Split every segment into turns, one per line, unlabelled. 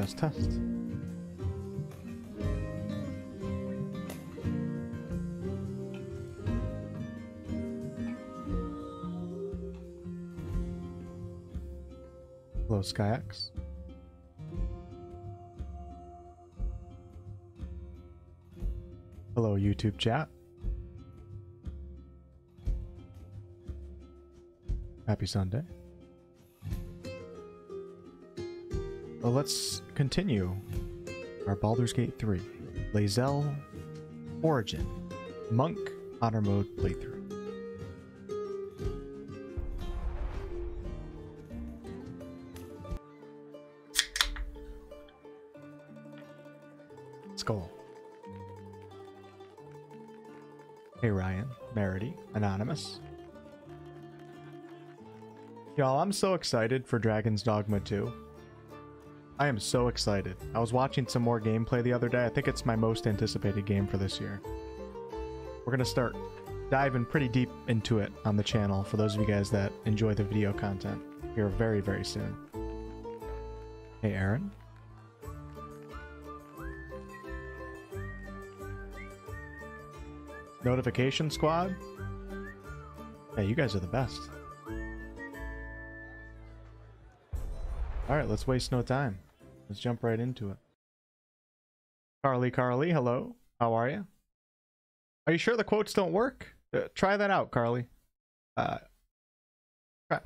Test, test. Hello, SkyX. Hello, YouTube chat. Happy Sunday. Well, let's continue our Baldur's Gate 3. Lae'zel Origin. Monk Honor Mode playthrough. Skull. Hey Ryan, Merity, Anonymous. Y'all, I'm so excited for Dragon's Dogma 2. I am so excited. I was watching some more gameplay the other day. I think it's my most anticipated game for this year. We're going to start diving pretty deep into it on the channel for those of you guys that enjoy the video content here very, very soon. Hey, Aaron. Notification Squad? Hey, you guys are the best. Alright, let's waste no time. Let's jump right into it. Carly, Carly, hello. How are you? Are you sure the quotes don't work? Uh, try that out, Carly. Uh.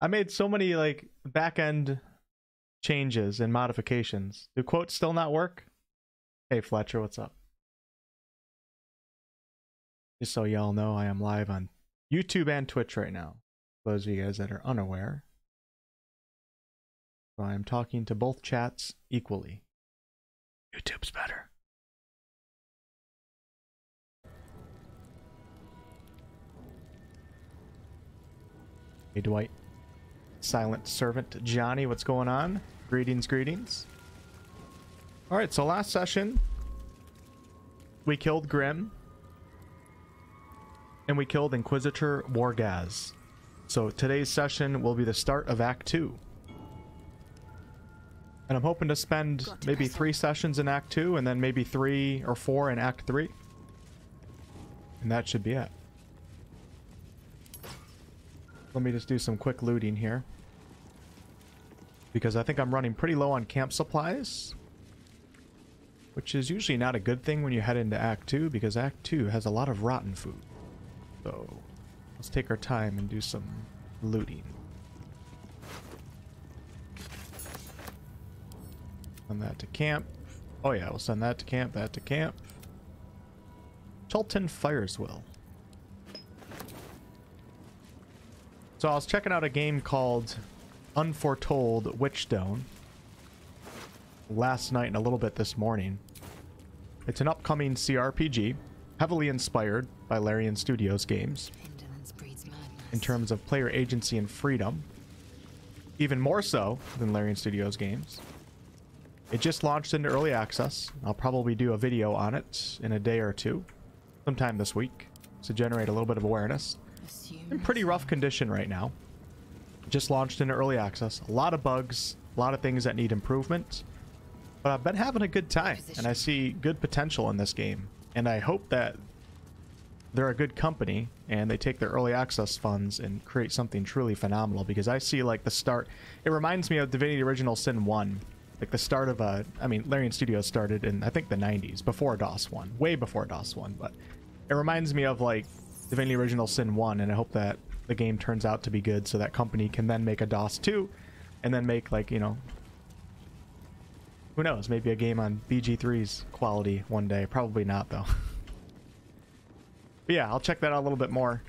I made so many like back end changes and modifications. Do quotes still not work? Hey Fletcher, what's up? Just so y'all know, I am live on YouTube and Twitch right now. For those of you guys that are unaware. So I am talking to both chats equally. YouTube's better. Hey Dwight. Silent Servant Johnny, what's going on? Greetings, greetings. Alright, so last session, we killed Grim. And we killed Inquisitor Wargaz. So today's session will be the start of Act 2. And I'm hoping to spend maybe three sessions in Act 2 and then maybe three or four in Act 3. And that should be it. Let me just do some quick looting here. Because I think I'm running pretty low on camp supplies. Which is usually not a good thing when you head into Act 2, because Act 2 has a lot of rotten food. So, let's take our time and do some looting. Send that to camp. Oh yeah, we'll send that to camp, that to camp. Cholton Fireswill. So I was checking out a game called Unforetold Witchstone last night and a little bit this morning. It's an upcoming CRPG, heavily inspired by Larian Studios games in terms of player agency and freedom, even more so than Larian Studios games. It just launched into early access. I'll probably do a video on it in a day or two, sometime this week, to generate a little bit of awareness. In pretty rough condition right now. Just launched into early access. A lot of bugs, a lot of things that need improvement. But I've been having a good time, and I see good potential in this game. And I hope that they're a good company, and they take their early access funds and create something truly phenomenal, because I see, like, the start... It reminds me of Divinity Original Sin 1. Like, the start of a... I mean, Larian Studios started in, I think, the 90s, before DOS 1. Way before DOS 1, but... It reminds me of, like, Divinity Original Sin 1, and I hope that the game turns out to be good so that company can then make a DOS 2, and then make, like, you know, who knows? Maybe a game on BG3's quality one day. Probably not, though. but yeah, I'll check that out a little bit more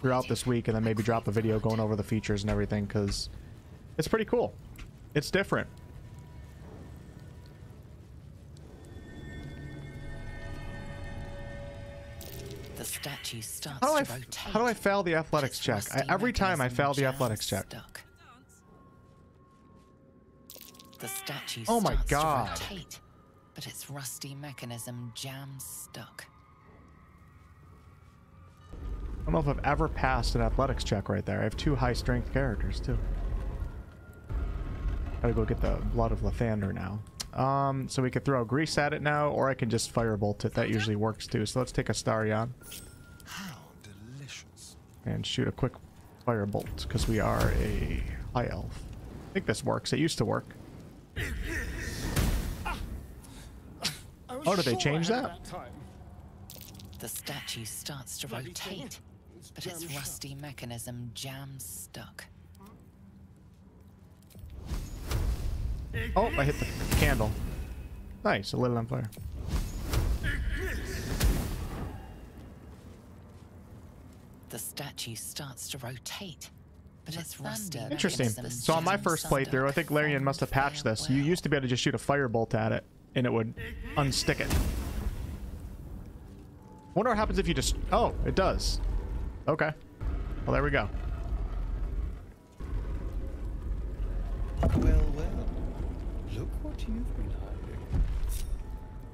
throughout this week and then maybe drop a video going over the features and everything because it's pretty cool. It's different.
The statue starts
how do, I,
to rotate.
how do I fail the athletics check? I, every time I fail the athletics check.
Stuck. The statue
Oh my
starts
God.
to rotate, but its rusty mechanism jams stuck.
I don't know if I've ever passed an athletics check right there. I have two high strength characters too. Gotta go get the blood of Lathander now. Um, so we could throw grease at it now, or I can just firebolt it. That usually works too. So let's take Astarion
How delicious.
and shoot a quick firebolt because we are a high elf. I think this works. It used to work. Oh, did they change that?
The statue starts to rotate, but its rusty mechanism jams stuck.
Oh, I hit the candle. Nice, it lit it on fire.
The statue starts to rotate, but its rusty
Interesting. So on my first playthrough, I think Larian must have patched this. You used to be able to just shoot a firebolt at it, and it would unstick it. Wonder what happens if you just... Oh, it does. Okay. Well, there we go.
Well, well. Look what you've been hiding.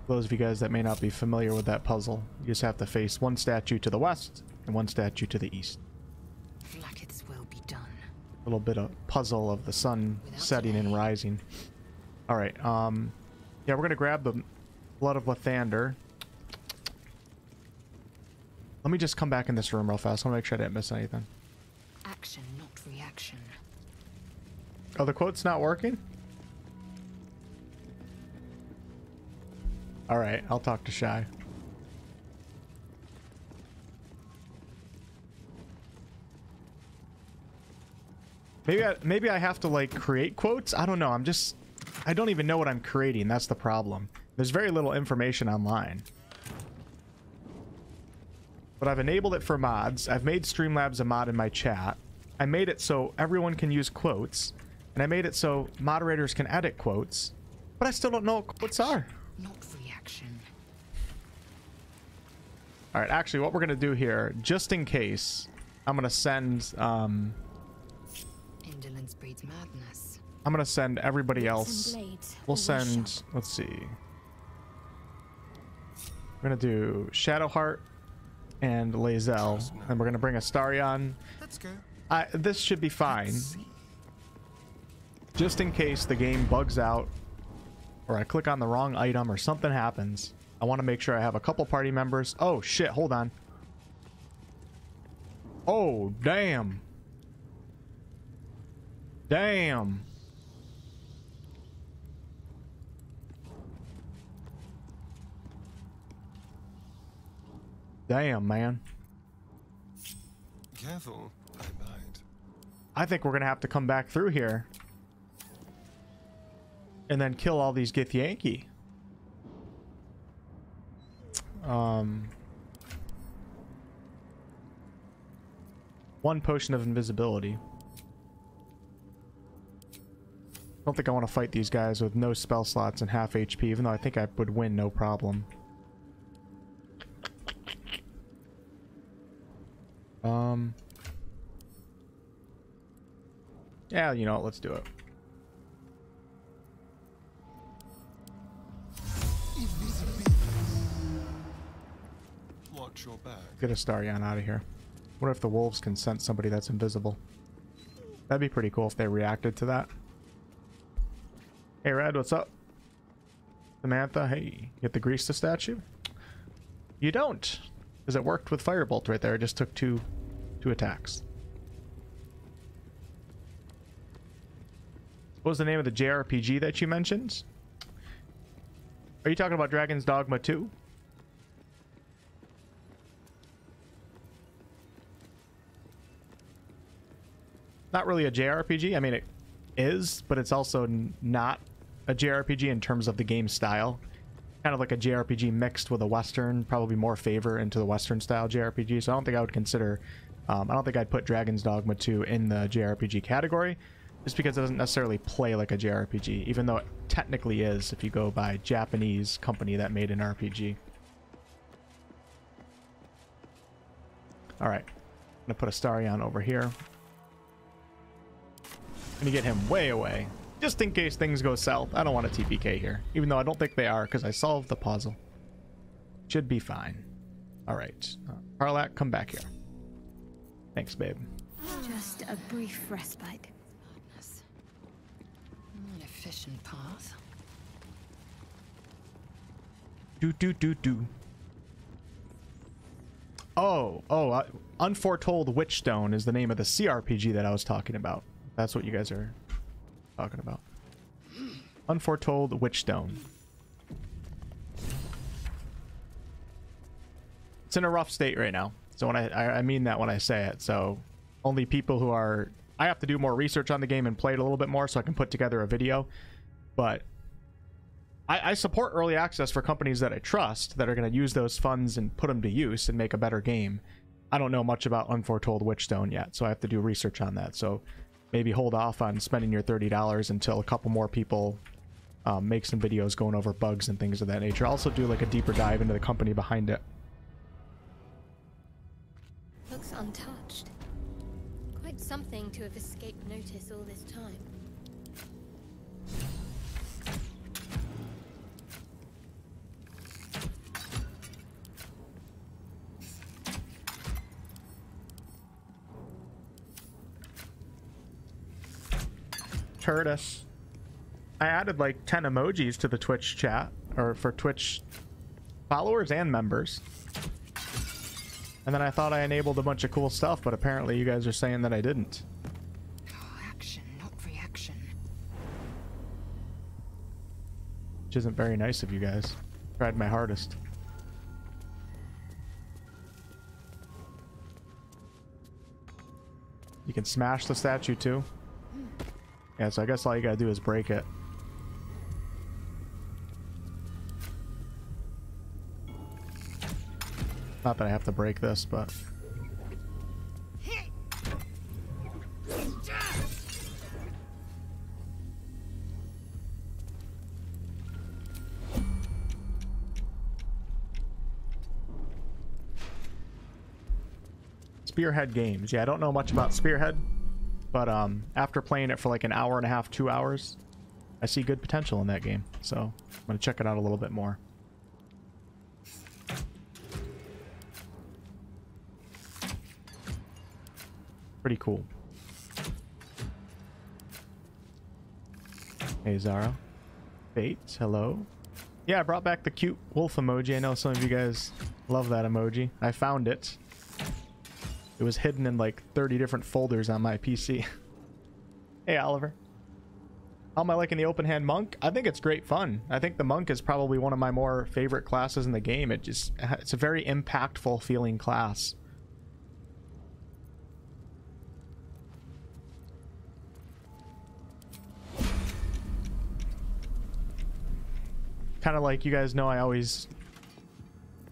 Those of you guys that may not be familiar with that puzzle, you just have to face one statue to the west and one statue to the east.
Like its will be done.
A little bit of puzzle of the sun setting and rising. All right. Um, yeah, we're gonna grab the blood of Lathander. Let me just come back in this room real fast. I want to make sure I didn't miss anything.
Action, not reaction.
Oh, the quote's not working? All right, I'll talk to Shy. Maybe I, maybe I have to like create quotes. I don't know. I'm just I don't even know what I'm creating. That's the problem. There's very little information online. But I've enabled it for mods. I've made Streamlabs a mod in my chat. I made it so everyone can use quotes. And I made it so moderators can edit quotes. But I still don't know what quotes are.
Not reaction.
All right, actually, what we're going to do here, just in case, I'm going to send, um,
Indolence breeds madness.
I'm going to send everybody else. We'll send, let's see. We're going to do Shadowheart and Lae'zel. And we're going to bring Astarion.
Let's go.
I, this should be fine. Just in case the game bugs out or I click on the wrong item or something happens. I want to make sure I have a couple party members. Oh, shit. Hold on. Oh, damn. Damn. Damn, man.
Careful, I might.
I think we're going to have to come back through here. And then kill all these Githyanki. Um... One potion of invisibility. I don't think I want to fight these guys with no spell slots and half HP, even though I think I would win no problem. Um... Yeah, you know what, let's do it. Get Astarion out of here. What if the wolves can sense somebody that's invisible? That'd be pretty cool if they reacted to that. Hey, Red, what's up? Samantha, hey, get the grease the statue? You don't, because it worked with Firebolt right there. It just took two, two attacks. What was the name of the JRPG that you mentioned? Are you talking about Dragon's Dogma 2? Not really a JRPG. I mean, it is, but it's also not a JRPG in terms of the game style. Kind of like a JRPG mixed with a Western, probably more favor into the Western style JRPG. So I don't think I would consider, um, I don't think I'd put Dragon's Dogma 2 in the JRPG category, just because it doesn't necessarily play like a JRPG, even though it technically is if you go by Japanese company that made an RPG. All right, I'm gonna put Astarion over here. Gonna get him way away. Just in case things go south. I don't want a TPK here. Even though I don't think they are, because I solved the puzzle. Should be fine. Alright. Uh, come back here. Thanks, babe.
Just a brief respite.
An efficient path.
Do do do do. Oh, oh, uh, Unforetold Witchstone is the name of the CRPG that I was talking about. That's what you guys are talking about. Unforetold Witchstone. It's in a rough state right now. So when I, I I mean that when I say it. So only people who are I have to do more research on the game and play it a little bit more so I can put together a video. But I, I support early access for companies that I trust that are going to use those funds and put them to use and make a better game. I don't know much about Unforetold Witchstone yet, so I have to do research on that. So maybe hold off on spending your $30 until a couple more people um, make some videos going over bugs and things of that nature. Also do like a deeper dive into the company behind it.
Looks untouched. Quite something to have escaped notice all this time.
Turtus. I added like 10 emojis to the Twitch chat, or for Twitch followers and members. And then I thought I enabled a bunch of cool stuff, but apparently you guys are saying that I didn't.
Oh, action, not reaction.
Which isn't very nice of you guys. Tried my hardest. You can smash the statue too. Yeah, so I guess all you gotta do is break it. Not that I have to break this, but... Spearhead Games. Yeah, I don't know much about Spearhead, but um, after playing it for like an hour and a half, two hours, I see good potential in that game. So I'm going to check it out a little bit more. Pretty cool. Hey, Zara. Fate, hello. Yeah, I brought back the cute wolf emoji. I know some of you guys love that emoji. I found it. It was hidden in like 30 different folders on my PC. hey, Oliver. How am I liking the open hand monk? I think it's great fun. I think the monk is probably one of my more favorite classes in the game. It just it's a very impactful feeling class. Kind of like you guys know I always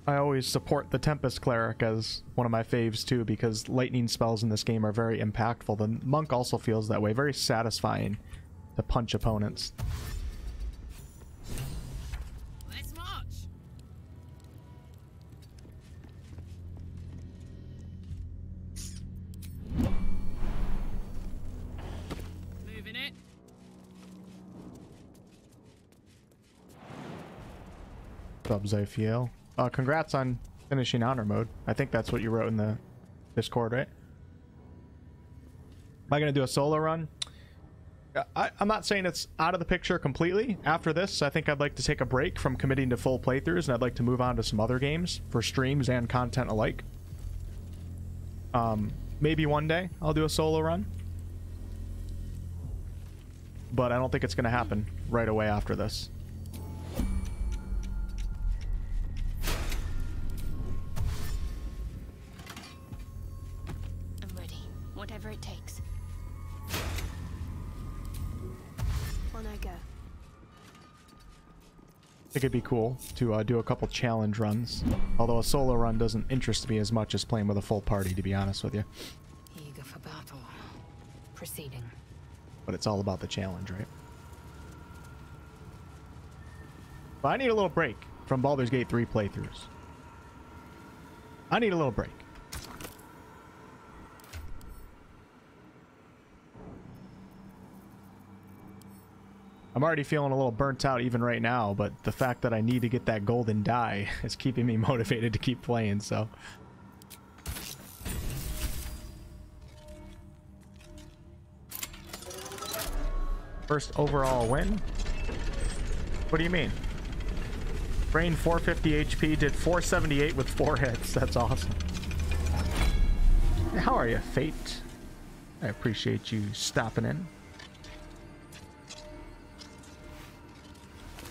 I always support the Tempest Cleric as one of my faves too because lightning spells in this game are very impactful. The monk also feels that way, very satisfying to punch opponents.
Let's march. Moving it.
Sub. Uh, congrats on finishing honor mode. I think that's what you wrote in the Discord, right? Am I going to do a solo run? I, I'm not saying it's out of the picture completely. After this, I think I'd like to take a break from committing to full playthroughs, and I'd like to move on to some other games for streams and content alike. Um, maybe one day I'll do a solo run. But I don't think it's going to happen right away after this. Think it'd be cool to uh, do a couple challenge runs. Although a solo run doesn't interest me as much as playing with a full party, to be honest with you.
Eager for battle. Proceeding.
But it's all about the challenge, right? But I need a little break from Baldur's Gate 3 playthroughs. I need a little break. I'm already feeling a little burnt out even right now, but the fact that I need to get that golden die is keeping me motivated to keep playing, so. First overall win? What do you mean? Brain 450 HP did 478 with 4 hits. That's awesome. How are you, Fate? I appreciate you stopping in.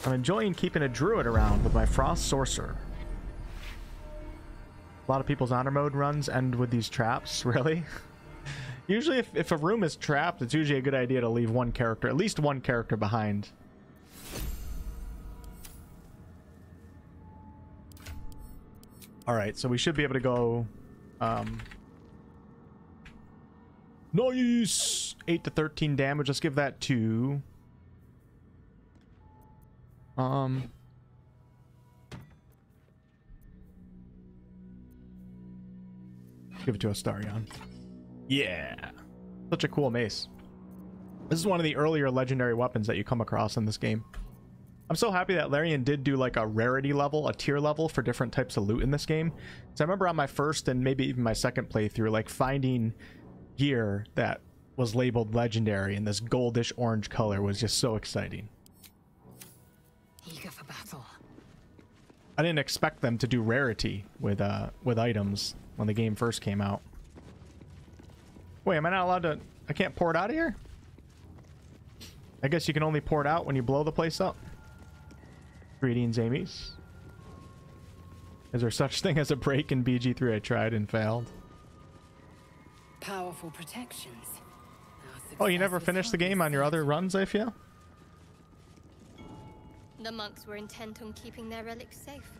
I'm enjoying keeping a druid around with my Frost Sorcerer. A lot of people's honor mode runs end with these traps, really? usually if, if a room is trapped, it's usually a good idea to leave one character, at least one character behind. Alright, so we should be able to go... Um, nice! 8 to 13 damage. Let's give that to... Um... Give it to Astarion. Yeah! Such a cool mace. This is one of the earlier legendary weapons that you come across in this game. I'm so happy that Larian did do like a rarity level, a tier level for different types of loot in this game. So I remember on my first and maybe even my second playthrough, like finding gear that was labeled legendary in this goldish orange color was just so exciting.
Eager for battle.
I didn't expect them to do rarity with uh with items when the game first came out. Wait, am I not allowed to I can't pour it out of here? I guess you can only pour it out when you blow the place up. Greetings, Amy's. Is there such thing as a break in BG3? I tried and failed.
Powerful protections.
Oh, you never finished the game on your other runs, I feel?
The monks were intent on keeping their relics safe.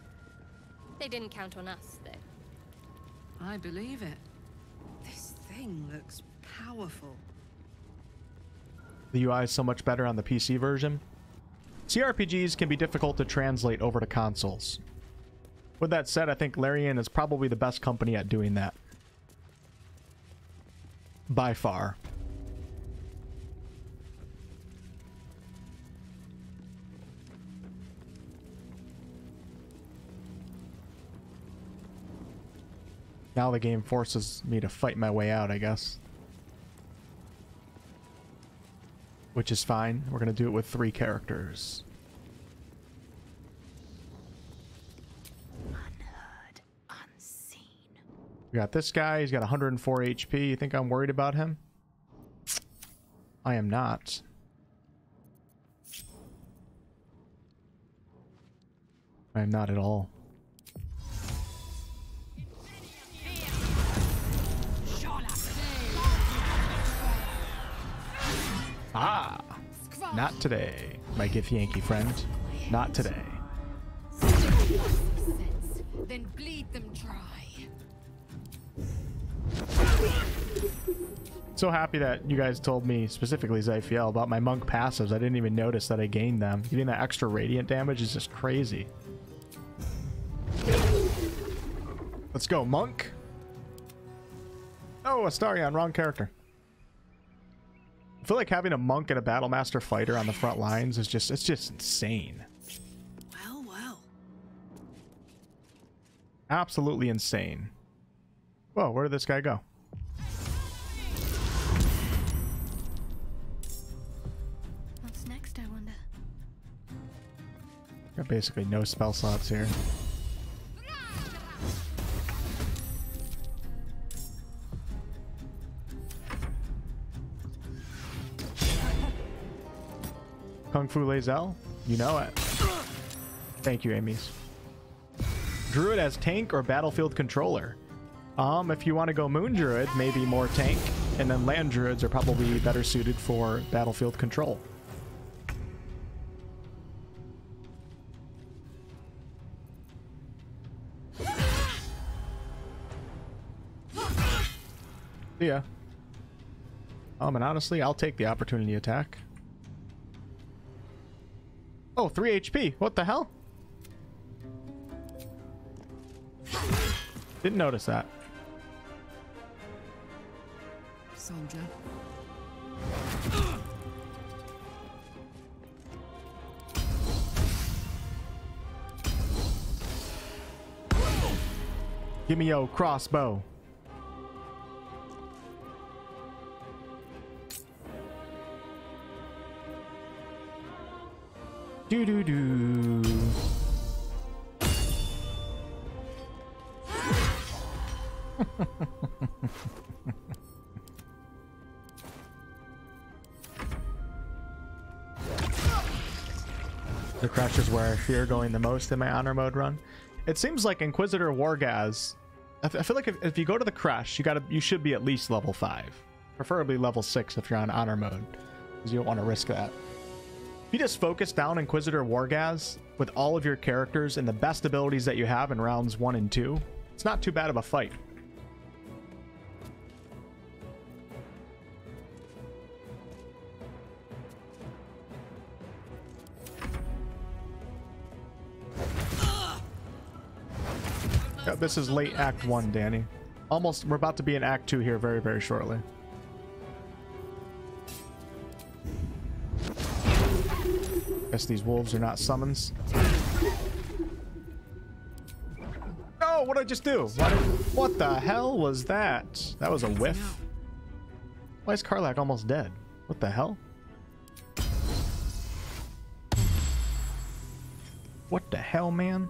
They didn't count on us, though.
I believe it. This thing looks powerful.
The UI is so much better on the PC version. CRPGs can be difficult to translate over to consoles. With that said, I think Larian is probably the best company at doing that. By far. Now the game forces me to fight my way out, I guess. Which is fine. We're going to do it with three characters.
Unheard, unseen.
We got this guy. He's got 104 HP. You think I'm worried about him? I am not. I am not at all. Ah! Not today, my Githyanki friend. Not today.
Then bleed them dry.
So happy that you guys told me, specifically Zyfiel, about my monk passives. I didn't even notice that I gained them. Getting that extra radiant damage is just crazy. Let's go, monk. Oh, Astarion, wrong character. I feel like having a monk and a battlemaster fighter on the front lines is just, it's just insane.
Well, well.
Absolutely insane. Whoa, where did this guy go?
What's next, I wonder?
Got basically no spell slots here. Kung Fu Lae'zel? You know it. Thank you, Amy's. Druid as tank or battlefield controller? Um, if you want to go Moon Druid, maybe more tank. And then Land Druids are probably better suited for battlefield control. Yeah. Um, and honestly, I'll take the opportunity attack. Oh, 3 HP. What the hell? Didn't notice that.
Soldier.
Give me your crossbow. Do do do. the creche is where I fear going the most in my honor mode run. It seems like Inquisitor Wargaz. I feel like if, if you go to the creche, you gotta you should be at least level five, preferably level six if you're on honor mode, because you don't want to risk that. If you just focus down Inquisitor Wargaz with all of your characters and the best abilities that you have in rounds one and two, it's not too bad of a fight. This is late Act 1, Danny. Almost, we're about to be in Act 2 here very, very shortly. Guess these wolves are not summons. Oh, what did I just do? What, what the hell was that? That was a whiff. Why is Karlach almost dead? What the hell? What the hell, man?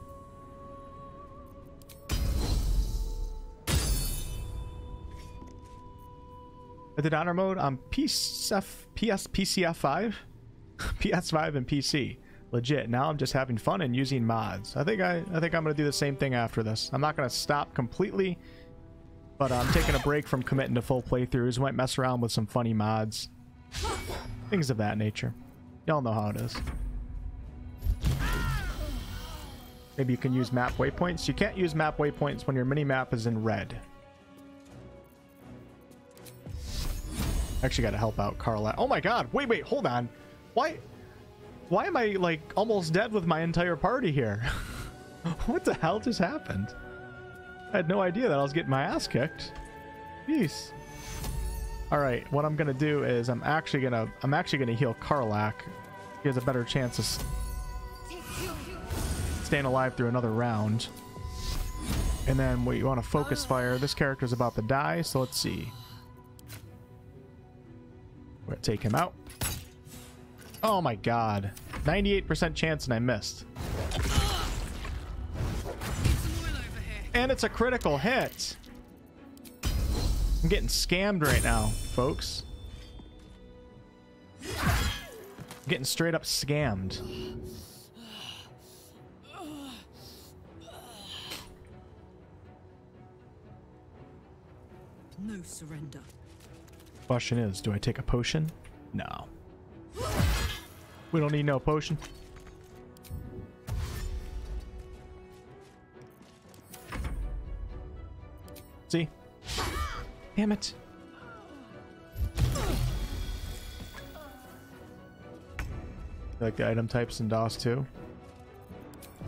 I did honor mode um, on PSF, PS, PCF 5, PS5, and PC. Legit. Now I'm just having fun and using mods. I think I, I think I'm gonna do the same thing after this. I'm not gonna stop completely, but I'm taking a break from committing to full playthroughs. Might mess around with some funny mods, things of that nature. Y'all know how it is. Maybe you can use map waypoints. You can't use map waypoints when your mini map is in red. Actually got to help out Karlach. Oh my god. Wait, wait, hold on. Why why am I like almost dead with my entire party here? what the hell just happened? I had no idea that I was getting my ass kicked. Jeez. All right, what I'm to do is I'm actually to I'm actually to heal Karlach. He has a better chance of staying alive through another round. And then we want to focus fire. This character's about to die, so let's see. We're gonna take him out. Oh my god. 98% chance and I missed. And it's a critical hit. I'm getting scammed right now, folks. I'm getting straight up scammed.
No surrender.
Question is, do I take a potion? No. We don't need no potion. See? Damn it. Like the item types in DOS 2?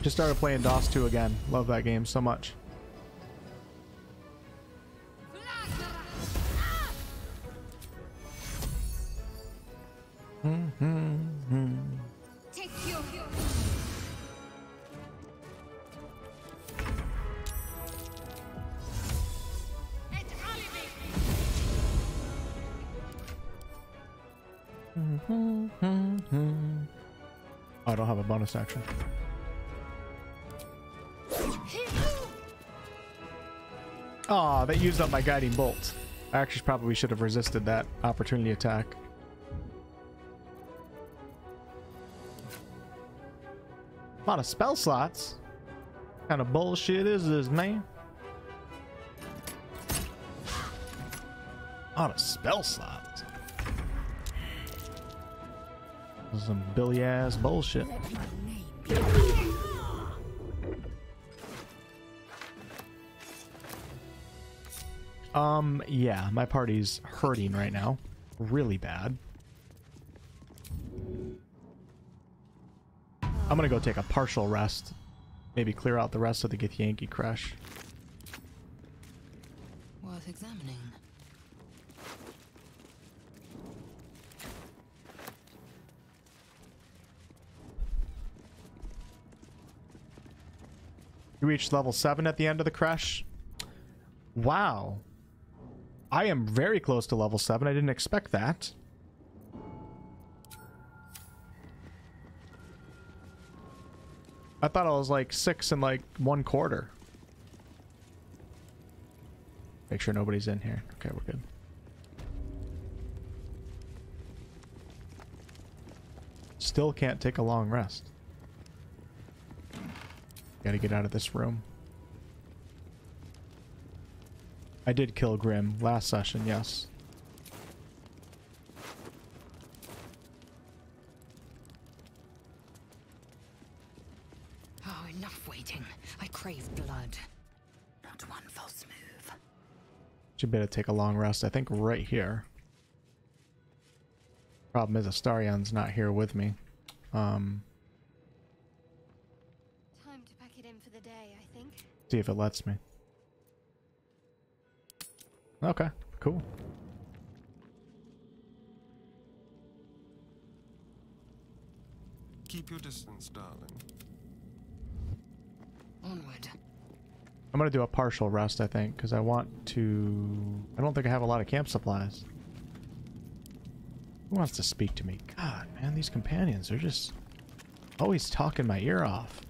Just started playing DOS 2 again. Love that game so much.
Take
I don't have a bonus action. Aw, that used up my guiding bolt. I actually probably should have resisted that opportunity attack. A lot of spell slots. What kind of bullshit is this, man? A lot of spell slots. Some billy ass bullshit. Um, yeah, my party's hurting right now. Really bad. I'm gonna go take a partial rest. Maybe clear out the rest of the Githyanki creche.
Worth examining.
You reached level 7 at the end of the creche. Wow. I am very close to level 7. I didn't expect that. I thought I was like six and like one quarter. Make sure nobody's in here. Okay, we're good. Still can't take a long rest. Gotta get out of this room. I did kill Grim last session, yes.
Oh, enough waiting. I crave blood. Not one false move.
Should be able to take a long rest, I think right here. Problem is Astarion's not here with me. Um,
Time to pack it in for the day, I think.
See if it lets me. Okay, cool.
Keep your distance, darling.
Onward.
I'm gonna do a partial rest, I think, because I want to... I don't think I have a lot of camp supplies. Who wants to speak to me? God, man, these companions are just always talking my ear off.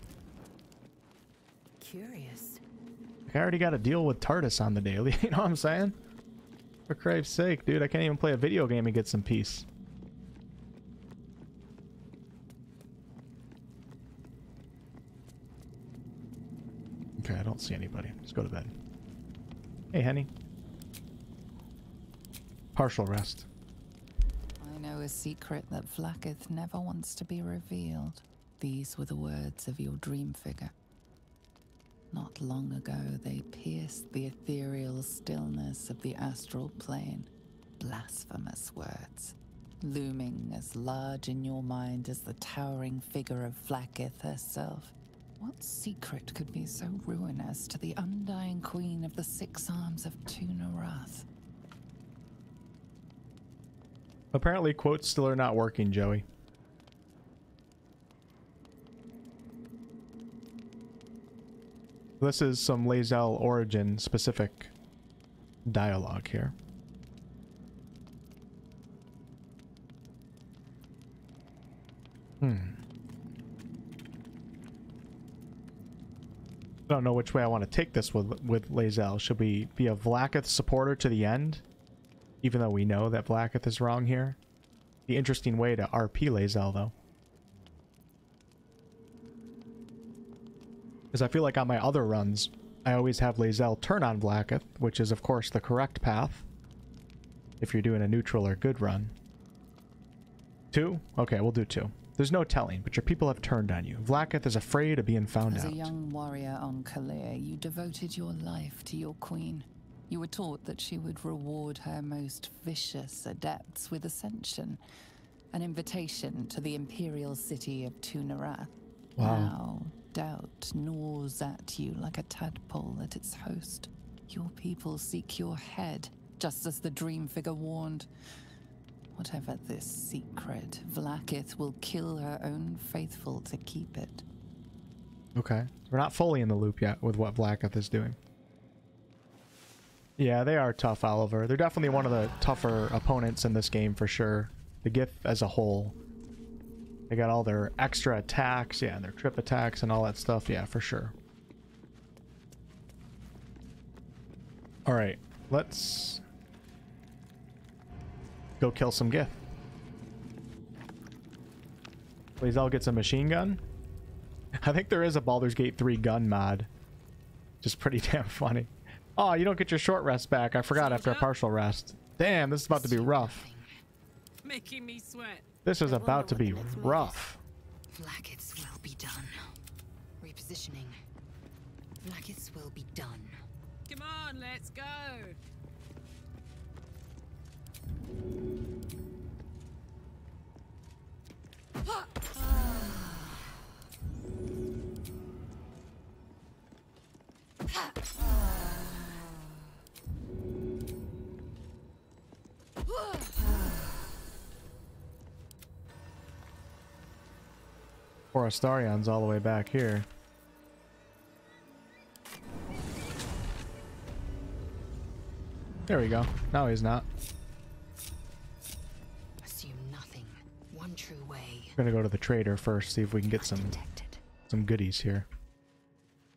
Curious.
Like, I already got to deal with TARDIS on the daily, you know what I'm saying? For Christ's sake, dude, I can't even play a video game and get some peace. Okay, I don't see anybody. Let's go to bed. Hey, Henny. Partial rest.
I know a secret that Vlaakith never wants to be revealed. These were the words of your dream figure. Not long ago, they pierced the ethereal stillness of the astral plane. Blasphemous words, looming as large in your mind as the towering figure of Vlaakith herself. What secret could be so ruinous to the undying queen of the six arms of Tu'narath?
Apparently, quotes still are not working, Joey. This is some Lae'zel origin specific dialogue here. Hmm. I don't know which way I want to take this with with Lae'zel. Should we be a Vlaakith supporter to the end? Even though we know that Vlaakith is wrong here. The interesting way to RP Lae'zel, though. Because I feel like on my other runs, I always have Lae'zel turn on Vlaakith, which is of course the correct path. If you're doing a neutral or good run. Two? Okay, we'll do two. There's no telling, but your people have turned on you. Vlaakith is afraid of being found
As
out.
a young warrior on Kalir, you devoted your life to your queen. You were taught that she would reward her most vicious adepts with ascension, an invitation to the imperial city of Tu'narath.
Wow.
Now, doubt gnaws at you like a tadpole at its host. Your people seek your head, just as the dream figure warned. Whatever this secret, Vlaakith will kill her own faithful to keep it.
Okay. We're not fully in the loop yet with what Vlaakith is doing. Yeah, they are tough, Oliver. They're definitely one of the tougher opponents in this game for sure. The Gith as a whole. They got all their extra attacks, yeah, and their trip attacks and all that stuff, yeah, for sure. Alright, let's go kill some Gith. Please, I'll get some machine gun. I think there is a Baldur's Gate 3 gun mod. Just pretty damn funny. Oh, you don't get your short rest back. I forgot after a partial rest. Damn, this is about to be rough.
Making me sweat.
This is about to be
what the next move is.
rough.
Vlaakith's will be done. Repositioning. Vlaakith's will be done.
Come on, let's go.
Poor Astarion's all the way back here. There we go. No, he's not.
Assume nothing. One true way.
We're gonna go to the trader first, see if we can get some some goodies here.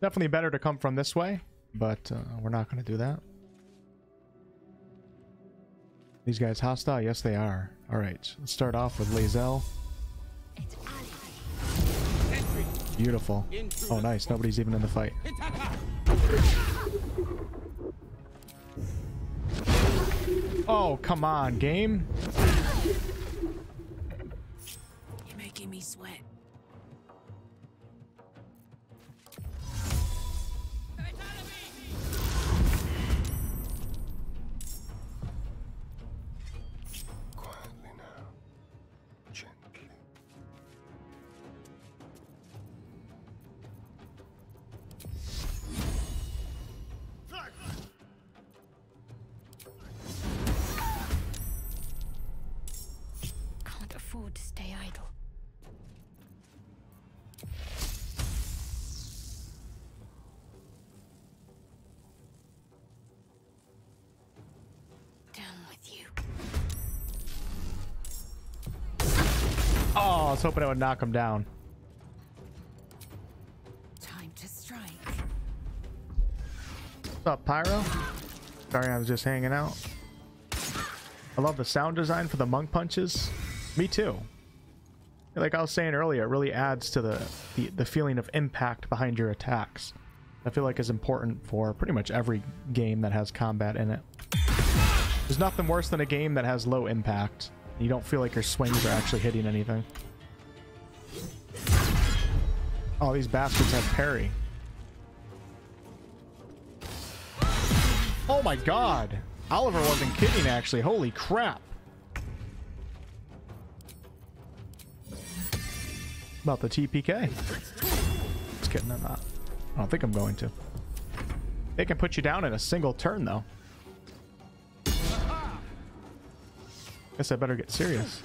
Definitely better to come from this way, but uh, we're not going to do that. These guys hostile? Yes, they are. All right, let's start off with Lae'zel. Beautiful. Oh, nice. Nobody's even in the fight. Oh, come on, game.
You're making me sweat.
To stay idle. Down with you.
Oh, I was hoping I would knock him down.
Time to strike.
What's up, Pyro? Sorry, I was just hanging out. I love the sound design for the monk punches. Me too. Like I was saying earlier, it really adds to the, the, the feeling of impact behind your attacks. I feel like is important for pretty much every game that has combat in it. There's nothing worse than a game that has low impact. You don't feel like your swings are actually hitting anything. Oh, these bastards have parry. Oh my god! Oliver wasn't kidding, actually. Holy crap. About the TPK. Just kidding, I'm not. I don't think I'm going to. They can put you down in a single turn, though. Guess I better get serious.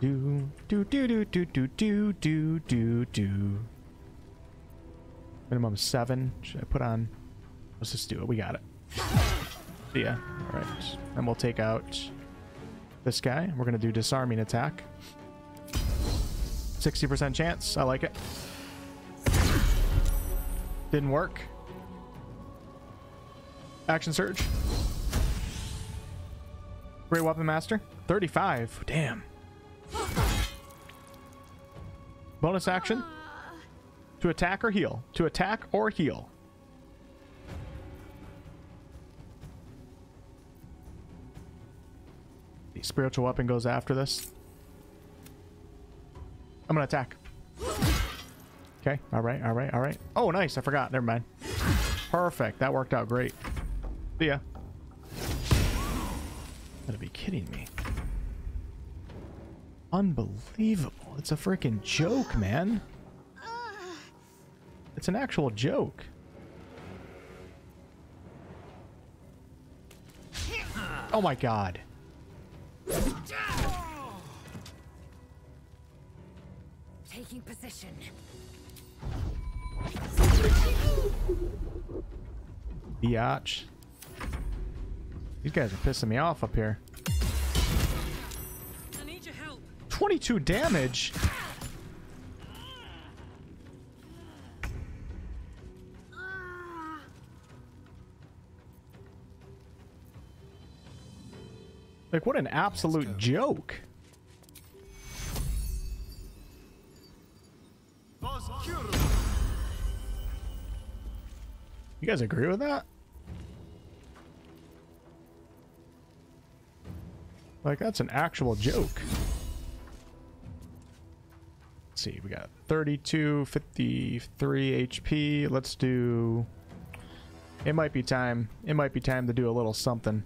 Do do do do do do do do do do. Minimum seven. Should I put on? Let's just do it. We got it. Yeah. All right. And we'll take out this guy. We're gonna do disarming attack. 60% chance. I like it. Didn't work. Action surge. Great weapon master. 35. Damn. Bonus action. To attack or heal. To attack or heal. The spiritual weapon goes after this. I'm gonna attack. Okay, alright, alright, alright. Oh, nice, I forgot. Never mind. Perfect, that worked out great. See ya. Gotta be kidding me. Unbelievable. It's a freaking joke, man. It's an actual joke. Oh my god.
Taking position.
Biatch. These guys are pissing me off up here.
I need your help.
22 damage? Like, what an absolute joke. You guys agree with that? Like, that's an actual joke. Let's see, we got 32, 53 HP. Let's do... It might be time. It might be time to do a little something.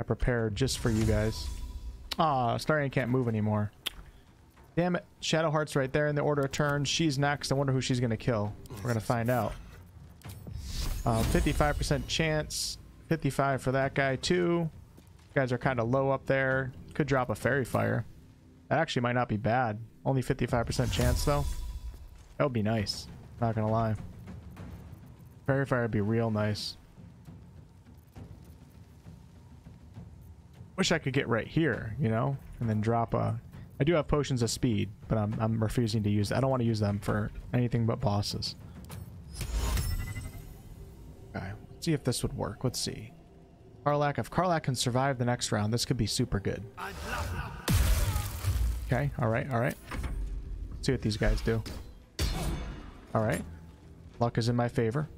I prepared just for you guys. Ah, Starion can't move anymore. Damn it. Shadowheart's right there in the order of turns. She's next. I wonder who she's going to kill. We're going to find out. 55% chance. 55 for that guy, too. guys are kind of low up there. Could drop a fairy fire. That actually might not be bad. Only 55% chance, though. That would be nice. Not going to lie. Fairy fire would be real nice. Wish I could get right here, you know, and then drop a. I do have potions of speed, but I'm I'm refusing to use. I don't want to use them for anything but bosses. Okay, let's see if this would work. Let's see. Karlach, if Karlach can survive the next round, this could be super good. Okay, all right, all right. Let's see what these guys do. All right, luck is in my favor.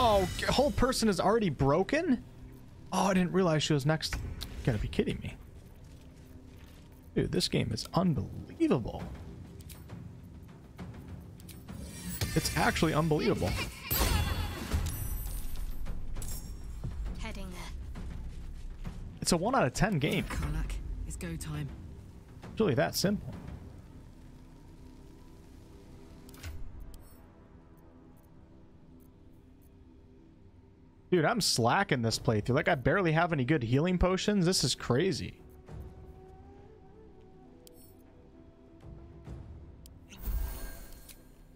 Oh, hold person is already broken? Oh, I didn't realize she was next. You gotta be kidding me. Dude, this game is unbelievable. It's actually unbelievable.
Heading there.
It's a 1 out of 10 game.
Karlach, it's go time.
It's really that simple. Dude, I'm slacking this playthrough. Like, I barely have any good healing potions. This is crazy.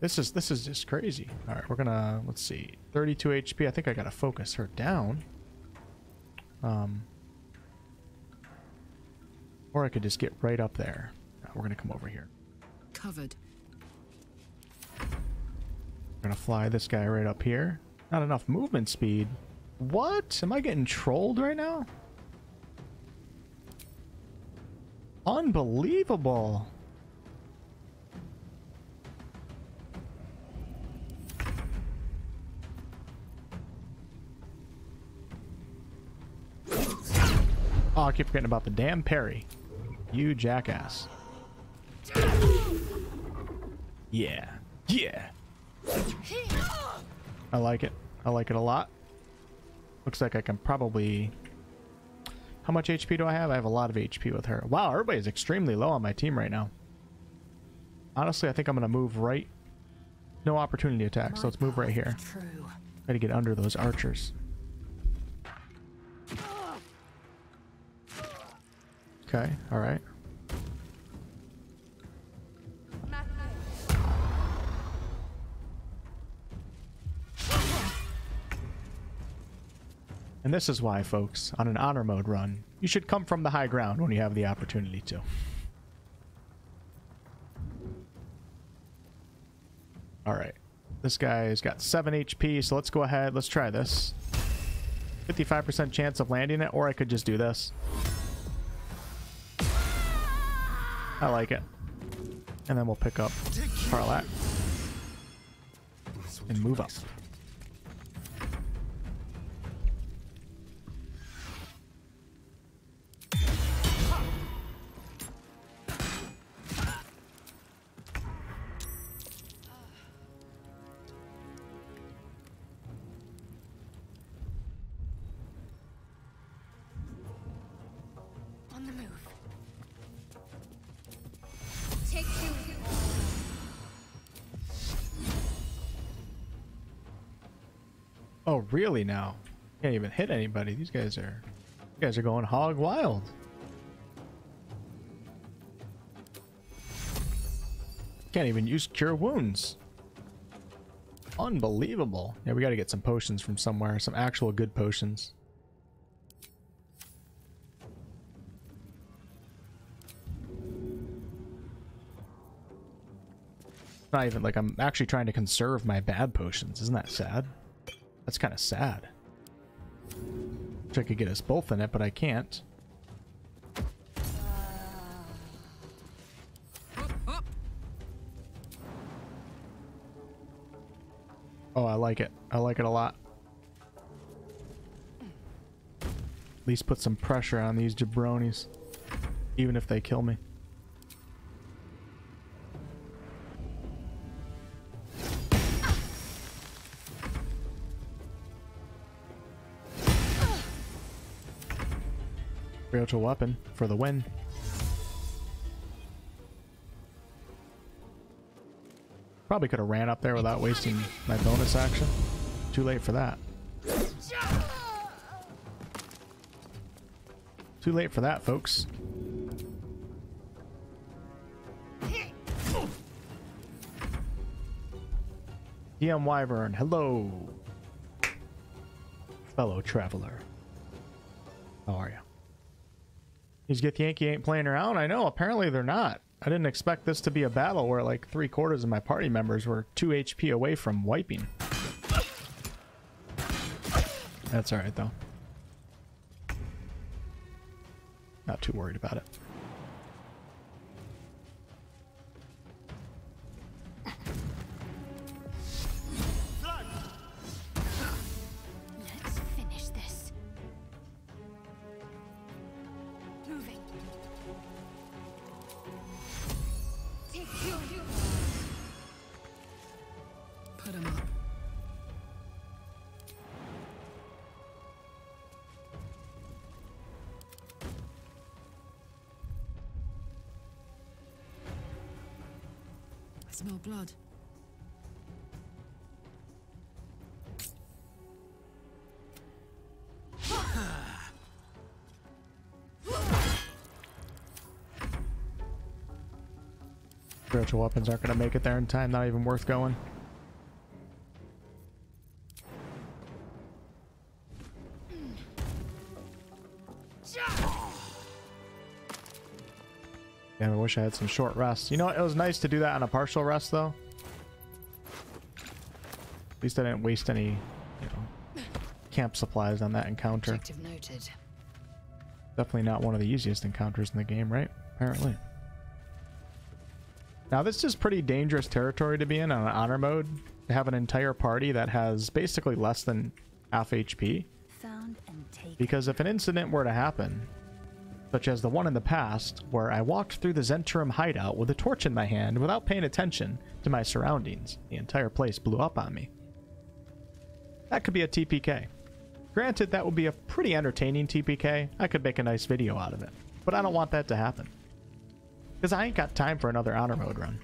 This is this is just crazy. All right, we're gonna let's see, 32 HP. I think I gotta focus her down. Um, or I could just get right up there. No, we're gonna come over here.
Covered.
We're gonna fly this guy right up here. Not enough movement speed. What? Am I getting trolled right now? Unbelievable. Oh, I keep forgetting about the damn parry. You jackass. Yeah. Yeah. I like it. I like it a lot. Looks like I can probably... How much HP do I have? I have a lot of HP with her. Wow, everybody's extremely low on my team right now. Honestly, I think I'm going to move right... No opportunity attack, so let's move right here. To get under those archers. Okay, alright. And this is why, folks, on an honor mode run, you should come from the high ground when you have the opportunity to. Alright. This guy's got 7 HP, so let's go ahead. Let's try this. 55% chance of landing it, or I could just do this. I like it. And then we'll pick up Karlach and move up. Really now? Can't even hit anybody. These guys are... Guys are going hog wild. Can't even use cure wounds. Unbelievable. Yeah, we gotta get some potions from somewhere. Some actual good potions. Not even like I'm actually trying to conserve my bad potions. Isn't that sad? That's kind of sad. Wish I could get us both in it, but I can't. Oh, I like it. I like it a lot. At least put some pressure on these jabronis. Even if they kill me. Spiritual weapon for the win. Probably could have ran up there without wasting my bonus action. Too late for that. Too late for that, folks. DM Wyvern, hello. Fellow traveler. How are you? These Yankee ain't playing around. I know. Apparently they're not. I didn't expect this to be a battle where like three quarters of my party members were 2 HP away from wiping. That's alright though. Not too worried about it. Spiritual weapons aren't going to make it there in time. Not even worth going. Damn, I wish I had some short rests. You know what? It was nice to do that on a partial rest, though. At least I didn't waste any, you know, camp supplies on that encounter. Definitely not one of the easiest encounters in the game, right? Apparently. Now, this is pretty dangerous territory to be in on honor mode. To have an entire party that has basically less than half HP.
Found and taken.
Because if an incident were to happen, such as the one in the past, where I walked through the Zhentarim hideout with a torch in my hand without paying attention to my surroundings, the entire place blew up on me. That could be a TPK. Granted, that would be a pretty entertaining TPK. I could make a nice video out of it. But I don't want that to happen. Because I ain't got time for another honor mode run.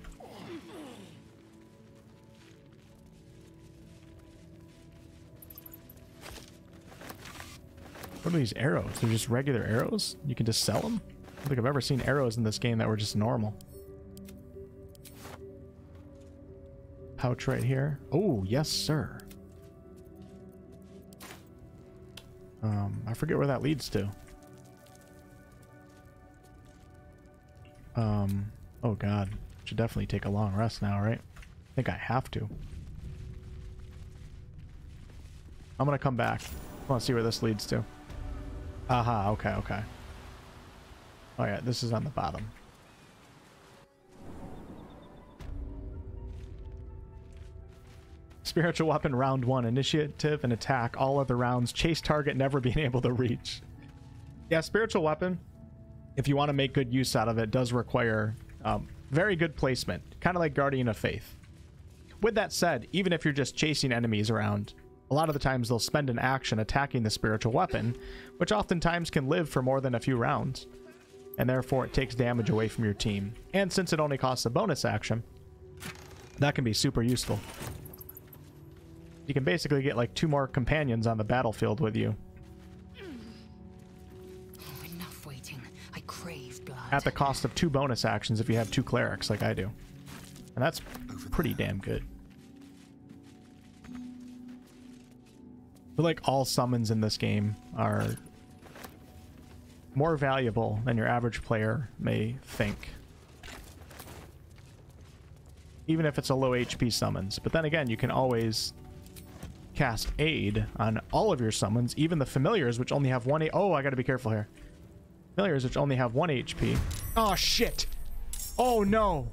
What are these arrows? They're just regular arrows? You can just sell them? I don't think I've ever seen arrows in this game that were just normal. Pouch right here. Oh, yes, sir. Um, I forget where that leads to. Um, oh god. Should definitely take a long rest now, right? I think I have to. I'm gonna come back. I want to see where this leads to. Aha, okay, okay. Oh yeah, this is on the bottom. Spiritual weapon round one, initiative and attack, all other rounds, chase target never being able to reach. Yeah, spiritual weapon, if you want to make good use out of it, does require um, very good placement, kind of like Guardian of Faith. With that said, even if you're just chasing enemies around, a lot of the times they'll spend an action attacking the spiritual weapon, which oftentimes can live for more than a few rounds, and therefore it takes damage away from your team. And since it only costs a bonus action, that can be super useful. You can basically get like two more companions on the battlefield with you at the cost of two bonus actions if you have two clerics like I do. And that's pretty damn good. But like all summons in this game are more valuable than your average player may think. Even if it's a low HP summons. But then again, you can always cast aid on all of your summons, even the familiars, which only have one. A oh, I gotta be careful here. Familiars, which only have one HP. Oh shit! Oh no!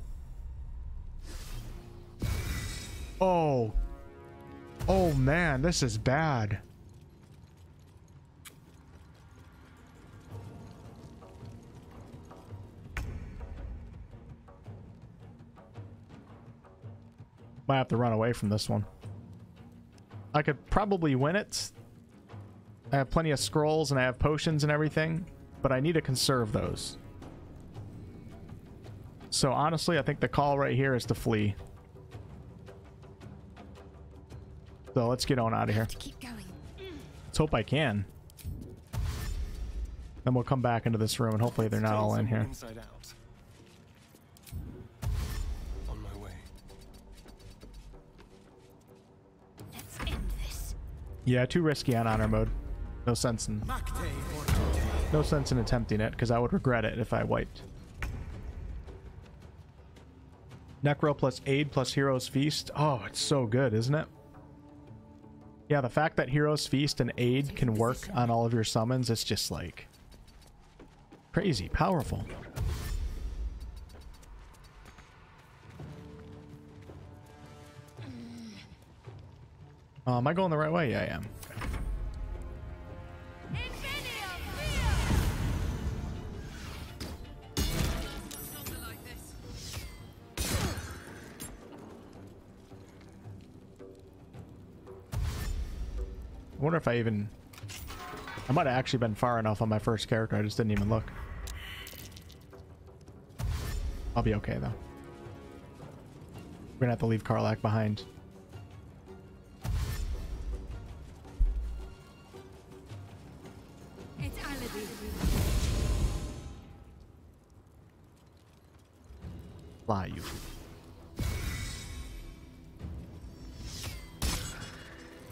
Oh. Oh man, this is bad. Might have to run away from this one. I could probably win it. I have plenty of scrolls and I have potions and everything, but I need to conserve those. So honestly, I think the call right here is to flee. So let's get on out of here.
To keep going.
Let's hope I can. Then we'll come back into this room and hopefully they're not all in here.
Inside out. On my way.
Let's end this.
Yeah, too risky on honor mode. No sense in
Back day or
No sense in attempting it, because I would regret it if I wiped. Necro plus Aid plus Hero's Feast. Oh, it's so good, isn't it? Yeah, the fact that Hero's Feast and Aid can work on all of your summons, it's just like... Crazy, powerful. Uh, am I going the right way? Yeah, I am. I wonder if I even... I might have actually been far enough on my first character, I just didn't even look. I'll be okay, though. We're gonna have to leave Karlach behind. Fly, you.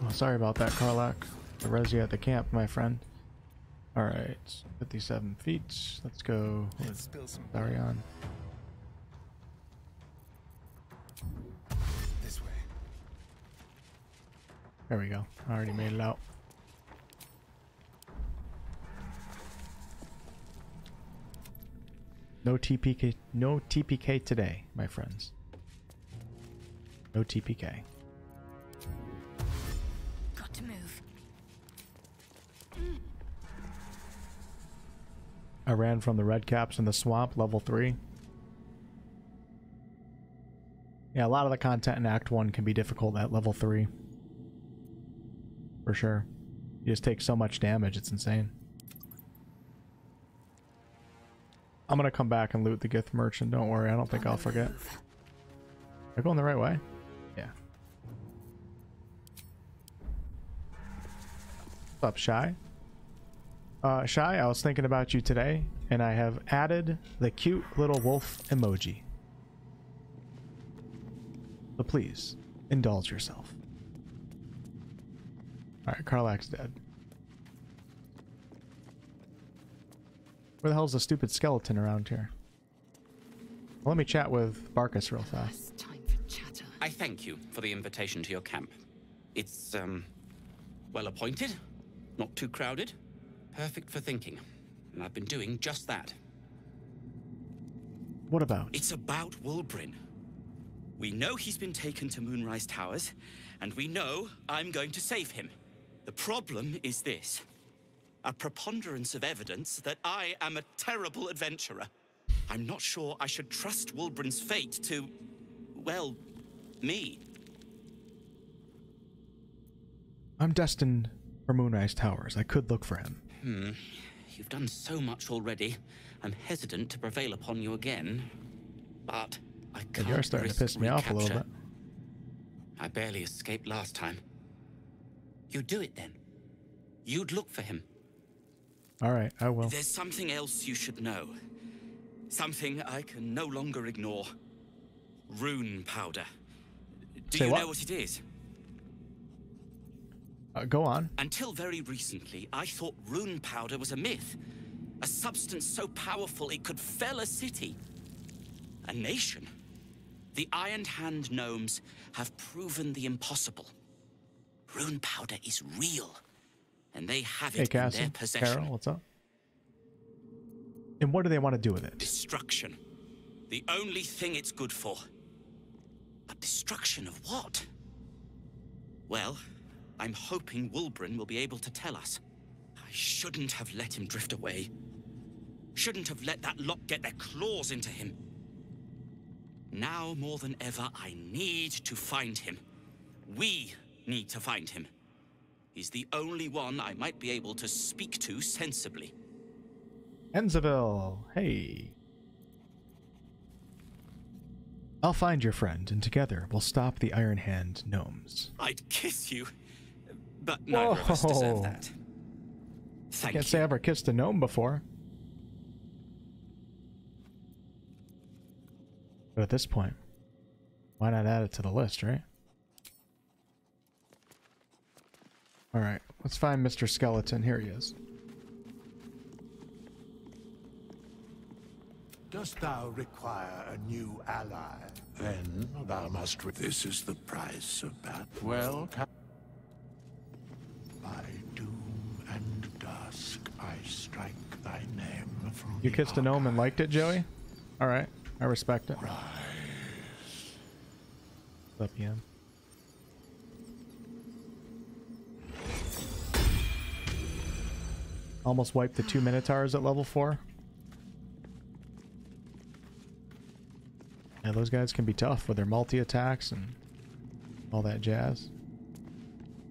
Oh, sorry about that, Karlach. I res you at the camp, my friend. Alright, 57 feet. Let's go
Let's spill some
Darion.
this way.
There we go. I already made it out. No TPK, no TPK today, my friends. No TPK. I ran from the red caps in the swamp, level 3. Yeah, a lot of the content in Act 1 can be difficult at level 3. For sure. You just take so much damage, it's insane. I'm gonna come back and loot the Gith Merchant, don't worry, I don't think I'll forget. Am I going the right way? Yeah. What's up, Shy? Uh, Shy, I was thinking about you today, and I have added the cute little wolf emoji. So please, indulge yourself. Alright, Karlach's dead. Where the hell's the stupid skeleton around here? Well, let me chat with Barcus real fast.
Time for chatter.
I thank you for the invitation to your camp. It's, um, well appointed, not too crowded, perfect for thinking. And I've been doing just that.
What about?
It's about Wulbren. We know he's been taken to Moonrise Towers, and we know I'm going to save him. The problem is this a preponderance of evidence that I am a terrible adventurer. I'm not sure I should trust Wulbren's fate to, well, me.
I'm destined for Moonrise Towers. I could look for him.
Hmm. You've done so much already. I'm hesitant to prevail upon you again. But I can't
you're starting to piss me off a little
recapture.
bit.
I barely escaped last time. You'd do it then. You'd look for him.
Alright, I will.
There's something else you should know. Something I can no longer ignore. Rune powder. Do
Say
you
what?
know what it is?
Uh, go on.
Until very recently, I thought rune powder was a myth. A substance so powerful it could fell a city. A nation. The Iron Hand gnomes have proven the impossible. Rune powder is real. And they have
Hey,
it in their
Cassie.
possession.
Carol, what's up? And what do they want to do with it?
Destruction. The only thing it's good for. But destruction of what? Well, I'm hoping Wulbren will be able to tell us. I shouldn't have let him drift away. Shouldn't have let that lot get their claws into him. Now more than ever, I need to find him. We need to find him. He's the only one I might be able to speak to sensibly.
Enzaville, hey. I'll find your friend, and together we'll stop the Iron Hand gnomes.
I'd kiss you, but neither of us oh.
deserve
that. Thank
Can't
you.
say I ever kissed a gnome before. But at this point, why not add it to the list, right? Alright, let's find Mr. Skeleton. Here he is.
Dost thou require a new ally? Then thou must. Re- this is the price of battle. Well, ca- by doom and dusk, I strike thy name from.
You kissed a gnome and liked it, Joey? All right, I respect it.
Rise.
What's up, Ian? Almost wiped the two Minotaurs at level 4. Yeah, those guys can be tough with their multi-attacks and all that jazz.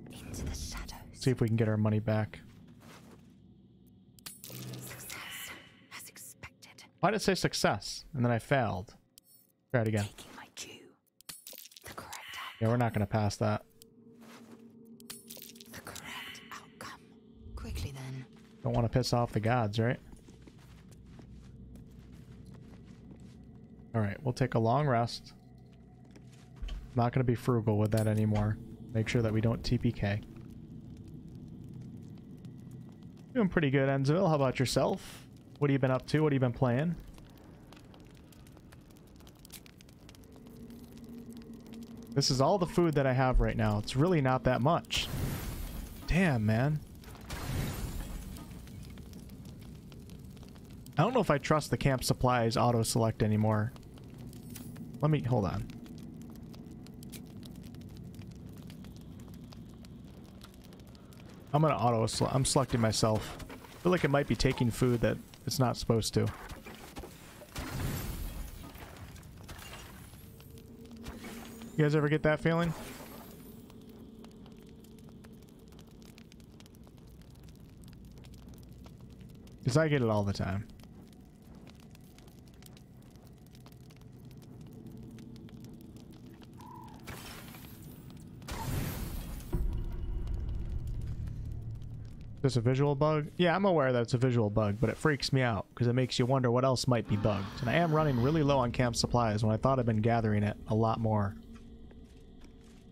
Into the shadows.
See if we can get our money back.
Success, as expected.
Why did it say success? And then I failed. Try it again.
My due. The correct
Yeah, we're not going to pass that.
The correct outcome. Quickly then.
Don't want to piss off the gods, right? Alright, we'll take a long rest. Not going to be frugal with that anymore. Make sure that we don't TPK. Doing pretty good, Enzville. How about yourself? What have you been up to? What have you been playing? This is all the food that I have right now. It's really not that much. Damn, man. I don't know if I trust the camp supplies auto select anymore. Let me hold on. I'm gonna auto I'm selecting myself. I feel like it might be taking food that it's not supposed to. You guys ever get that feeling? Because I get it all the time. There's a visual bug? Yeah, I'm aware that it's a visual bug, but it freaks me out because it makes you wonder what else might be bugged. And I am running really low on camp supplies when I thought I'd been gathering it a lot more.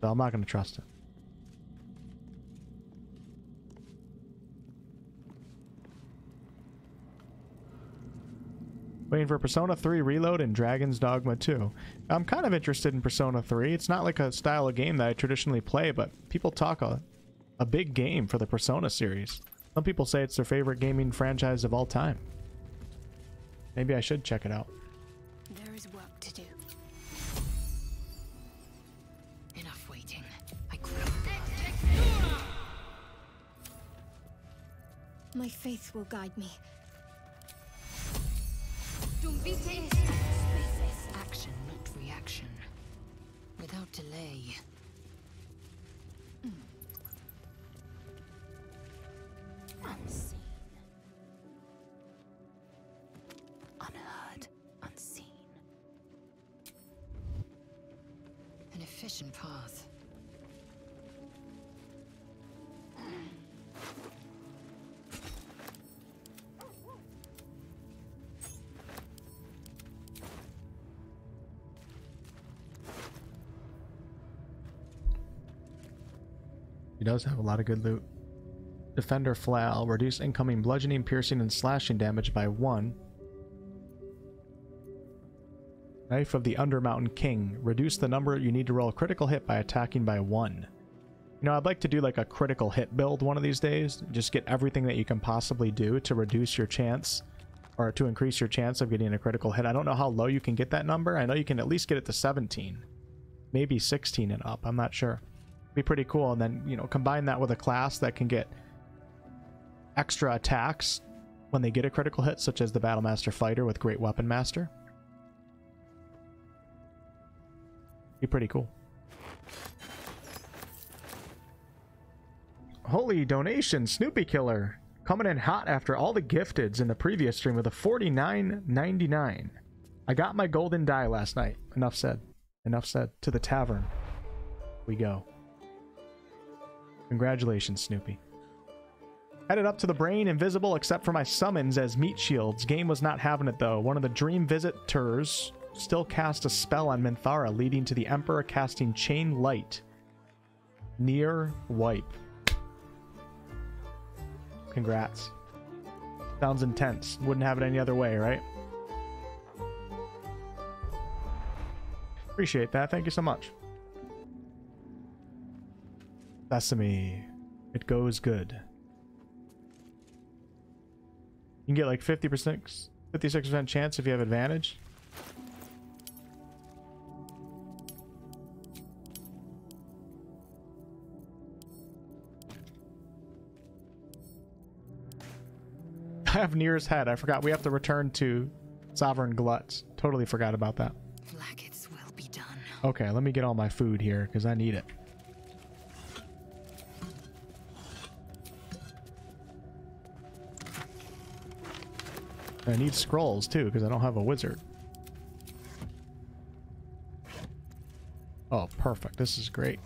So I'm not going to trust it. Waiting for Persona 3 Reload and Dragon's Dogma 2. I'm kind of interested in Persona 3. It's not like a style of game that I traditionally play, but people talk a, a big game for the Persona series. Some people say it's their favorite gaming franchise of all time. Maybe I should check it out.
There is work to do. Enough waiting. I.
My faith will guide me.
Action, not reaction. Without delay.
He does have a lot of good loot. Defender Flail. Reduce incoming bludgeoning, piercing, and slashing damage by one. Knife of the Undermountain King. Reduce the number you need to roll a critical hit by attacking by one. You know, I'd like to do like a critical hit build one of these days. Just get everything that you can possibly do to reduce your chance or to increase your chance of getting a critical hit. I don't know how low you can get that number. I know you can at least get it to 17. Maybe 16 and up. I'm not sure. Be pretty cool. And then, you know, combine that with a class that can get extra attacks when they get a critical hit, such as the Battlemaster Fighter with Great Weapon Master. Be pretty cool. Holy donation, Snoopy Killer. Coming in hot after all the gifteds in the previous stream with a 49.99. I got my golden die last night. Enough said. Enough said. To the tavern. We go. Congratulations, Snoopy. Headed up to the brain, invisible except for my summons as meat shields. Game was not having it though. One of the dream visitors still cast a spell on Minthara, leading to the Emperor casting Chain Light. Near Wipe. Congrats. Sounds intense. Wouldn't have it any other way, right? Appreciate that. Thank you so much. Sesame. It goes good. You can get like 50%, 56% chance if you have advantage. I have Nere's head. I forgot we have to return to Sovereign Gluts. Totally forgot about that.
Blackets will be done.
Okay, let me get all my food here because I need it. I need scrolls too because I don't have a wizard. Oh, perfect. This is great.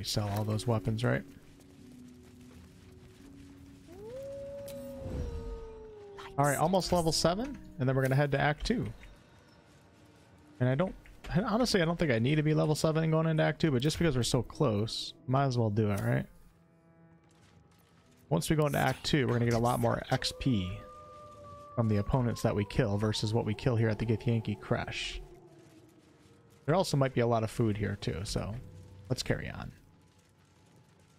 We sell all those weapons, right? All right, almost level seven, and then we're gonna head to Act Two. And I don't, honestly, I don't think I need to be level seven going into Act Two, but just because we're so close, might as well do it, right? Once we go into Act Two, we're gonna get a lot more XP from the opponents that we kill versus what we kill here at the Githyanki Creche. There also might be a lot of food here too, so let's carry on.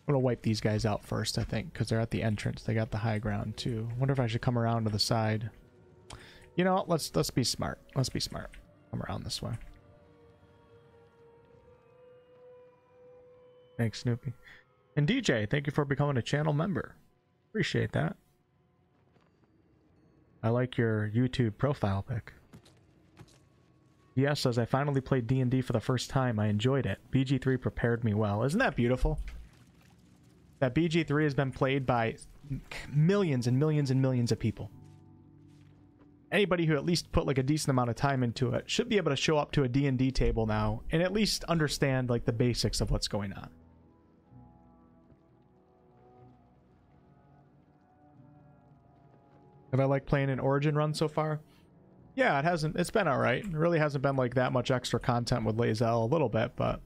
I'm gonna wipe these guys out first, I think, because they're at the entrance. They got the high ground too. Wonder if I should come around to the side. You know? Let's let's be smart. Let's be smart. Come around this way. Thanks, Snoopy. And DJ, thank you for becoming a channel member. Appreciate that. I like your YouTube profile pic. Yes, as I finally played D&D for the first time, I enjoyed it. BG3 prepared me well. Isn't that beautiful? That BG3 has been played by millions and millions and millions of people. Anybody who at least put like a decent amount of time into it should be able to show up to a D&D table now and at least understand like the basics of what's going on. Have I liked playing an Origin run so far? Yeah, it hasn't. It's been all right. It really hasn't been like that much extra content with Lae'zel. A little bit, but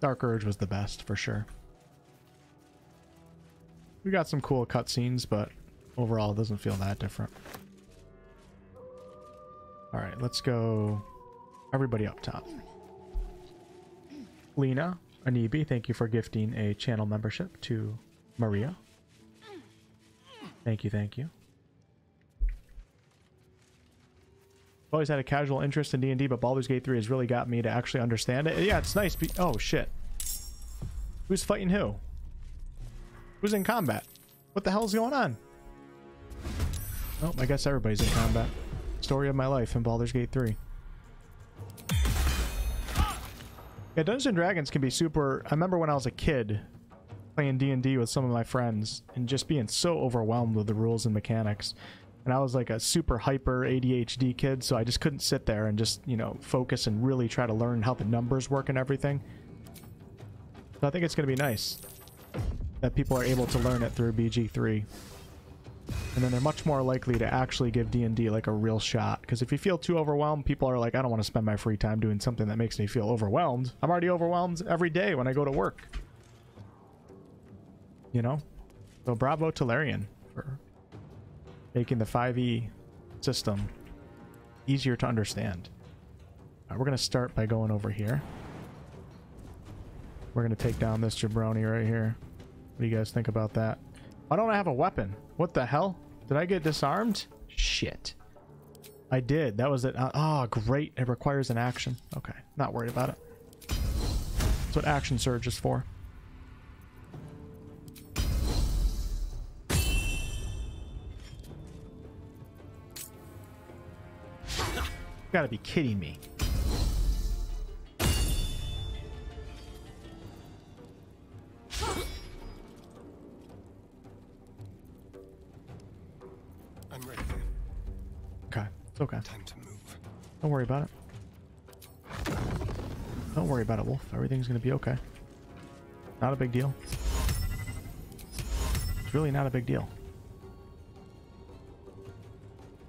Dark Urge was the best for sure. We got some cool cutscenes, but overall, it doesn't feel that different. All right, let's go. Everybody up top. Lena, Anibi, thank you for gifting a channel membership to Maria. Thank you, thank you. I've always had a casual interest in D&D, but Baldur's Gate 3 has really got me to actually understand it. Yeah, it's nice. oh, shit. Who's fighting who? Who's in combat? What the hell's going on? Oh, I guess everybody's in combat. Story of my life in Baldur's Gate 3. Yeah, Dungeons and Dragons can be super... I remember when I was a kid playing D&D with some of my friends and just being so overwhelmed with the rules and mechanics. And I was like a super hyper ADHD kid, so I just couldn't sit there and just, you know, focus and really try to learn how the numbers work and everything. So I think it's going to be nice that people are able to learn it through BG3. And then they're much more likely to actually give D&D like a real shot. Because if you feel too overwhelmed, people are like, I don't want to spend my free time doing something that makes me feel overwhelmed. I'm already overwhelmed every day when I go to work. You know? So bravo to Larian for making the 5e system easier to understand. Right, we're going to start by going over here. We're going to take down this jabroni right here. What do you guys think about that? Why don't I have a weapon? What the hell? Did I get disarmed? Shit. I did. That was it. Uh, oh, great. It requires an action. Okay. Not worried about it. That's what action surge is for. Gotta be kidding me.
I'm ready.
Okay, it's okay.
Time to move.
Don't worry about it. Don't worry about it, Wolf. Everything's gonna be okay. Not a big deal. It's really not a big deal.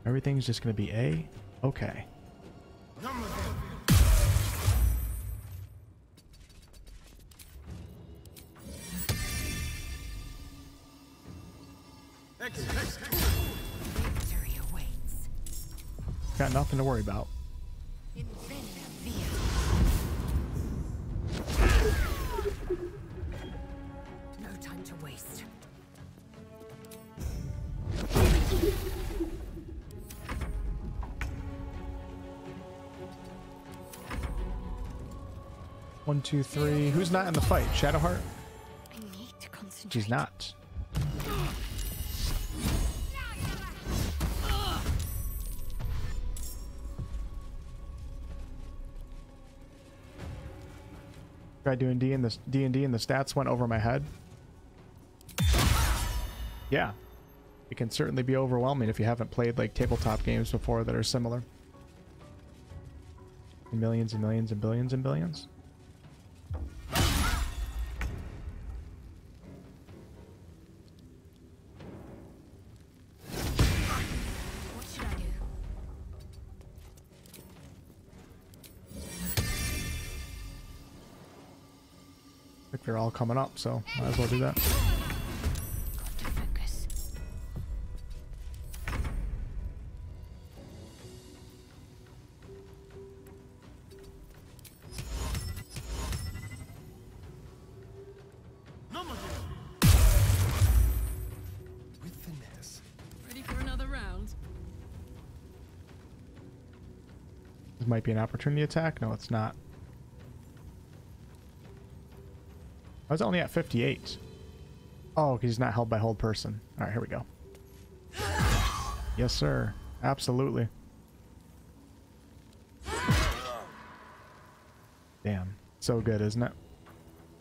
Everything's just gonna be a okay. Got nothing to worry about. One, two, three. Who's not in the fight? Shadowheart?
I need to concentrate.
She's not. Tried doing D and the D and D and the stats went over my head. Yeah, it can certainly be overwhelming if you haven't played like tabletop games before that are similar. Millions and millions and billions and billions. They're all coming up, so might as well do that.
Got to focus.
With finesse.
Ready for another round?
This might be an opportunity attack. No, it's not. I was only at 58. Oh, because he's not held by hold person. All right, here we go. Yes, sir. Absolutely. Damn. So good, isn't it?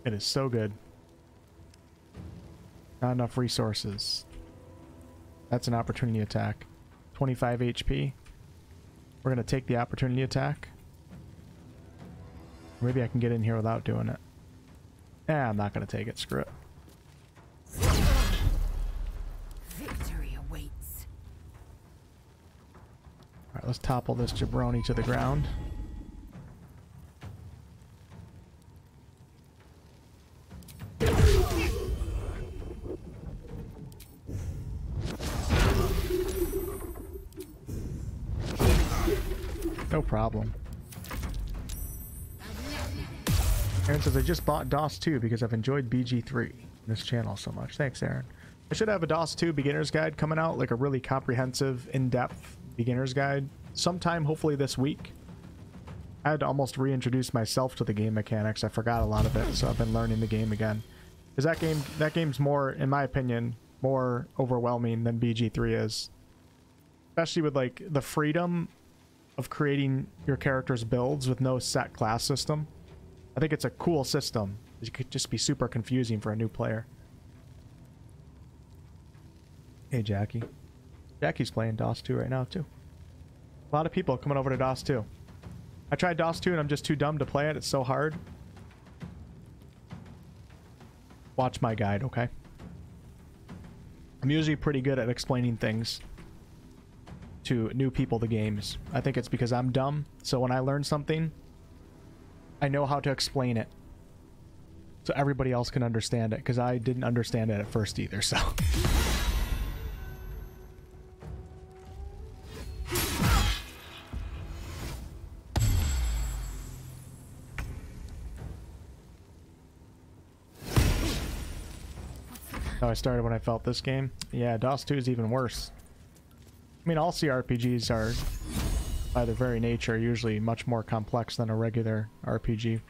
It is so good. Not enough resources. That's an opportunity attack. 25 HP. We're going to take the opportunity attack. Maybe I can get in here without doing it. Eh, I'm not going to take it. Screw it.
Victory awaits.
Alright, let's topple this jabroni to the ground. No problem. Aaron says, I just bought DOS 2 because I've enjoyed BG3 this channel so much. Thanks, Aaron. I should have a DOS 2 beginner's guide coming out, like a really comprehensive, in-depth beginner's guide sometime, hopefully this week. I had to almost reintroduce myself to the game mechanics. I forgot a lot of it, so I've been learning the game again. Because that game, that game's more, in my opinion, more overwhelming than BG3 is. Especially with like the freedom of creating your character's builds with no set class system. I think it's a cool system. It could just be super confusing for a new player. Hey, Jackie. Jackie's playing DOS 2 right now, too. A lot of people coming over to DOS 2. I tried DOS 2 and I'm just too dumb to play it. It's so hard. Watch my guide, okay? I'm usually pretty good at explaining things to new people the games. I think it's because I'm dumb, so when I learn something, I know how to explain it. So everybody else can understand it, because I didn't understand it at first either, so... How I started when I felt this game. Yeah, DOS 2 is even worse. I mean, all CRPGs are, by their very nature, usually much more complex than a regular RPG.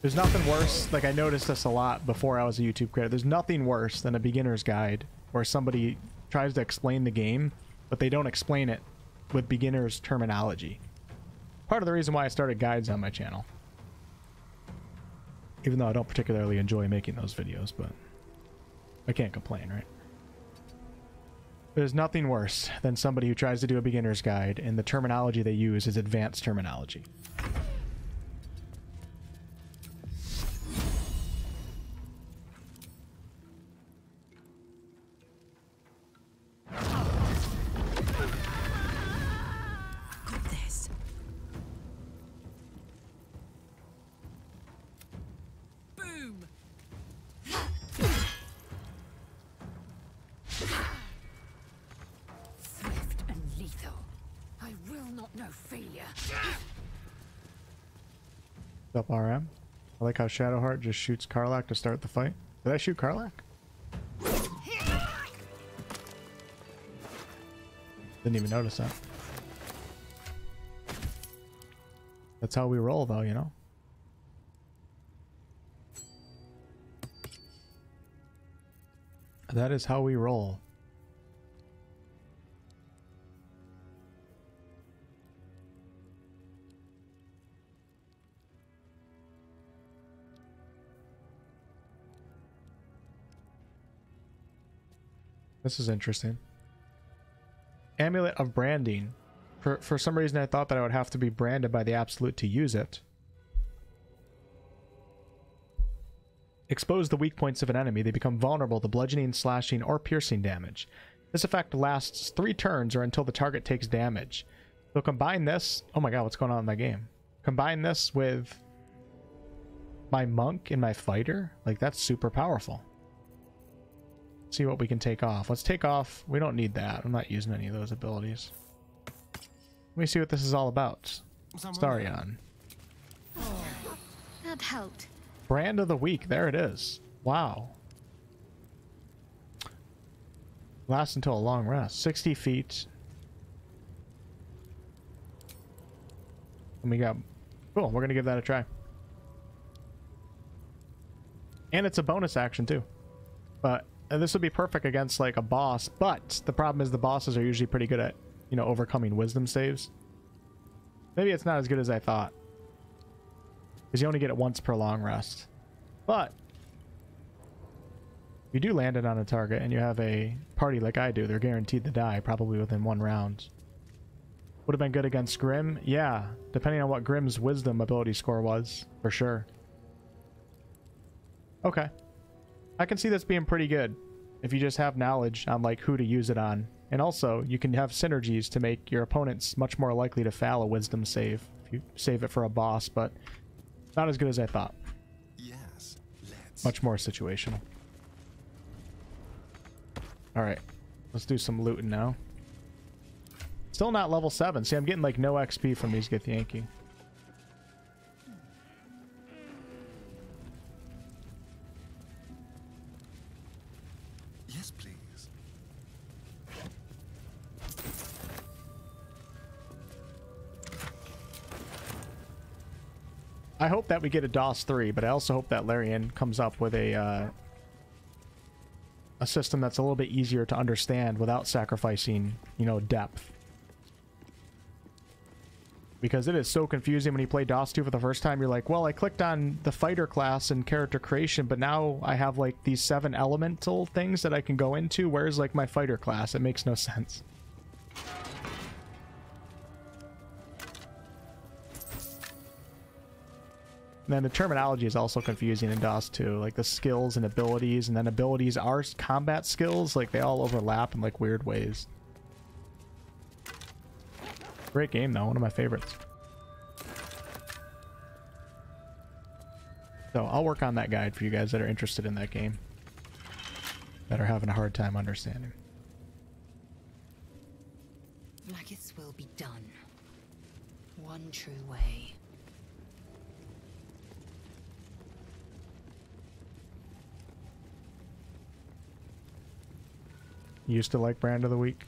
There's nothing worse, like I noticed this a lot before I was a YouTube creator. There's nothing worse than a beginner's guide where somebody tries to explain the game, but they don't explain it with beginners terminology. Part of the reason why I started guides on my channel. Even though I don't particularly enjoy making those videos, but I can't complain, right? There's nothing worse than somebody who tries to do a beginner's guide and the terminology they use is advanced terminology. Like how Shadowheart just shoots Karlach to start the fight. Did I shoot Karlach? Didn't even notice that. That's how we roll though, you know? That is how we roll. This is interesting. Amulet of Branding. For, for some reason, I thought that I would have to be branded by the Absolute to use it. Expose the weak points of an enemy. They become vulnerable to bludgeoning, slashing, or piercing damage. This effect lasts three turns or until the target takes damage. So combine this... Oh my god, what's going on in my game? Combine this with my monk and my fighter. Like, that's super powerful see what we can take off. Let's take off. We don't need that. I'm not using any of those abilities. Let me see what this is all about. Starion.
Oh, that helped.
Brand of the week. There it is. Wow. Lasts until a long rest. 60 feet. And we got... Cool. We're going to give that a try. And it's a bonus action, too. But and this would be perfect against like a boss, but the problem is the bosses are usually pretty good at, you know, overcoming wisdom saves. Maybe it's not as good as I thought. Because you only get it once per long rest. But if you do land it on a target and you have a party like I do, they're guaranteed to die probably within one round. Would have been good against Grym? Yeah, depending on what Grym's wisdom ability score was, for sure. Okay. I can see this being pretty good if you just have knowledge on like who to use it on. And also, you can have synergies to make your opponents much more likely to fail a wisdom save if you save it for a boss, but not as good as I thought.
Yes, let's.
Much more situational. Alright, let's do some looting now. Still not level 7. See, I'm getting like no XP from these Githyanki. I hope that we get a DOS 3, but I also hope that Larian comes up with a uh, a system that's a little bit easier to understand without sacrificing, you know, depth. Because it is so confusing when you play DOS 2 for the first time. You're like, well, I clicked on the fighter class and character creation, but now I have like these seven elemental things that I can go into. Where's like my fighter class? It makes no sense. And then the terminology is also confusing in DOS 2, like the skills and abilities, and then abilities are combat skills, like they all overlap in like weird ways. Great game though, one of my favorites. So I'll work on that guide for you guys that are interested in that game. That are having a hard time understanding.
Vlaakith's will be done. One true way.
used to like brand of the week.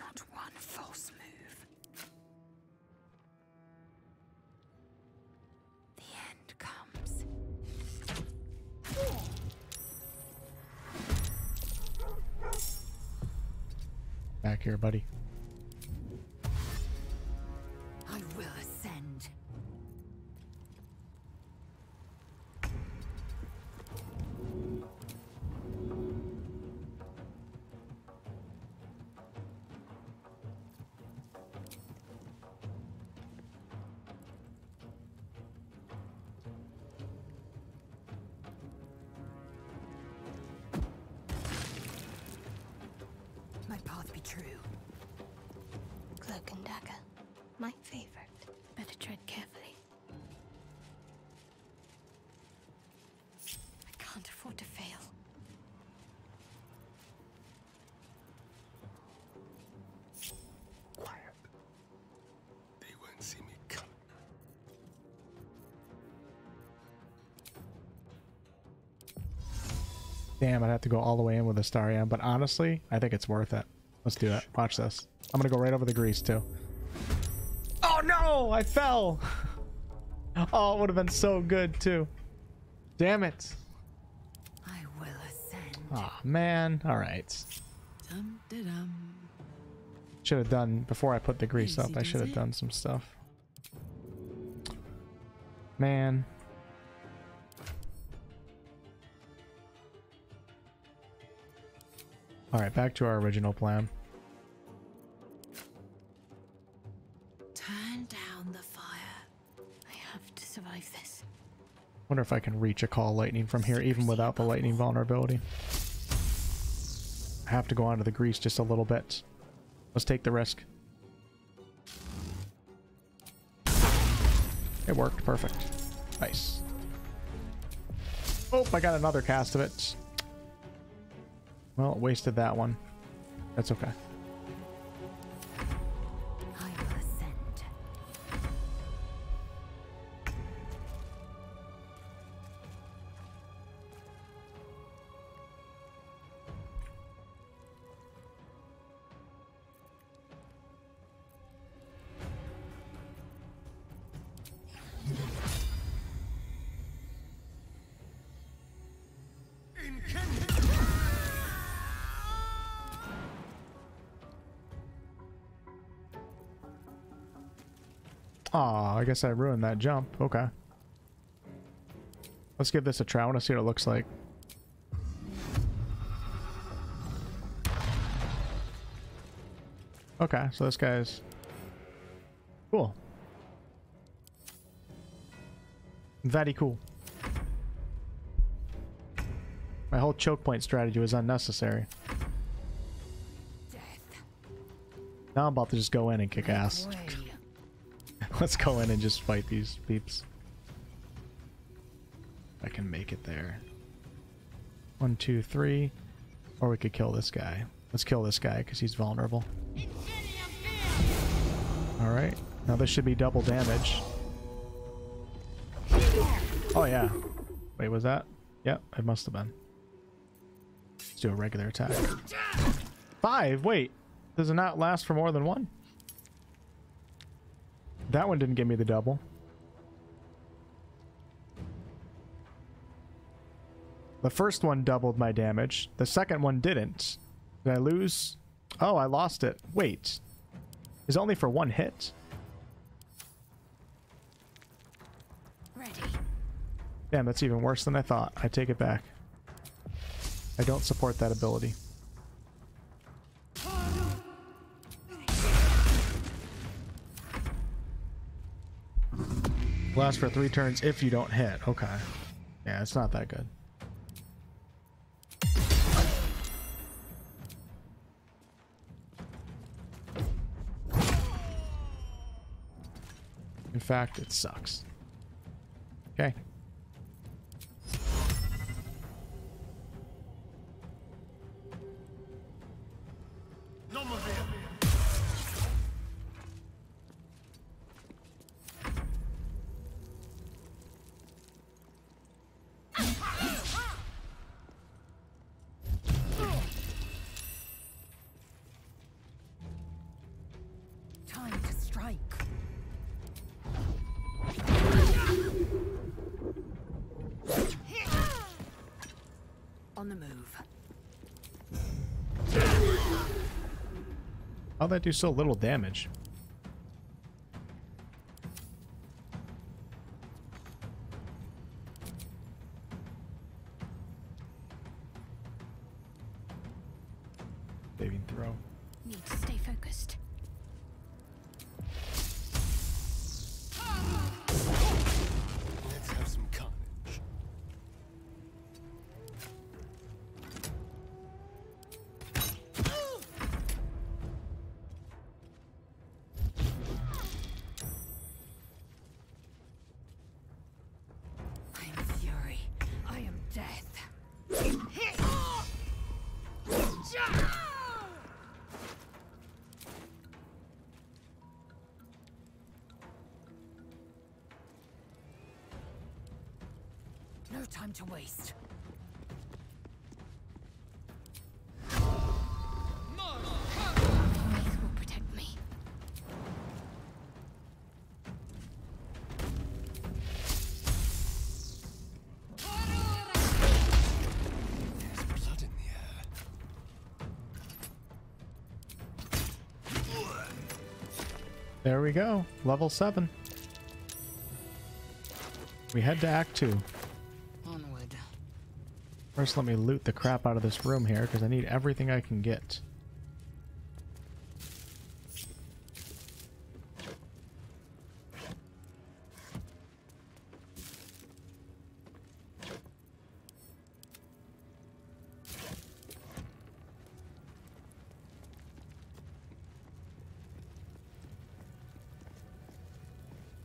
Not one false move. The end comes.
Back here, buddy. Damn, I'd have to go all the way in with Astarion, but honestly, I think it's worth it. Let's do it. Watch this. I'm gonna go right over the grease too. Oh no! I fell! Oh, it would have been so good too. Damn it.
I will ascend.
Oh man. Alright. Should have done before I put the grease up. I should have done some stuff. Man. Alright, back to our original plan.
Turn down the fire.
I have to survive this.
Wonder if I can reach a call lightning from here even without the lightning vulnerability. I have to go onto the grease just a little bit. Let's take the risk. It worked. Perfect. Nice. Oh, I got another cast of it. Well, wasted that one. That's okay. Guess I ruined that jump. Okay. Let's give this a try. I want to see what it looks like. Okay, so this guy's cool. Very cool. My whole choke point strategy was unnecessary.
Death.
Now I'm about to just go in and kick ass. Let's go in and just fight these peeps. I can make it there. One, two, three. Or we could kill this guy. Let's kill this guy because he's vulnerable. Alright. Now this should be double damage. Oh yeah. Wait, was that? Yep, it must have been. Let's do a regular attack. Five? Wait. Does it not last for more than one? That one didn't give me the double. The first one doubled my damage. The second one didn't. Did I lose? Oh, I lost it. Wait. Is only for one hit?
Ready.
Damn, that's even worse than I thought. I take it back. I don't support that ability. Lasts for three turns if you don't hit. Okay. Yeah, it's not that good. In fact, it sucks. Okay. That do so little damage?
Time to waste. Wraith will protect me.
There's blood in the air.
There we go. Level 7. We head to Act 2. First, let me loot the crap out of this room here, because I need everything I can get.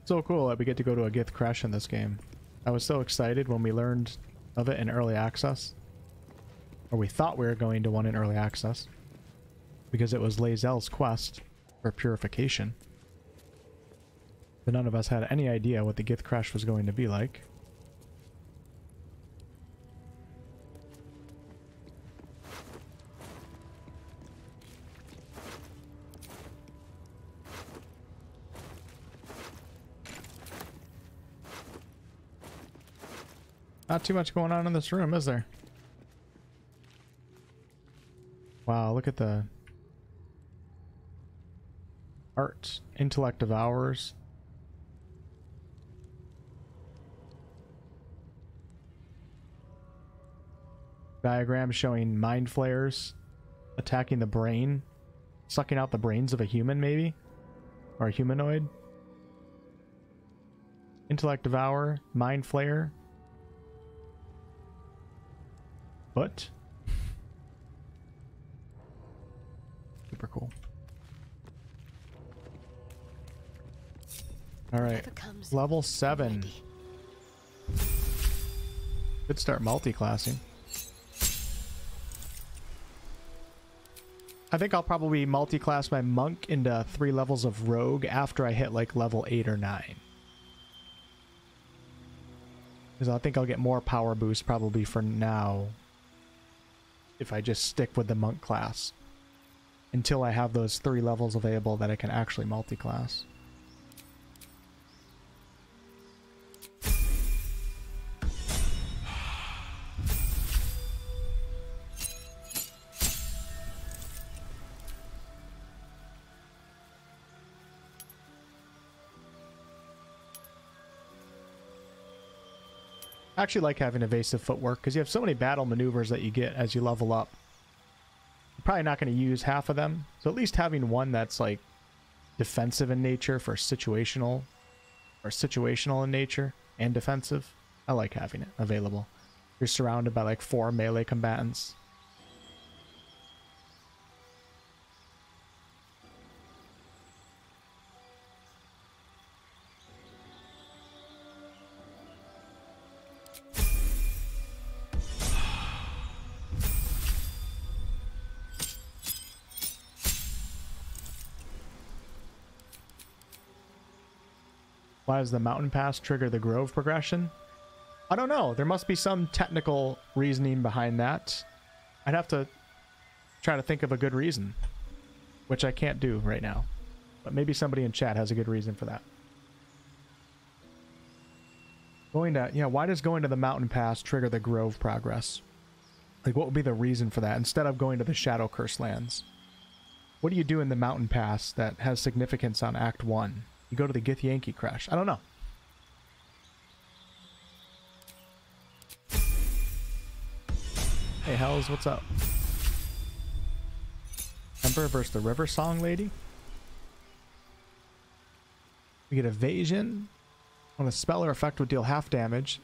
So cool that we get to go to a Gith creche in this game. I was so excited when we learned of it in early access. Or we thought we were going to one in early access. Because it was Lae'zel's quest for purification. But none of us had any idea what the Gith creche was going to be like. Not too much going on in this room, is there? Wow, look at the art. Intellect Devourers. Diagram showing mind flayers attacking the brain. Sucking out the brains of a human, maybe? Or a humanoid? Intellect Devour, Mind Flayer, But super cool. All right, level seven.
ready.
Could start multi-classing. I think I'll probably multi-class my monk into three levels of rogue after I hit like level eight or nine. Because I think I'll get more power boost probably for now if I just stick with the monk class until I have those three levels available that I can actually multi-class. I actually like having evasive footwork because you have so many battle maneuvers that you get as you level up. You're probably not going to use half of them. So at least having one that's like defensive in nature for situational or situational in nature and defensive. I like having it available. You're surrounded by like four melee combatants. Does the mountain pass trigger the grove progression? I don't know. There must be some technical reasoning behind that. I'd have to try to think of a good reason, which I can't do right now. But maybe somebody in chat has a good reason for that. Going to, yeah, why does going to the mountain pass trigger the grove progress? Like, what would be the reason for that instead of going to the Shadow-Cursed lands? What do you do in the mountain pass that has significance on Act 1? You go to the Githyanki creche. I don't know. Hey, Hells, what's up? Emperor versus the River Song Lady. We get evasion. When a spell or effect would deal half damage,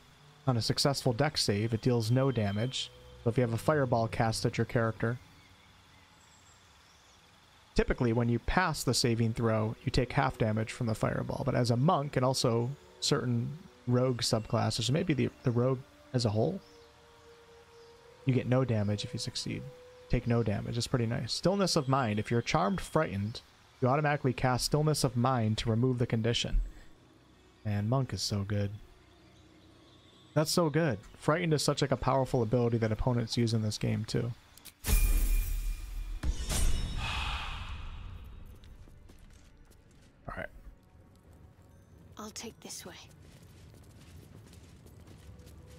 on a successful dex save, it deals no damage. So if you have a fireball cast at your character, typically when you pass the saving throw, you take half damage from the fireball. But as a monk and also certain rogue subclasses, maybe the, the rogue as a whole, you get no damage if you succeed. Take no damage. It's pretty nice. Stillness of mind. If you're charmed frightened, you automatically cast Stillness of Mind to remove the condition. And Monk is so good. That's so good. Frightened is such like a powerful ability that opponents use in this game too.
Take this way.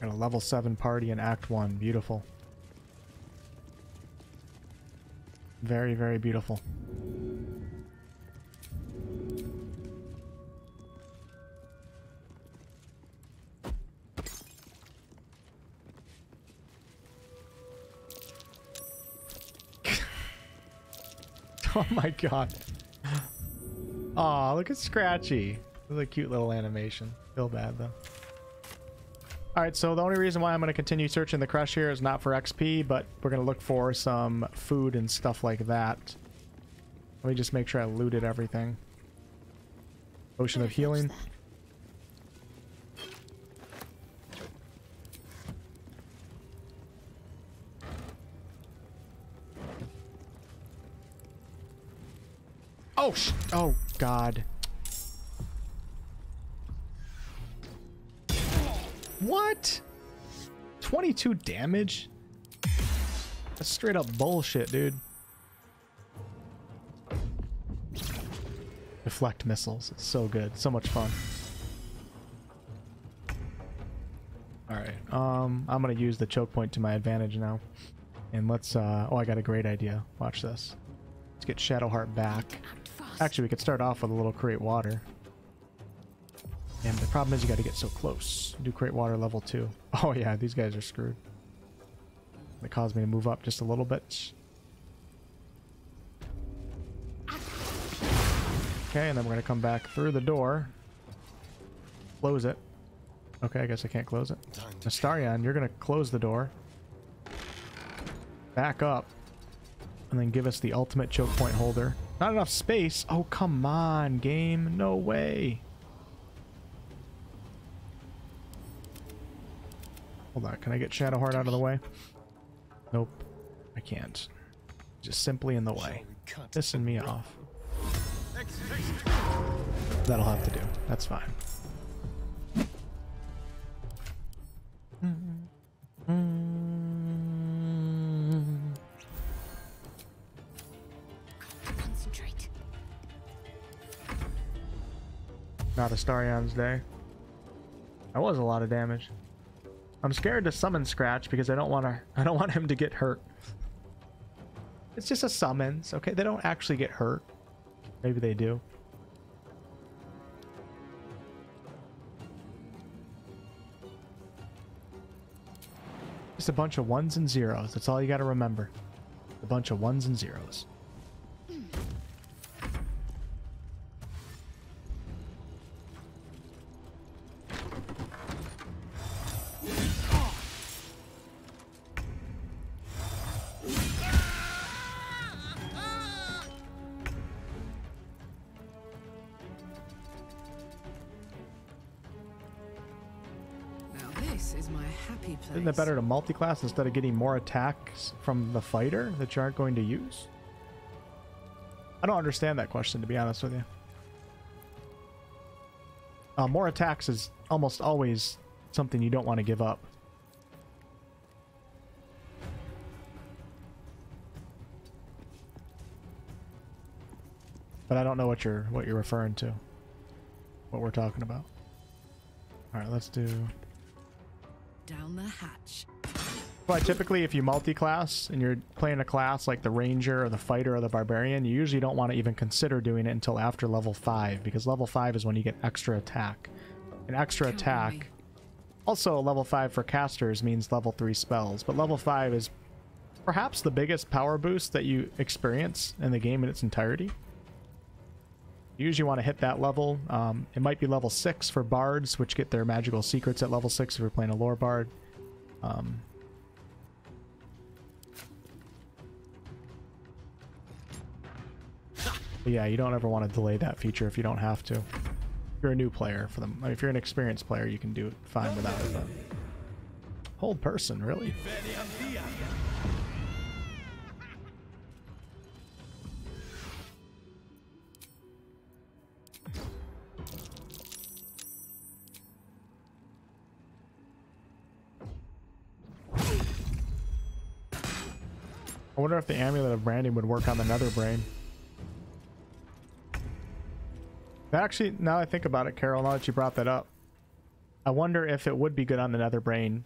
Got a level 7 party in Act 1. Beautiful. Very, very beautiful. oh my god. Aw, look at Scratchy. Really cute little animation. Feel bad though. Alright, so the only reason why I'm going to continue searching the creche here is not for XP, but we're going to look for some food and stuff like that. Let me just make sure I looted everything. Potion of healing. Oh, sh oh, God. What? 22 damage? That's straight up bullshit, dude. Deflect missiles. It's so good. So much fun. Alright. Um, I'm going to use the choke point to my advantage now. And let's, uh, oh, I got a great idea. Watch this. Let's get Shadowheart back. Actually, we could start off with a little create water. And the problem is you got to get so close. Do create water level 2. Oh yeah, these guys are screwed. They caused me to move up just a little bit. Okay, and then we're going to come back through the door. Close it. Okay, I guess I can't close it. Astarion, you're going to close the door. Back up. And then give us the ultimate choke point holder. Not enough space. Oh, come on, game. No way. Hold on. Can I get Shadowheart out of the way? Nope. I can't. Just simply in the way. Pissing me off. That'll have to do. That's fine.
Concentrate.
Not Starion's day. That was a lot of damage. I'm scared to summon Scratch because I don't want to. I don't want him to get hurt. It's just a summons, okay? They don't actually get hurt. Maybe they do. Just a bunch of ones and zeros. That's all you got to remember. A bunch of ones and zeros. It better to multi-class instead of getting more attacks from the fighter that you aren't going to use? I don't understand that question, to be honest with you. Uh, more attacks is almost always something you don't want to give up. But I don't know what you're what you're referring to. What we're talking about. All right, let's do
Down the hatch.
But typically, if you multi-class and you're playing a class like the Ranger or the Fighter or the Barbarian, you usually don't want to even consider doing it until after level 5, because level 5 is when you get extra attack. An extra
on
attack...
me.
Also, level 5 for casters means level 3 spells, but level 5 is perhaps the biggest power boost that you experience in the game in its entirety. You usually want to hit that level. Um, it might be level 6 for bards, which get their magical secrets at level 6 if you're playing a lore bard. Um, yeah, you don't ever want to delay that feature if you don't have to. If you're a new player, for them, if you're an experienced player, you can do it fine without it. But hold person, really? I wonder if the amulet of branding would work on the Netherbrain. Actually, now I think about it, Carol, now that you brought that up, I wonder if it would be good on the Netherbrain.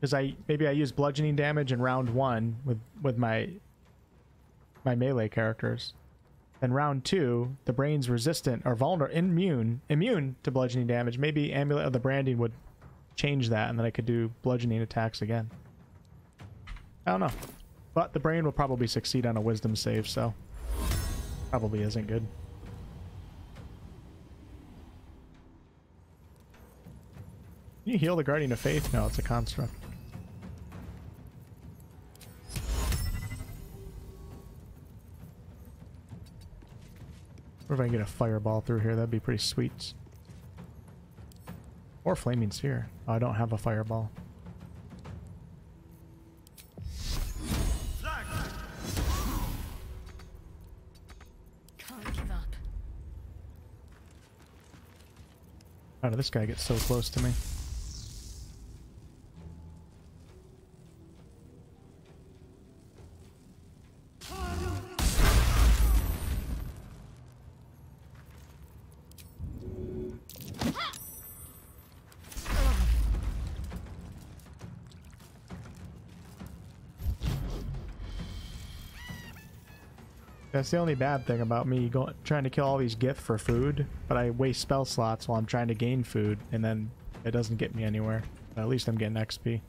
Because I maybe I use bludgeoning damage in round one with, with my my melee characters. And round two, the brain's resistant or vulnerable immune immune to bludgeoning damage. Maybe amulet of the branding would change that and then I could do bludgeoning attacks again. I don't know. But the brain will probably succeed on a wisdom save, so probably isn't good. Can you heal the Guardian of Faith? No, it's a construct. What if I can get a fireball through here? That'd be pretty sweet. Or flaming sphere. Oh, I don't have a fireball. How did this guy get so close to me? That's the only bad thing about me going trying to kill all these Gith for food, but I waste spell slots while I'm trying to gain food, and then it doesn't get me anywhere. But at least I'm getting XP.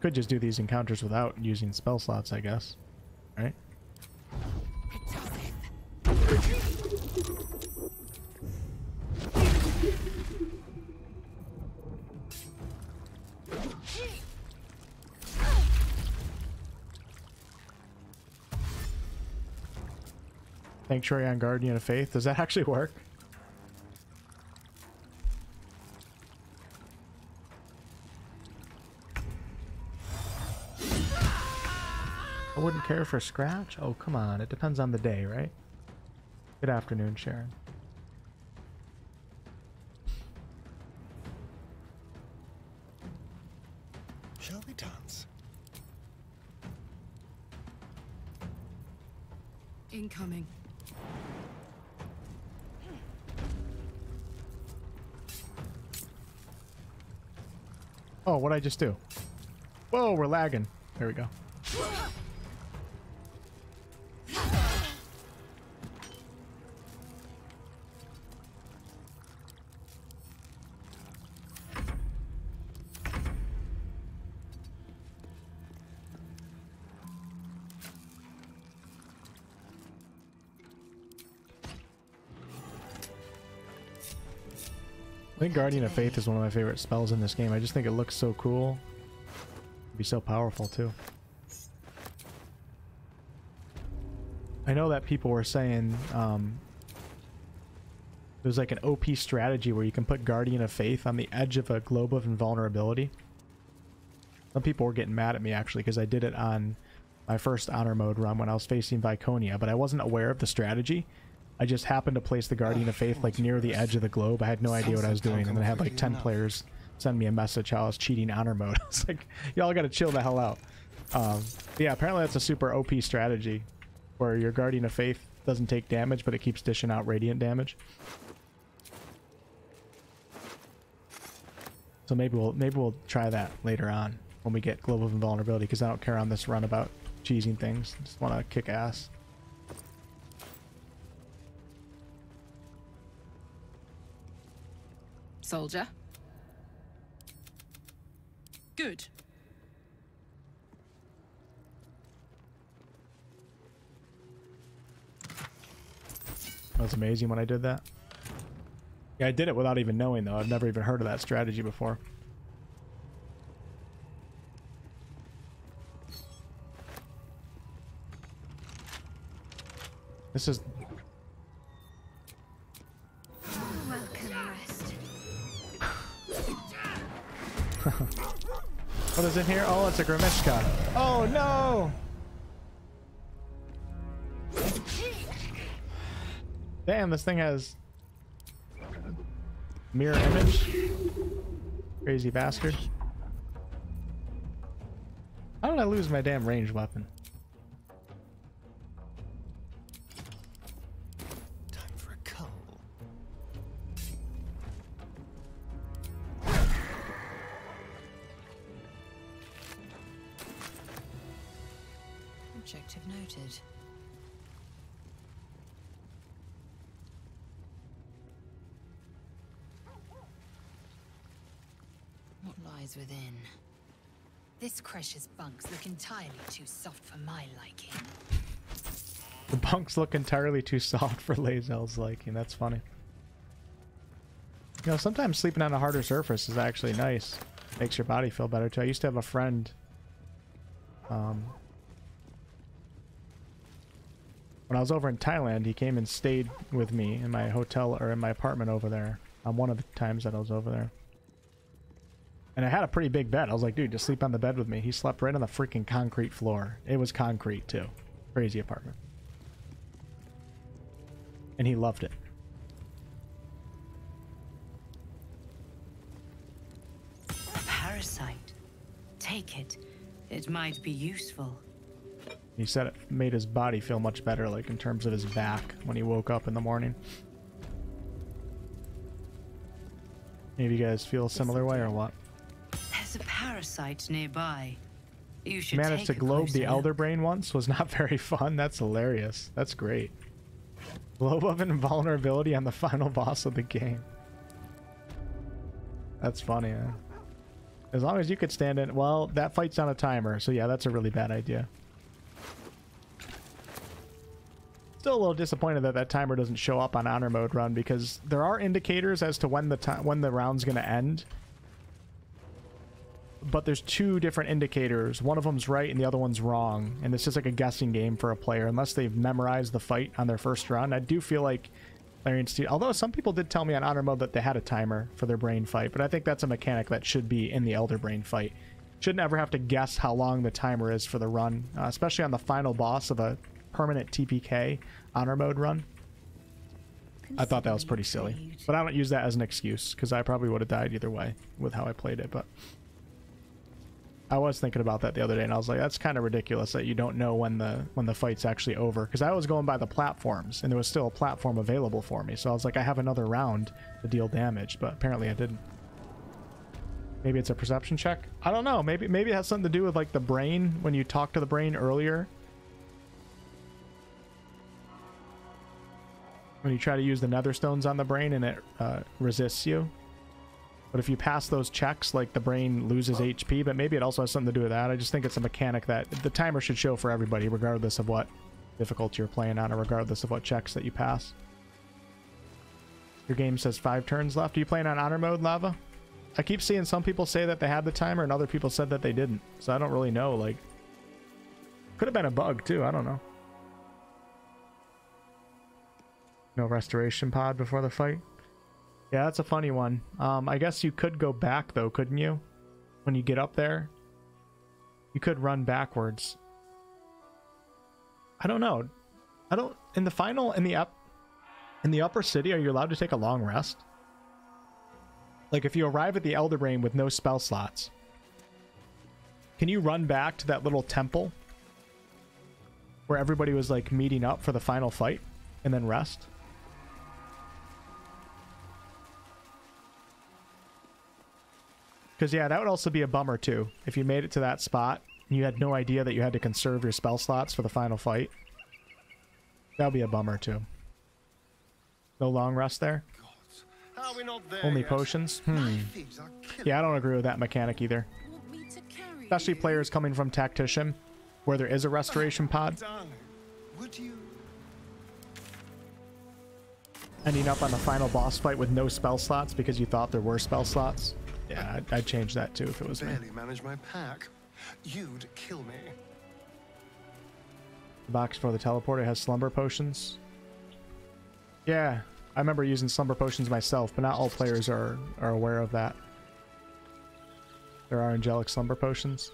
Could just do these encounters without using spell slots, I guess. Right? Sanctuary on Guardian of Faith. Does that actually work? I wouldn't care for Scratch? Oh, come on. It depends on the day, right? Good afternoon, Sharon. I just do? Whoa, we're lagging. There we go. Think Guardian of Faith is one of my favorite spells in this game. I just think it looks so cool. It'd be so powerful too. I know that people were saying um, there's like an OP strategy where you can put Guardian of Faith on the edge of a globe of invulnerability. Some people were getting mad at me actually because I did it on my first honor mode run when I was facing Viconia, but I wasn't aware of the strategy. I just happened to place the Guardian of Faith like near the edge of the globe. I had no idea what I was doing, and then I had like 10 players send me a message how I was cheating honor mode. I was like, y'all gotta chill the hell out. Um, yeah, apparently that's a super OP strategy where your Guardian of Faith doesn't take damage, but it keeps dishing out radiant damage. So maybe we'll maybe we'll try that later on. when we get Glove of Invulnerability because I don't care on this run about cheesing things. Just want to kick ass.
Soldier. Good.
Was amazing when I did that. Yeah, I did it without even knowing though. I've never even heard of that strategy before. This is what is in here? Oh, it's a Gremishka. Oh no! Damn, this thing has mirror image. Crazy bastard. How did I lose my damn ranged weapon?
Within? This creche's bunks look entirely too soft for my liking.
The bunks look entirely too soft for Lae'zel's liking. That's funny. You know, sometimes sleeping on a harder surface is actually nice. Makes your body feel better too. I used to have a friend. Um, when I was over in Thailand, he came and stayed with me in my hotel or in my apartment over there. On one of the times that I was over there. And I had a pretty big bed. I was like, dude, just sleep on the bed with me. He slept right on the freaking concrete floor. It was concrete too. Crazy apartment. And he loved it.
Parasite. Take it. It might be useful.
He said it made his body feel much better, like in terms of his back when he woke up in the morning. Maybe you guys feel a similar way or what?
Parasite nearby. You should
Managed to globe the Elder. Brain once was not very fun. That's hilarious. That's great. Globe of invulnerability on the final boss of the game. That's funny, huh? As long as you could stand it. Well, that fight's on a timer, so yeah, that's a really bad idea. Still a little disappointed that that timer doesn't show up on honor mode run because there are indicators as to when the time when the round's going to end. But there's two different indicators. One of them's right and the other one's wrong, and it's just like a guessing game for a player unless they've memorized the fight on their first run. I do feel like Larian Steel, although some people did tell me on honor mode that they had a timer for their brain fight, but I think that's a mechanic that should be in the Elder Brain fight. Shouldn't ever have to guess how long the timer is for the run, uh, especially on the final boss of a permanent TPK honor mode run. I thought that was pretty silly, but I don't use that as an excuse because I probably would have died either way with how I played it. But I was thinking about that the other day, and I was like, that's kind of ridiculous that you don't know when the when the fight's actually over. Because I was going by the platforms, and there was still a platform available for me. So I was like, I have another round to deal damage, but apparently I didn't. Maybe it's a perception check. I don't know. Maybe maybe it has something to do with like the brain when you talk to the brain earlier. When you try to use the Netherstones on the brain and it uh, resists you. But if you pass those checks, like the brain loses HP, but maybe it also has something to do with that. I just think it's a mechanic that the timer should show for everybody, regardless of what difficulty you're playing on, or regardless of what checks that you pass. Your game says five turns left. Are you playing on honor mode, Lava? I keep seeing some people say that they had the timer, and other people said that they didn't. So I don't really know. Like, could have been a bug too. I don't know. No restoration pod before the fight. Yeah, that's a funny one. Um, I guess you could go back though, couldn't you? When you get up there, you could run backwards. I don't know. I don't. In the final, in the up, in the upper city, are you allowed to take a long rest? Like if you arrive at the Elder Brain with no spell slots, can you run back to that little temple where everybody was like meeting up for the final fight and then rest? Because, yeah, that would also be a bummer, too. If you made it to that spot, and you had no idea that you had to conserve your spell slots for the final fight. That would be a bummer, too. No long rest there?
Are we not there
Only
yet?
potions? Hmm.
Thieves are killing
Yeah, I don't agree with that mechanic either. Especially players coming from Tactician, where there is a restoration pod,
would you?
ending up on the final boss fight with no spell slots because you thought there were spell slots. Yeah, I'd, I'd change that too if it was me.
Barely manage my pack. You'd kill me.
The box for the teleporter has slumber potions. Yeah, I remember using slumber potions myself, but not all players are, are aware of that. There are angelic slumber potions.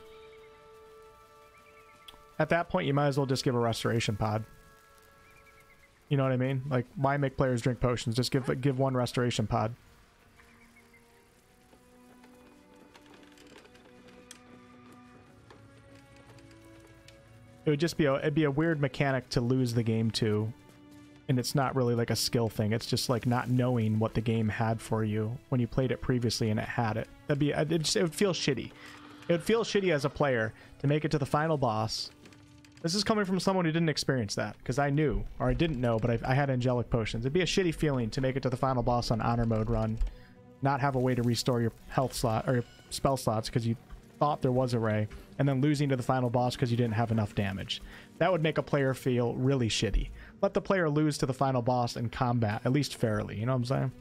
At that point, you might as well just give a restoration pod. You know what I mean? Like, why make players drink potions? Just give give one restoration pod. It would just be a it'd be a weird mechanic to lose the game to, and it's not really like a skill thing. It's just like not knowing what the game had for you when you played it previously and it had it. That'd be it, just, it would feel shitty. It would feel shitty as a player to make it to the final boss. This is coming from someone who didn't experience that because I knew or I didn't know, but I, I had angelic potions. It'd be a shitty feeling to make it to the final boss on honor mode run, not have a way to restore your health slot or your spell slots because you thought there was a ray, and then losing to the final boss because you didn't have enough damage. That would make a player feel really shitty. Let the player lose to the final boss in combat, at least fairly. You know what I'm saying?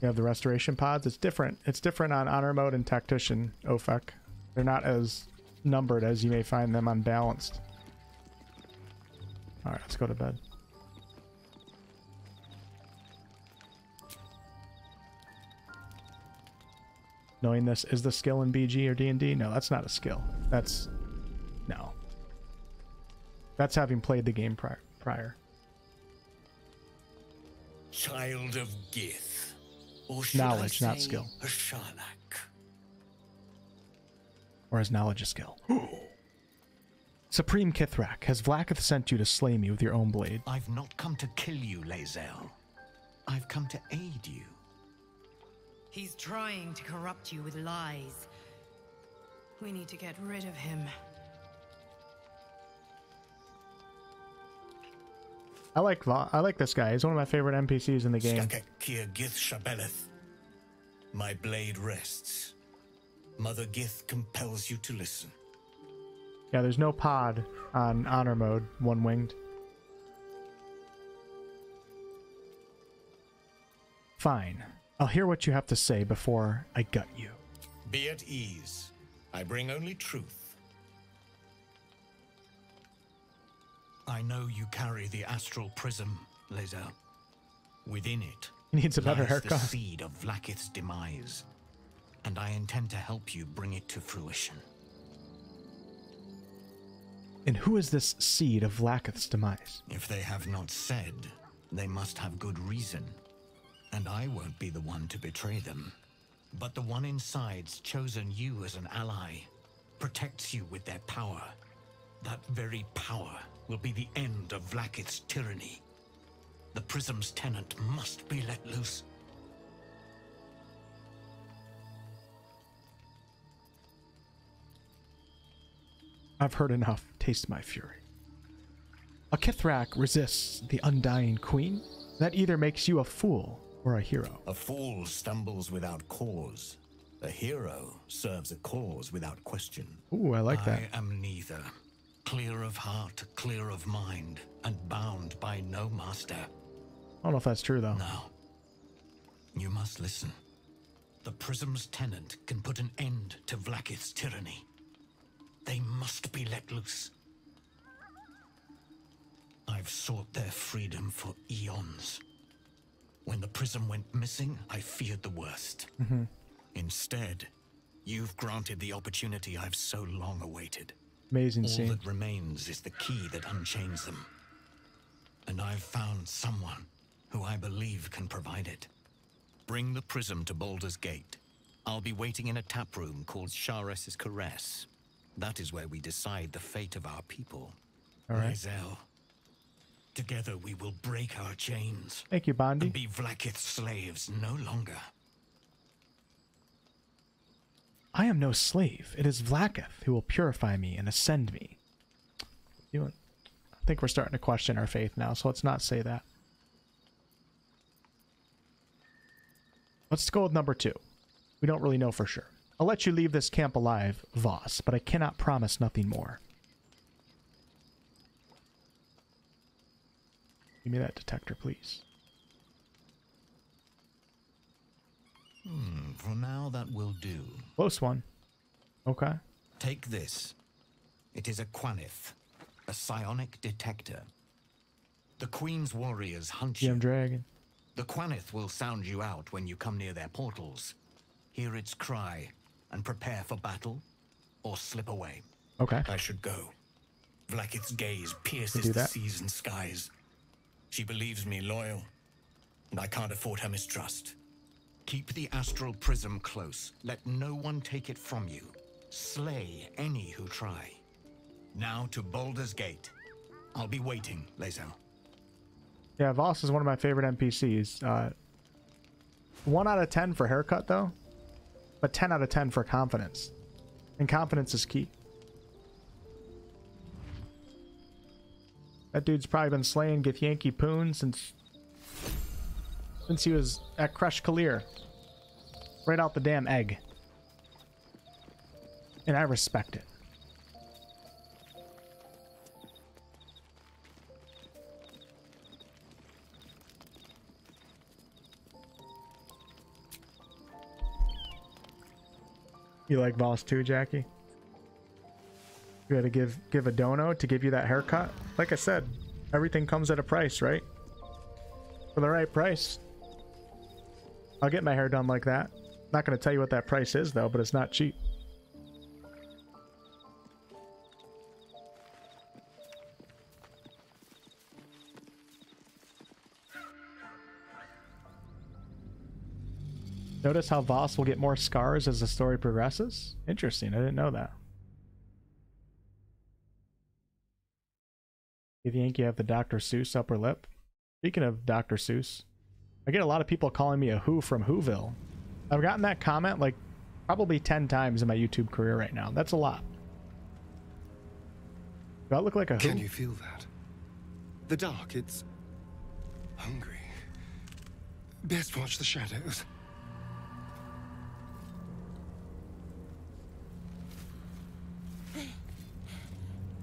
You have the restoration pods. It's different. It's different on honor mode and tactician Ofek. They're not as numbered as you may find them unbalanced. All right, let's go to bed. Knowing this is the skill in BG or D&D? No, that's not a skill. That's no. That's having played the game prior. prior.
Child of Gith. Or
Knowledge,
I
not skill.
A Sharnak.
Or is knowledge a skill? Supreme Kith'rak, has Vlaakith sent you to slay me with your own blade?
I've not come to kill you, Lae'zel. I've come to aid you.
He's trying to corrupt you with lies. We need to get rid of him.
I like Va- I like this guy. He's one of my favorite NPCs in the game.
Skakek Kir Gith Shabeleth. My blade rests. Mother Gith compels you to listen.
Yeah, there's no pod on honor mode, one winged. Fine. I'll hear what you have to say before I gut you.
Be at ease. I bring only truth.
I know you carry the astral prism, Lae'zel. Within it
He needs a better
lies the seed of Vlaakith's demise, and I intend to help you bring it to fruition.
And who is this seed of Vlaakith's demise?
If they have not said, they must have good reason. And I won't be the one to betray them. But the one inside's chosen you as an ally, protects you with their power. That very power will be the end of Vlaakith's tyranny. The Prism's tenant must be let loose.
I've heard enough. Taste my fury. A Kith'rak resists the undying queen? That either makes you a fool or a hero.
A fool stumbles without cause. A hero serves a cause without question.
Ooh, I like that.
I am neither. Clear of heart, clear of mind, and bound by no master.
I don't know if that's true though.
Now, you must listen. The Prism's tenant can put an end to Vlaakith's tyranny. They must be let loose. I've sought their freedom for eons. When the prism went missing, I feared the worst.
Mhm.
Instead, you've granted the opportunity I've so long awaited.
Amazing
All
scene.
that remains is the key that unchains them. And I've found someone who I believe can provide it. Bring the prism to Baldur's Gate. I'll be waiting in a tap room called Sharess's Caress. That is where we decide the fate of our people.
All right.
Lae'zel, Together we will break our chains.
Thank you, Bondi.
And be Vlaakith's slaves no longer.
I am no slave. It is Vlaakith who will purify me and ascend me. You, I think we're starting to question our faith now, so let's not say that. Let's go with number two. We don't really know for sure. I'll let you leave this camp alive, Voss, but I cannot promise nothing more. Give me that detector, please.
Hmm, for now that will do.
Close one. Okay.
Take this. It is a Quanith, a psionic detector. The Queen's warriors hunt you.
Dragon.
The Quanith will sound you out when you come near their portals. Hear its cry and prepare for battle or slip away.
Okay.
I should go. Vlaakith's gaze pierces the seas and skies. She believes me loyal, and I can't afford her mistrust. Keep the astral prism close. Let no one take it from you. Slay any who try. Now to Baldur's Gate. I'll be waiting, Lae'zel.
Yeah, Voss is one of my favorite NPCs. Uh, 1 out of 10 for haircut, though, but 10 out of 10 for confidence. And confidence is key. That dude's probably been slaying Githyanki Poon since since he was at Creche K'liir. Right out the damn egg. And I respect it. You like Voss too, Jackie? You gotta give give a dono to give you that haircut. Like I said, everything comes at a price, right? For the right price, I'll get my hair done like that. Not gonna tell you what that price is though, but it's not cheap. Notice how Voss will get more scars as the story progresses? Interesting, I didn't know that. You think you have the Dr. Seuss upper lip. Speaking of Dr. Seuss, I get a lot of people calling me a Who from Whoville. I've gotten that comment like probably 10 times in my YouTube career right now. That's a lot. Do I look like a Who?
Can you feel that? The dark, it's hungry. Best watch the shadows.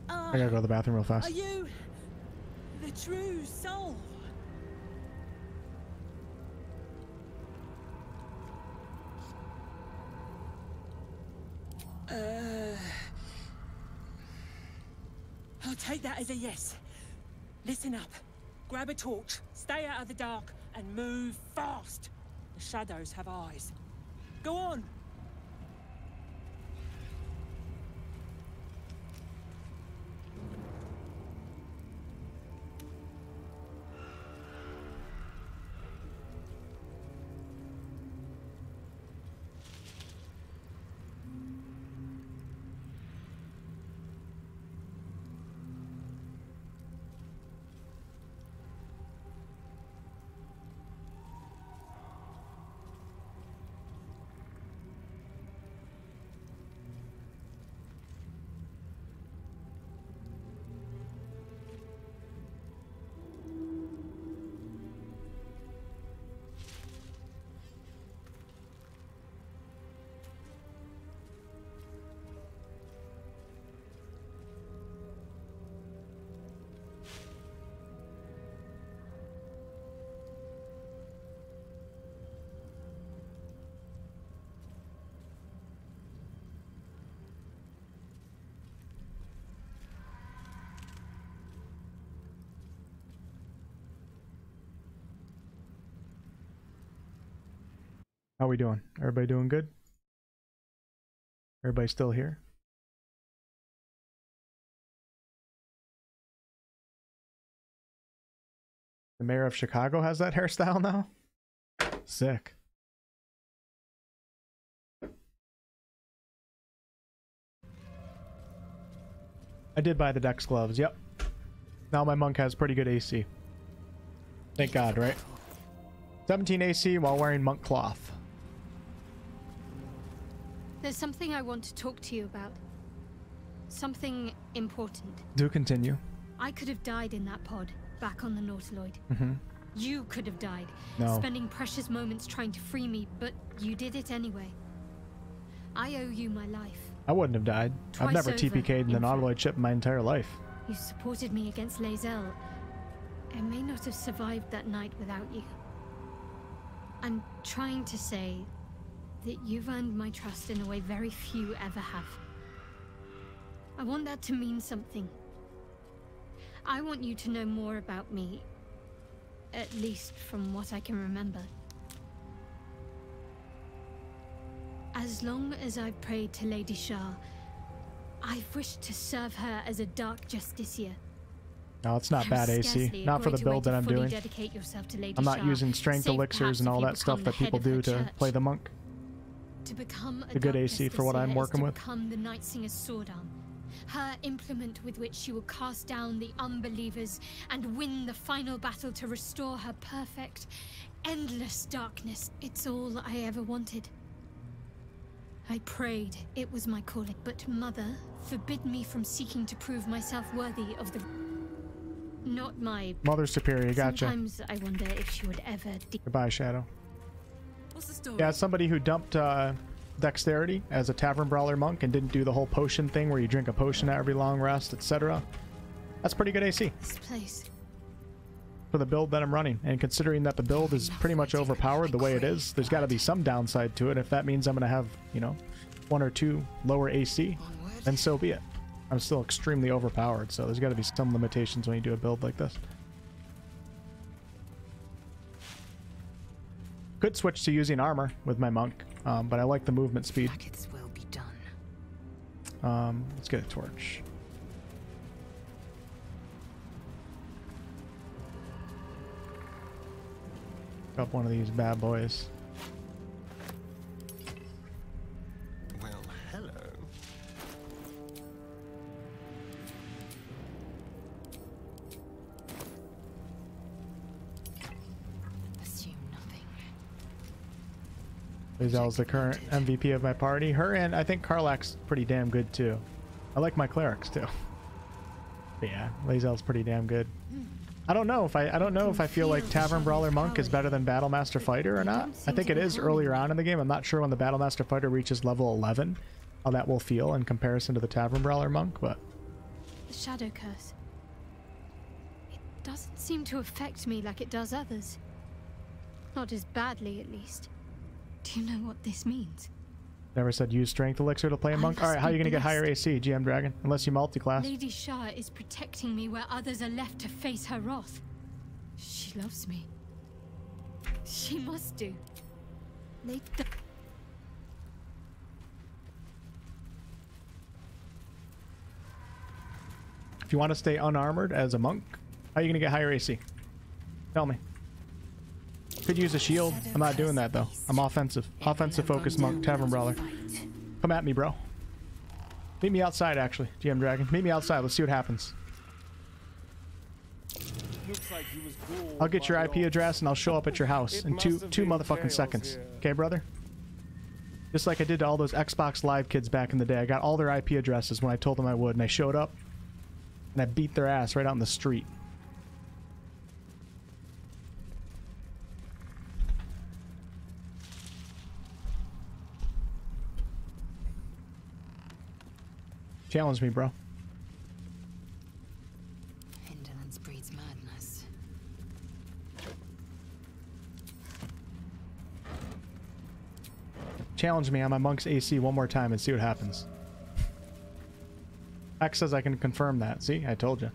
I gotta go to the bathroom real fast.
Are you the true soul? Uh, I'll take that as a yes. Listen up. Grab a torch, stay out of the dark, and move fast. The shadows have eyes. Go on.
How we doing? Everybody doing good? Everybody still here? The mayor of Chicago has that hairstyle now? Sick. I did buy the Dex gloves, yep. Now my monk has pretty good AC. Thank God, right? 17 AC while wearing monk cloth.
There's something I want to talk to you about. Something important.
Do continue.
I could have died in that pod, back on the Nautiloid.
Mm-hmm.
You could have died,
No.
spending precious moments trying to free me, but you did it anyway. I owe you my life.
I wouldn't have died. I've never
over,
TPK'd in an Nautiloid ship in my entire life.
You supported me against Lae'zel. I may not have survived that night without you. I'm trying to say that you've earned my trust in a way very few ever have. I want that to mean something. I want you to know more about me, at least from what I can remember. As long as I've prayed to Lady Shar, I've wished to serve her as a Dark Justiciar.
No, it's not bad AC. Not for the build that I'm doing.
dedicate yourself to Lady
I'm not
Shar,
using strength elixirs and all that stuff that people do to play the monk.
To become a,
A good AC for what I'm working with.
Become the Nightsinger's sword arm, her implement with which she will cast down the unbelievers and win the final battle to restore her perfect, endless darkness. It's all I ever wanted. I prayed it was my calling, but Mother forbid me from seeking to prove myself worthy of the. Not my.
Mother Superior, gotcha.
Sometimes I wonder if she would ever.
Goodbye, Shadow.
What's the story?
Yeah, as somebody who dumped uh, dexterity as a tavern brawler monk and didn't do the whole potion thing where you drink a potion at every long rest, etc. That's pretty good AC
this place.
for the build that I'm running. And considering that the build is pretty much overpowered the way it is, there's got to be some downside to it. If that means I'm going to have, you know, one or two lower AC, then so be it. I'm still extremely overpowered, so there's got to be some limitations when you do a build like this. Could switch to using armor with my monk, um, but I like the movement speed.
Will be done.
Um, let's get a torch. Up one of these bad boys. Lae'zel's the current MVP of my party. Her and I think Karlach's pretty damn good too. I like my clerics too. But yeah, Lae'zel's pretty damn good. I don't know if I I don't know if I feel like Tavern Brawler Monk is better than Battlemaster Fighter or not. I think it is earlier on in the game. I'm not sure when the Battlemaster Fighter reaches level 11 how that will feel in comparison to the Tavern Brawler Monk, but
The shadow curse. It doesn't seem to affect me like it does others. Not as badly, at least. Do you know what this means?
never said use strength elixir to play a monk. All right, how are you going to get higher AC, GM Dragon? Unless you multi-class.
Lady Shar is protecting me where others are left to face her wrath. She loves me. She must do. Lady.
If you want to stay unarmored as a monk, how are you going to get higher AC? Tell me. Could use a shield. I'm not doing that though. I'm offensive. Offensive focus monk, tavern brawler. Come at me, bro. Meet me outside, actually, GM Dragon. Meet me outside. Let's see what happens.
Looks like he was cool
I'll get your IP address and I'll show up at your house in two two motherfucking seconds. Okay, brother? Just like I did to all those Xbox Live kids back in the day. I got all their IP addresses when I told them I would, and I showed up and I beat their ass right out in the street. Challenge me, bro.
Indolence breeds madness.
Challenge me on my monk's AC one more time and see what happens. X says I can confirm that. See, I told you.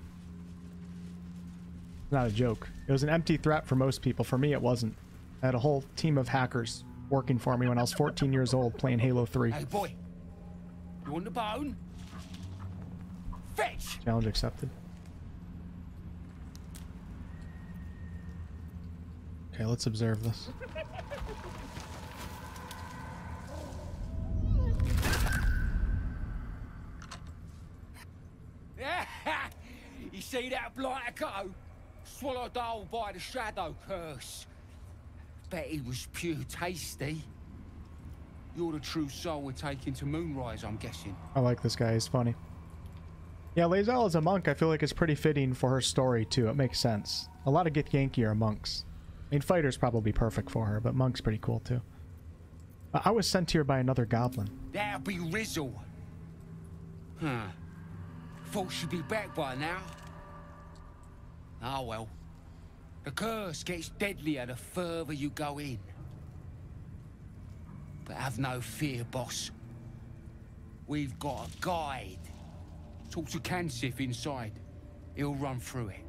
Not a joke. It was an empty threat for most people. For me, it wasn't. I had a whole team of hackers working for me when I was 14 years old playing Halo 3.
Hey, boy. You want a bone? Fetch!
Challenge accepted. Okay, let's observe this.
you see that blighter go? Swallowed whole by the shadow curse. Bet he was pure tasty. You're the true soul we're taking to Moonrise, I'm guessing.
I like this guy. He's funny. Yeah, Lae'zel as a monk, I feel like is pretty fitting for her story too. It makes sense. A lot of Githyanki are monks. I mean, fighter's probably perfect for her, but monk's pretty cool too. Uh, I was sent here by another goblin.
That'll be Rizzle. Huh. Folks she'd be back by now. Ah well. The curse gets deadlier the further you go in. But have no fear, boss. We've got a guide. Talk to Kar'niss inside. He'll run through it.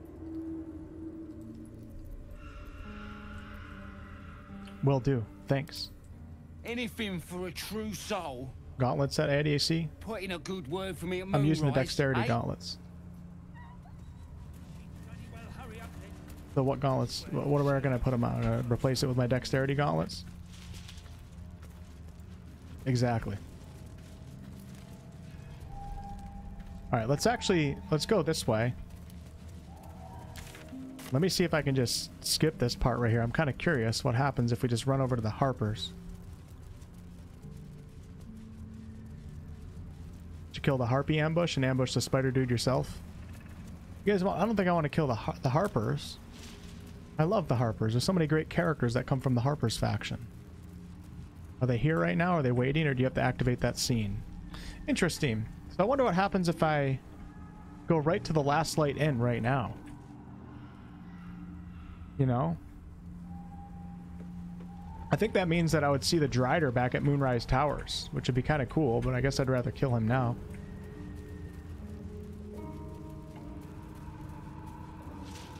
Will do. Thanks.
Anything for a true soul.
Gauntlets at ADAC?
Put in a good word for me
I'm using the dexterity
eh?
gauntlets. So what gauntlets? wh- What am I going to put them on? Uh, replace it with my dexterity gauntlets? Exactly. All right, let's actually let's go this way. Let me see if I can just skip this part right here. I'm kind of curious what happens if we just run over to the Harpers. You kill the Harpy ambush and ambush the spider dude yourself? You guys, I don't think I want to kill the Har- the Harpers. I love the Harpers. There's so many great characters that come from the Harpers faction. Are they here right now? Are they waiting, or do you have to activate that scene? Interesting. I wonder what happens if I go right to the Last Light Inn right now. You know? I think that means that I would see the Drider back at Moonrise Towers, which would be kind of cool, but I guess I'd rather kill him now.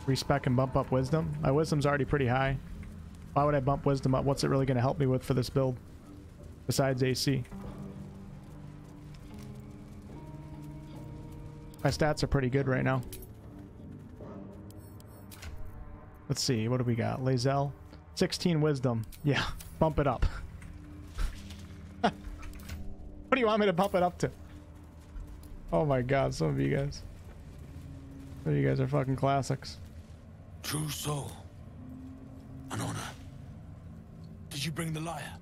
Respec and bump up Wisdom. My Wisdom's already pretty high. Why would I bump Wisdom up? What's it really going to help me with for this build? Besides AC. My stats are pretty good right now. Let's see, what do we got? Lae'zel? 16 wisdom. Yeah, bump it up. what do you want me to bump it up to? Oh my god, some of you guys. Some of you guys are fucking classics.
True soul. An honor. Did you bring the lyre?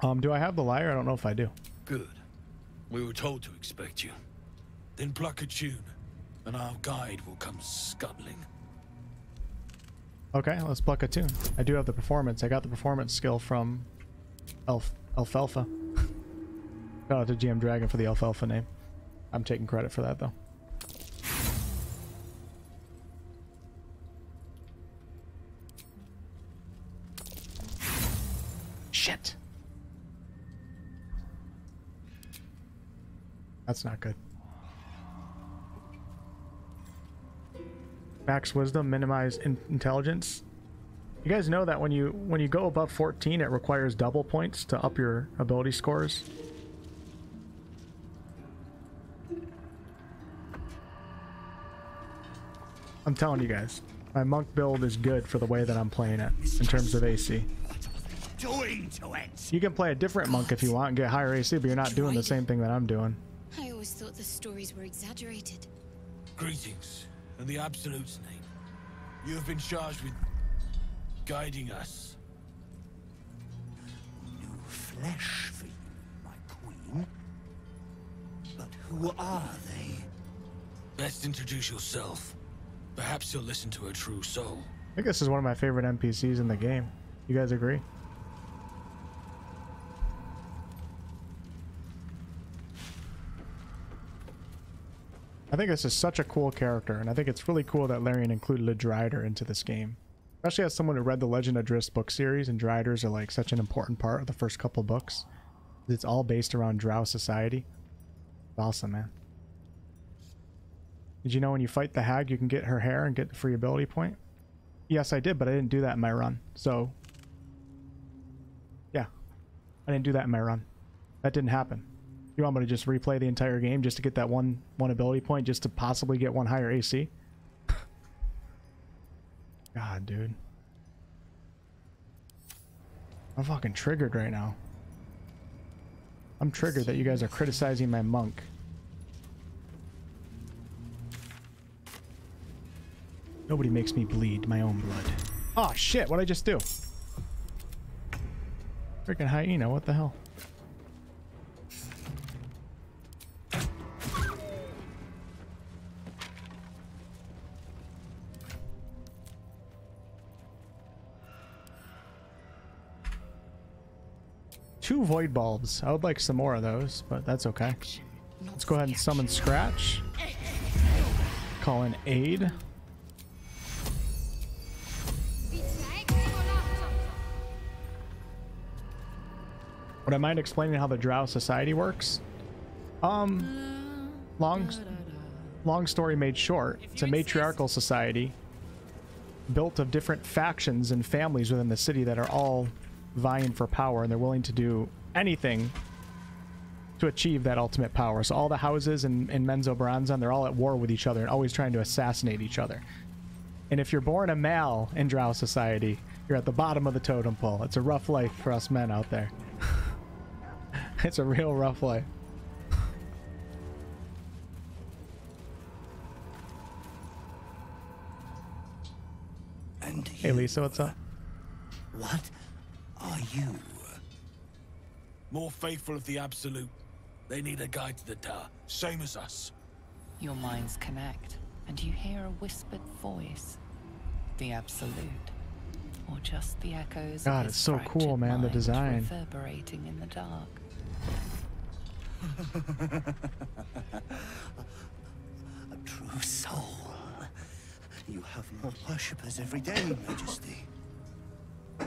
Um, do I have the lyre? I don't know if I do.
Good. We were told to expect you. Then pluck a tune, and our guide will come scuttling.
Okay, let's pluck a tune. I do have the performance. I got the performance skill from Elf Alfalfa. Shout out to GM Dragon for the Alfalfa name. I'm taking credit for that though. That's not good. Max wisdom, minimize in intelligence. You guys know that when you when you go above 14, it requires double points to up your ability scores. I'm telling you guys, my monk build is good for the way that I'm playing it in terms of AC.
Doing to it.
You can play a different monk if you want and get higher AC, but you're not doing the same thing that I'm doing.
I always thought the stories were exaggerated.
Greetings, in the Absolute's name. You have been charged with guiding us.
New flesh for you, my queen. But who are they?
Best introduce yourself. Perhaps you'll listen to a true soul.
I think this is one of my favorite NPCs in the game. You guys agree? I think this is such a cool character, and I think it's really cool that Larian included a Drider into this game. Especially as someone who read the Legend of Drizzt book series, and Driders are like such an important part of the first couple books. It's all based around Drow society. Awesome, man. Did you know when you fight the hag, you can get her hair and get the free ability point? Yes, I did, but I didn't do that in my run. So, yeah, I didn't do that in my run. That didn't happen. You want me to just replay the entire game just to get that one one ability point, just to possibly get one higher AC? God, dude. I'm fucking triggered right now. I'm triggered that you guys are criticizing my monk. Nobody makes me bleed my own blood. Oh shit, what'd I just do? Freaking hyena, what the hell? Two void bulbs. I would like some more of those, but that's okay. Let's go ahead and summon Scratch. Call in aid. Would I mind explaining how the Drow society works? Um, long, long story made short. It's a matriarchal society built of different factions and families within the city that are all vying for power, and they're willing to do anything to achieve that ultimate power. So all the houses in, in Menzoberranzan, they're all at war with each other and always trying to assassinate each other. And if you're born a male in Drow society, you're at the bottom of the totem pole. It's a rough life for us men out there. it's a real rough life.
And
Hey Lisa, what's up?
What are you?
More faithful of the Absolute. They need a guide to the tower, same as us.
Your minds connect, and you hear a whispered voice. The Absolute. Or just the echoes
God,
of
it's so cool,
fractured
man, the design.
reverberating in the dark.
A true soul. You have more worshippers every day, Majesty.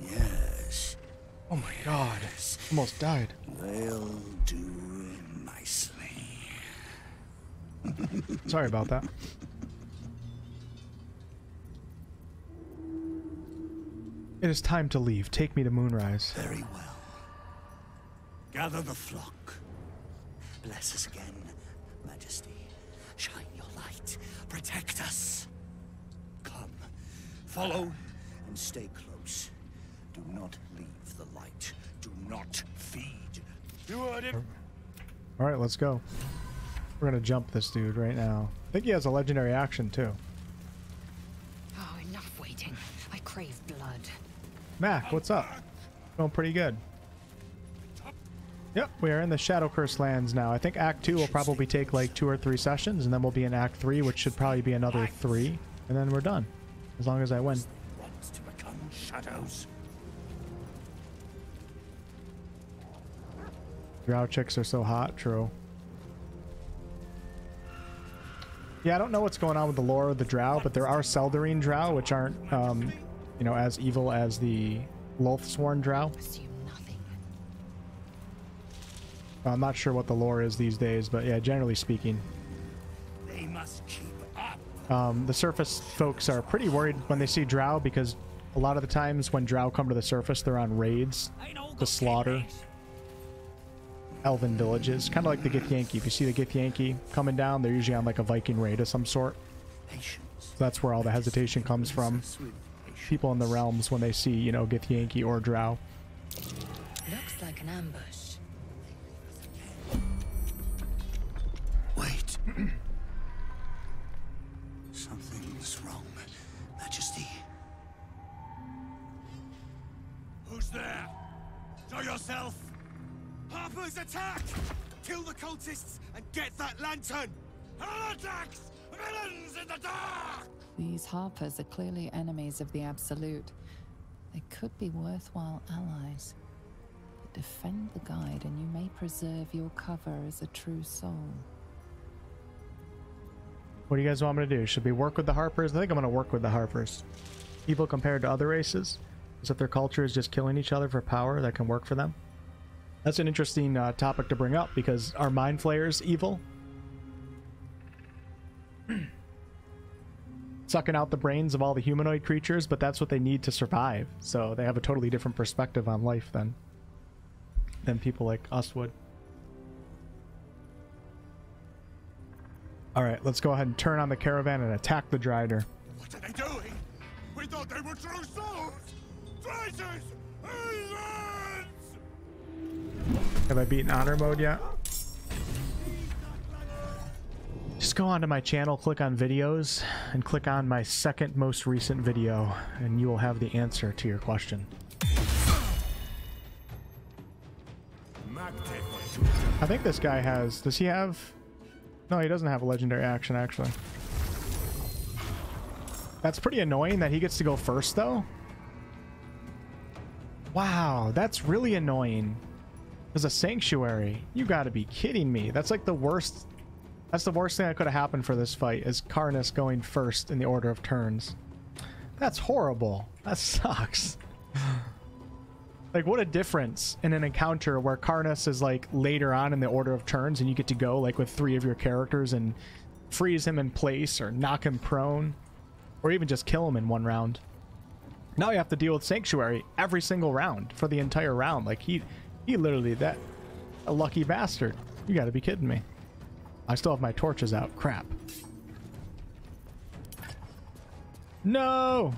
Yes.
Oh my god. Almost died.
They'll do nicely.
Sorry about that. It is time to leave. Take me to Moonrise.
Very well. Gather the flock. Bless us again, Protect us. Come. Follow and stay close. Do not leave the light. Do not feed. You heard him.
All right, let's go. We're gonna jump this dude right now. I think he has a legendary action too.
Oh, enough waiting. I crave blood.
Mac, what's up? Going pretty good. Yep, we are in the Shadow Curse lands now. I think Act 2 will probably take like two or three sessions, and then we'll be in Act 3, which should probably be another three, and then we're done. As long as I win.
Wants to become shadows.
Drow chicks are so hot, true. Yeah, I don't know what's going on with the lore of the Drow, but there are Seldarine Drow, which aren't, um, you know, as evil as the Lolthsworn Drow. I'm not sure what the lore is these days, but yeah, generally speaking.
They must keep up.
Um, the surface folks are pretty worried when they see Drow because a lot of the times when Drow come to the surface, they're on raids to slaughter elven villages. Kind of like the Githyanki. If you see the Githyanki coming down, they're usually on like a Viking raid of some sort. So that's where all the hesitation comes from. People in the realms when they see, you know, Githyanki or Drow.
Looks like an ambush.
Something's wrong, Majesty.
Who's there? Show yourself! Harper's attack! Kill the cultists and get that lantern! Heretics! Villains in the dark!
These Harpers are clearly enemies of the Absolute. They could be worthwhile allies. But defend the guide and you may preserve your cover as a true soul.
What do you guys want me to do? Should we work with the Harpers? I think I'm going to work with the Harpers. Evil compared to other races? Is that their culture is just killing each other for power that can work for them? That's an interesting uh, topic to bring up because are Mind Flayers evil? Sucking out the brains of all the humanoid creatures, but that's what they need to survive. So they have a totally different perspective on life than than people like us would. All right, let's go ahead and turn on the caravan and attack the Drider.
What are they doing? We thought they were true souls! Traitors!
Have I beaten honor mode yet? Just go onto my channel, click on videos, and click on my second most recent video, and you will have the answer to your question. I think this guy has... Does he have... No, he doesn't have a legendary action, actually. That's pretty annoying that he gets to go first, though. Wow, that's really annoying. There's a sanctuary. You gotta be kidding me. That's like the worst... That's the worst thing that could have happened for this fight, is Kar'niss going first in the order of turns. That's horrible. That sucks. like, what a difference in an encounter where Kar'niss is, like, later on in the order of turns and you get to go, like, with three of your characters and freeze him in place or knock him prone or even just kill him in one round. Now you have to deal with Sanctuary every single round for the entire round. Like, he, he literally, that, a lucky bastard. You gotta be kidding me. I still have my torches out. Crap. No!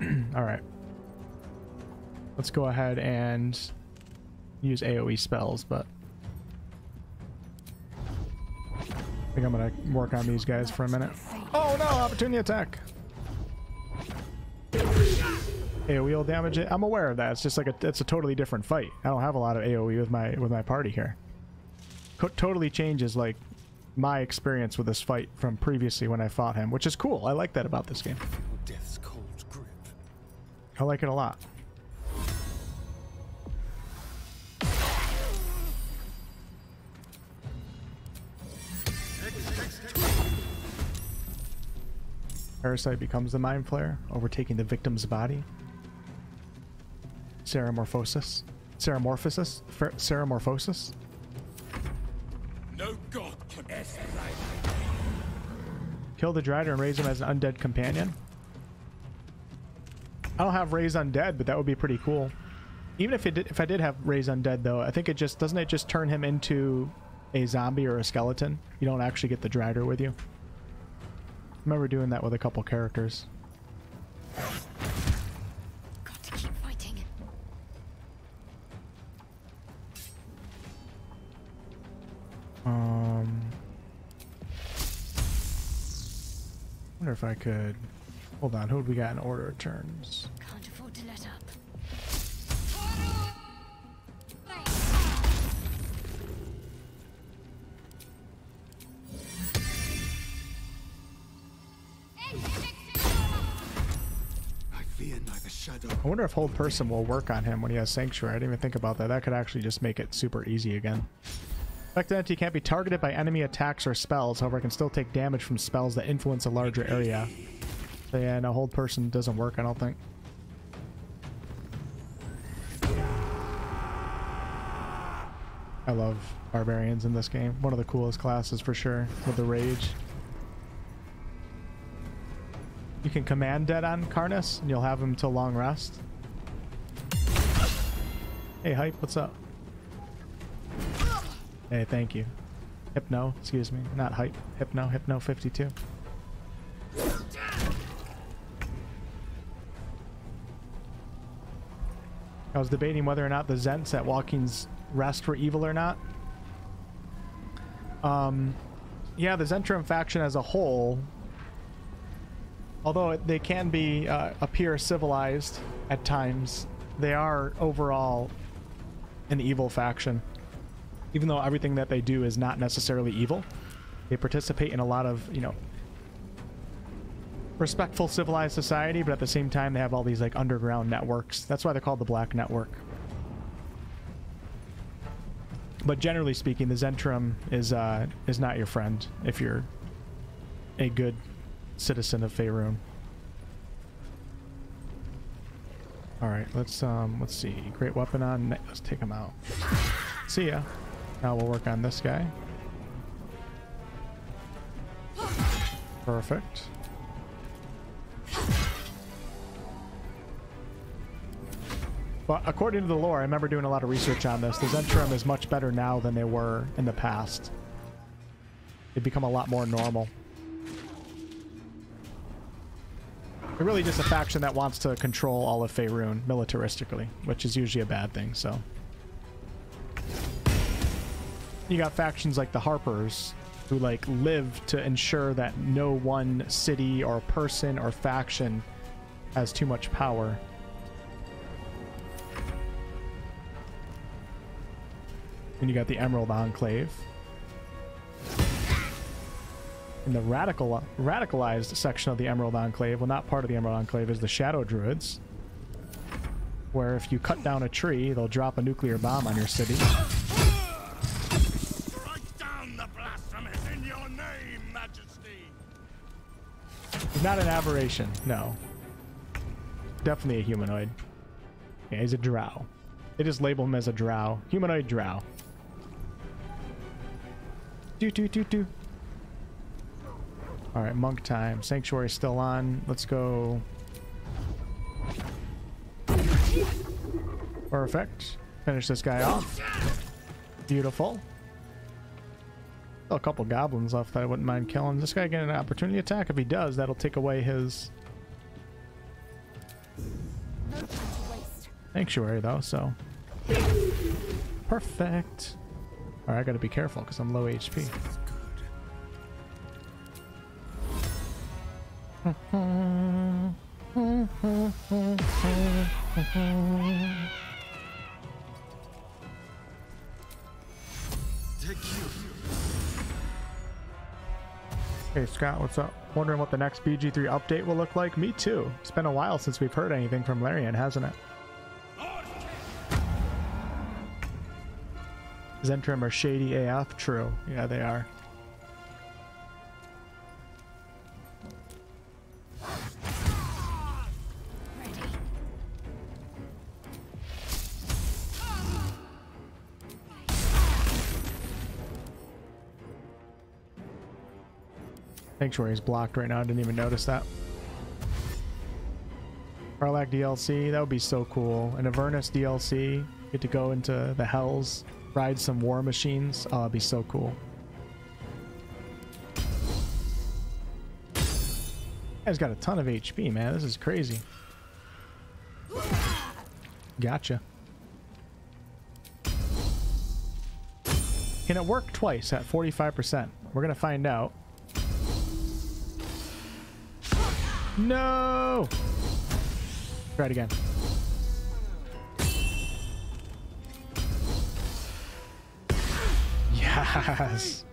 Alright. Let's go ahead and use AoE spells, but... I think I'm gonna work on these guys for a minute. Oh no! Opportunity attack! AoE will damage it. I'm aware of that. It's just like a, it's a totally different fight. I don't have a lot of AoE with my with my party here totally changes like my experience with this fight from previously when I fought him, which is cool. I like that about this game.
Death's cold grip.
I like it a lot. Parasite becomes the Mind Flayer, overtaking the victim's body. Ceremorphosis. Ceremorphosis? Ceremorphosis?
No god can
Kill the Drider and raise him as an undead companion. I don't have raise undead, but that would be pretty cool. Even if it did, if I did have raise undead though, I think it just doesn't it just turn him into a zombie or a skeleton. You don't actually get the Drider with you. I remember doing that with a couple characters. Um, wonder if I could. Hold on, who would we got in order of turns? I wonder if Hold Person will work on him when he has Sanctuary. I didn't even think about that. That could actually just make it super easy again. Affected entity can't be targeted by enemy attacks or spells, however it can still take damage from spells that influence a larger area. So yeah, no, hold person doesn't work, I don't think. I love barbarians in this game. One of the coolest classes for sure, with the rage. You can command dead on Kar'niss, and you'll have him till long rest. Hey, Hype, what's up? Hey, thank you. Hypno, excuse me. Not hype. Hypno, Hypno 52. I was debating whether or not the Zhents at Waukeen's Rest were evil or not. Um, yeah, the Zhentarim faction as a whole, although they can be uh, appear civilized at times, they are overall an evil faction even though everything that they do is not necessarily evil. They participate in a lot of, you know, respectful civilized society, but at the same time they have all these like underground networks. That's why they're called the Black Network. But generally speaking, the Zhentarim is uh, is not your friend if you're a good citizen of Faerun. All right, let's um, let's see. Great weapon on. Let's take him out. See ya. Now we'll work on this guy. Perfect. But according to the lore, I remember doing a lot of research on this. The Zhentarim is much better now than they were in the past. They've become a lot more normal. Really just a faction that wants to control all of Faerun militaristically, which is usually a bad thing, so. You got factions like the Harpers, who like live to ensure that no one city or person or faction has too much power. And you got the Emerald Enclave, in the radical radicalized section of the Emerald Enclave, well not part of the Emerald Enclave, is the Shadow Druids. Where if you cut down a tree, they'll drop a nuclear bomb on your city. He's not an aberration, no. Definitely a humanoid. Yeah, he's a drow. They just label him as a drow. Humanoid drow. Do do do do. Alright, monk time. Sanctuary's still on. Let's go. Perfect. Finish this guy off. Beautiful. Still a couple goblins left that I wouldn't mind killing. This guy getting an opportunity attack? If he does, that'll take away his sanctuary though, so. Perfect. Alright, I gotta be careful because I'm low HP. Hey Scott, what's up? Wondering what the next BG3 update will look like? Me too. It's been a while since we've heard anything from Larian, hasn't it? Zhentarim are shady AF? True. Yeah, they are. Sanctuary is blocked right now. I didn't even notice that. Karlach DLC, that would be so cool. An Avernus DLC, get to go into the Hells, ride some war machines. Oh, that'd be so cool. Guy's got a ton of HP, man. This is crazy. Gotcha. Can it work twice at 45%? We're gonna find out. No! Try it again. Yes!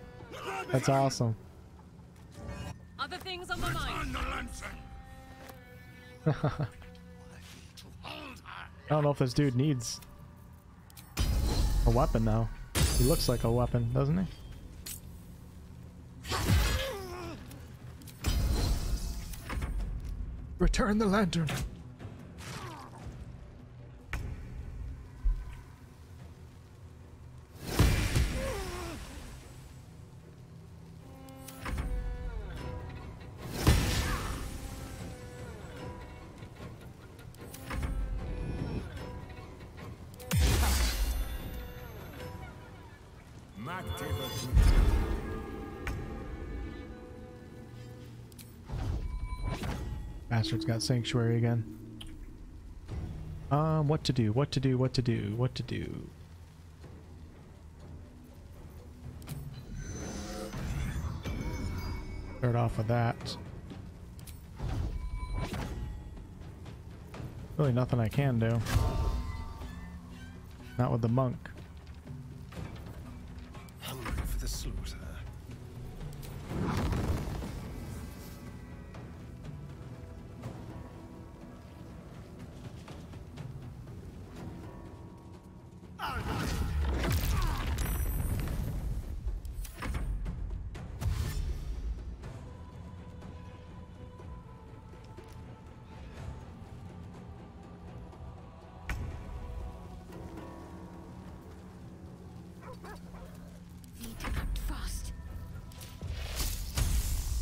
That's awesome.
Other things on my mind.
I don't know if this dude needs a weapon though. He looks like a weapon, doesn't he? Return the lantern. Bastard's got sanctuary again. Um, what to do, what to do, what to do, what to do. Start off with that. Really nothing I can do. Not with the monk.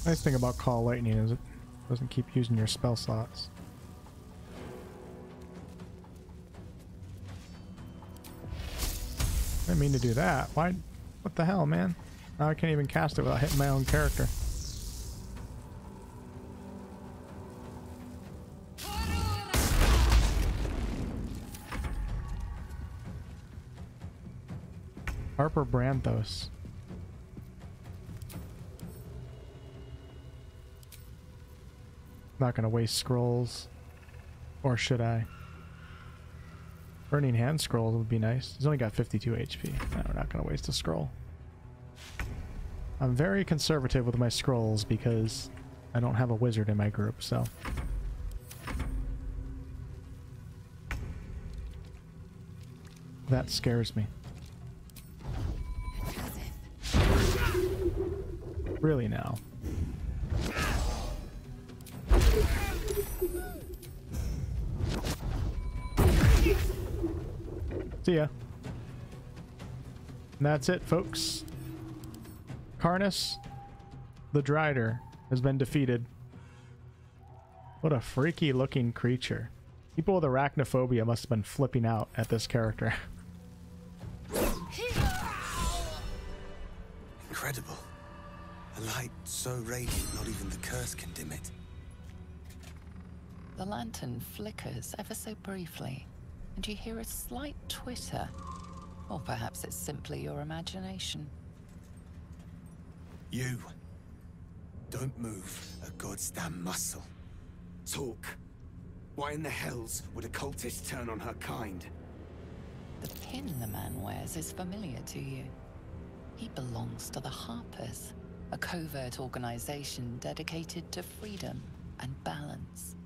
Nice thing about Call Lightning is it doesn't keep using your spell slots. I didn't mean to do that. Why? What the hell, man? Now I can't even cast it without hitting my own character. Harper Branthos. Not gonna waste scrolls. Or should I? Burning hand scrolls would be nice. He's only got 52 HP. No, we're not gonna waste a scroll. I'm very conservative with my scrolls because I don't have a wizard in my group, so. That scares me. Really now. See ya. And that's it, folks. Kar'niss, the Drider, has been defeated. What a freaky looking creature. People with arachnophobia must have been flipping out at this character.
Incredible. A light so radiant not even the curse can dim it.
The lantern flickers ever so briefly, and you hear a slight twitter. Or perhaps it's simply your imagination.
You. Don't move a goddamn muscle. Talk. Why in the hells would a cultist turn on her kind?
The pin the man wears is familiar to you. He belongs to the Harpers, a covert organization dedicated to freedom and balance.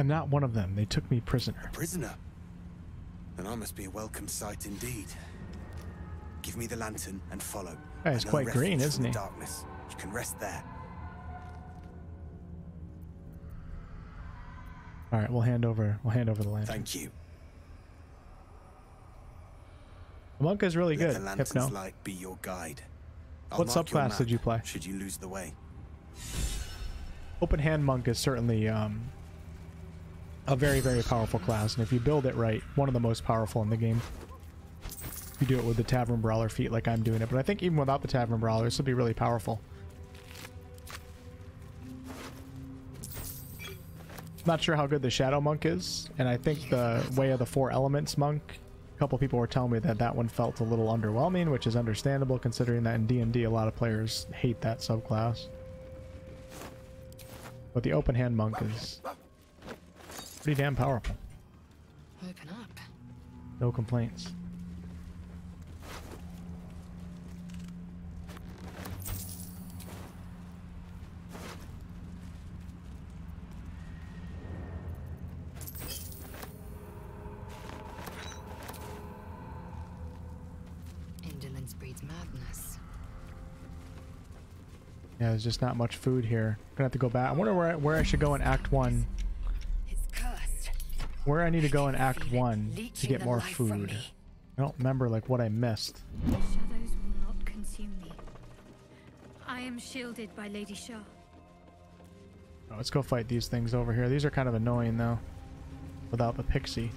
I'm not one of them. They took me prisoner.
Prisoner? Then I must be a welcome sight indeed. Give me the lantern and follow.
Yeah, he's quite green, isn't he?
Darkness. You can rest there.
All right, we'll hand over. We'll hand over the lantern.
Thank you.
The monk is really
Let
good.
the lantern's
Hypno.
light be your guide. I'll
What subclass did you play?
Should you lose the way?
Open hand monk is certainly um, a very very powerful class, and if you build it right, one of the most powerful in the game. You do it with the tavern brawler feat like I'm doing it, but I think even without the tavern brawler, this would be really powerful. Not sure how good the shadow monk is, and I think the way of the four elements monk. A couple people were telling me that that one felt a little underwhelming, which is understandable considering that in D&D a lot of players hate that subclass. But the open hand monk is pretty damn powerful.
Open up.
No complaints.
Indolence breeds madness.
Yeah, there's just not much food here. Gonna have to go back. I wonder where where I should go in Act One. Where I need to go in Act One to get more food. I don't remember like what I missed.
The shadows will not consume me. I am shielded by Lady Shar.
Oh, let's go fight these things over here. These are kind of annoying though, without the pixie.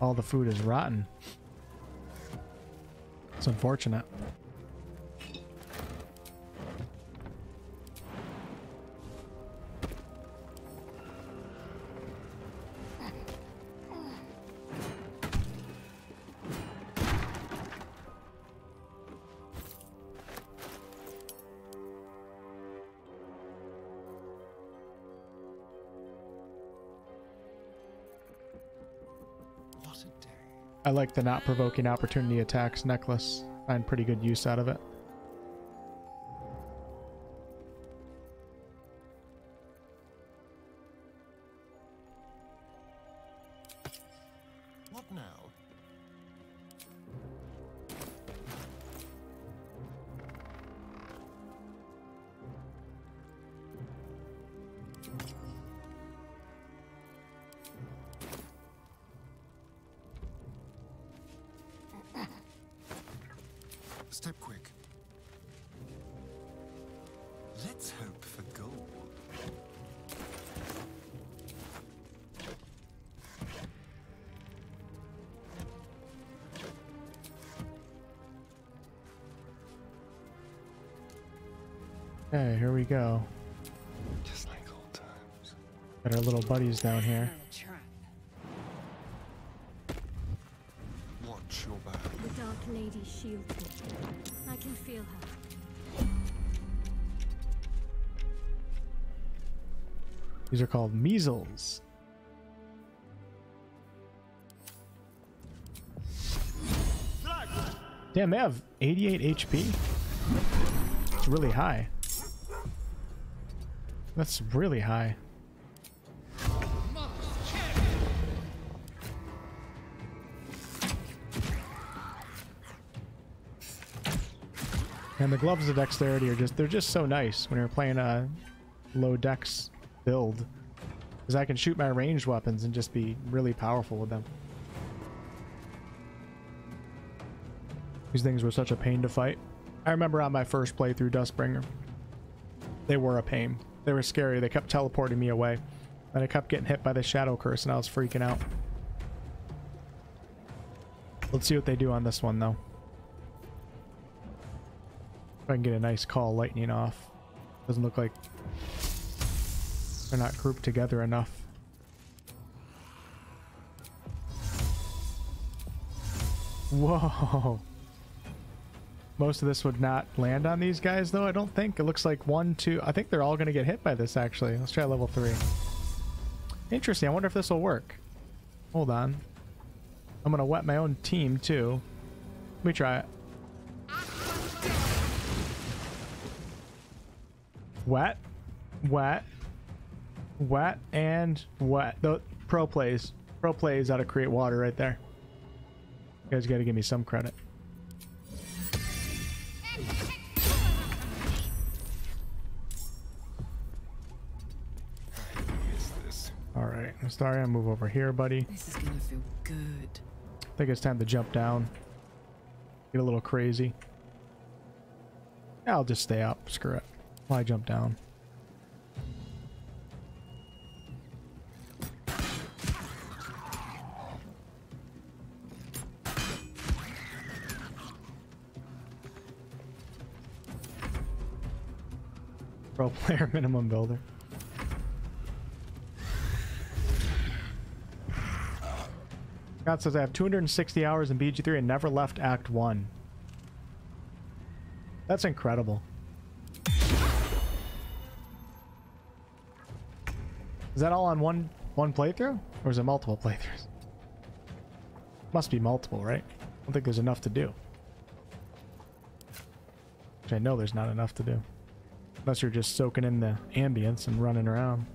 All the food is rotten. It's unfortunate. I like the not provoking opportunity attacks necklace. Find pretty good use out of it. Buddies down here.
Watch your back.
The Dark Lady's shield. I can feel her.
These are called meazels. Damn, they have 88 HP. It's really high. That's really high. And the gloves of dexterity are just, they're just so nice when you're playing a low dex build. Because I can shoot my ranged weapons and just be really powerful with them. These things were such a pain to fight. I remember on my first playthrough Dustbringer, they were a pain. They were scary. They kept teleporting me away. And I kept getting hit by the Shadow Curse and I was freaking out. Let's see what they do on this one though. If I can get a nice call lightning off. Doesn't look like they're not grouped together enough. Whoa. Most of this would not land on these guys, though, I don't think. It looks like one, two... I think they're all going to get hit by this, actually. Let's try level three. Interesting. I wonder if this will work. Hold on. I'm going to wet my own team, too. Let me try it. Wet. Wet. Wet and wet. The pro plays. Pro plays how to create water right there. You guys got to give me some credit. All right, I'm sorry, I move over here, buddy.
This is gonna feel good.
I think it's time to jump down. Get a little crazy. I'll just stay up. Screw it. Why jump down? Pro player minimum builder. Scott says I have 260 hours in BG3 and never left Act 1. That's incredible. Is that all on one one playthrough? Or is it multiple playthroughs? Must be multiple, right? I don't think there's enough to do. Which I know there's not enough to do. Unless you're just soaking in the ambience and running around.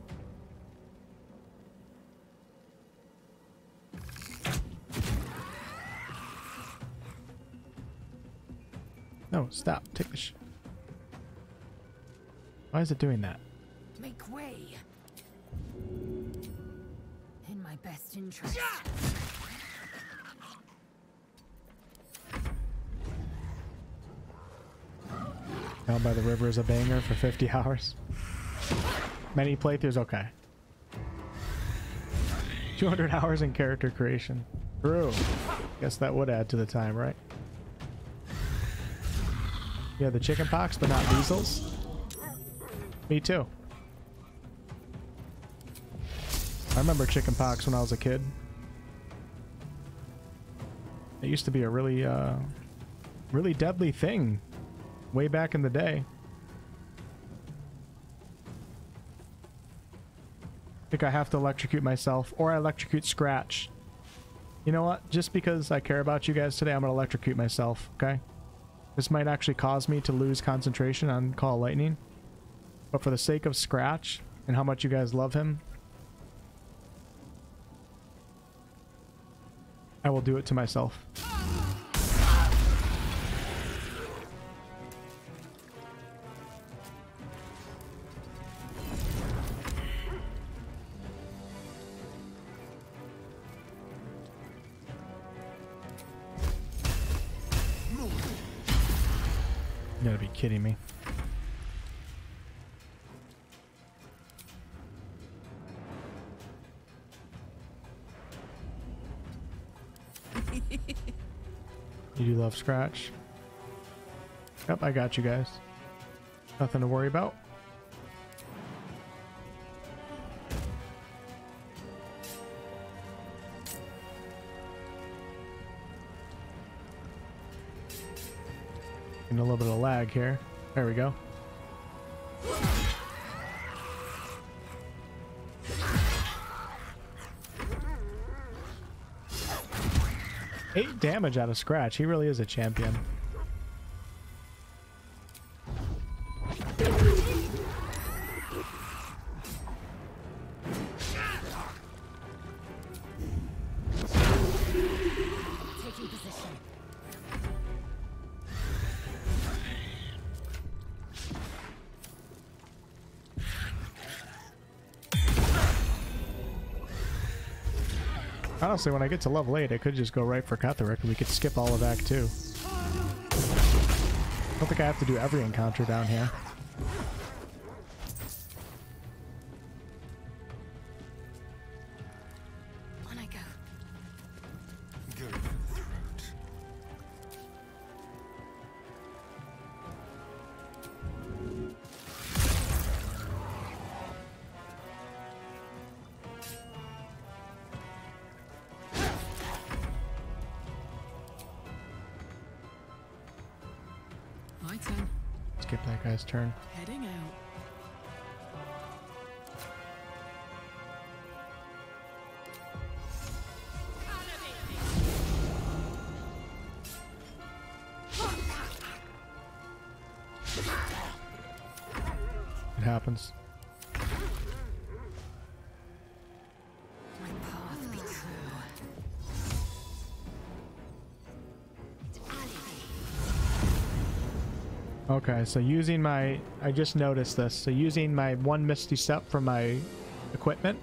No, stop. Take the sh- Why is it doing that?
Make way. In my best interest.
Down by the river is a banger for 50 hours. Many playthroughs, okay. 200 hours in character creation. True. Guess that would add to the time, right? Yeah, the chicken pox, but not measles. Me too. I remember chicken pox when I was a kid. It used to be a really, uh, really deadly thing way back in the day. I think I have to electrocute myself or I electrocute Scratch. You know what? Just because I care about you guys today, I'm going to electrocute myself, okay? This might actually cause me to lose concentration on Call Lightning. But for the sake of Scratch and how much you guys love him, I will do it to myself. You gotta be kidding me. Love Scratch? Yep, I got you guys. Nothing to worry about. And a little bit of lag here. There we go. Eight damage out of Scratch. He really is a champion. Honestly, when I get to level 8, I could just go right for Ketheric and we could skip all of Act 2. I don't think I have to do every encounter down here. Okay, so using my... I just noticed this. So using my one Misty Step from my equipment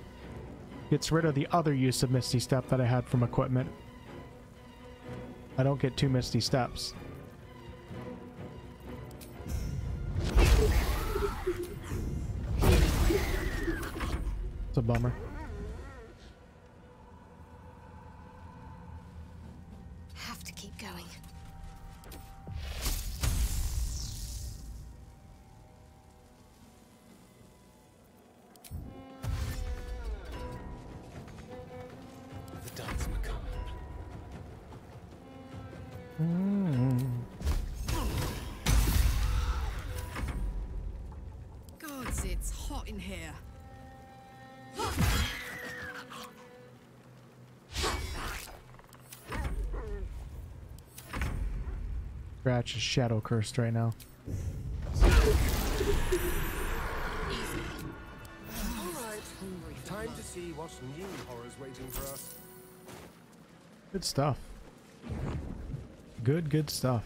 gets rid of the other use of Misty Step that I had from equipment. I don't get two Misty Steps.
Dance macabre.
Gods, it's hot in here.
Scratch is shadow cursed right now.
Alright, time to see what new horrors waiting for us.
Good stuff. Good, good stuff.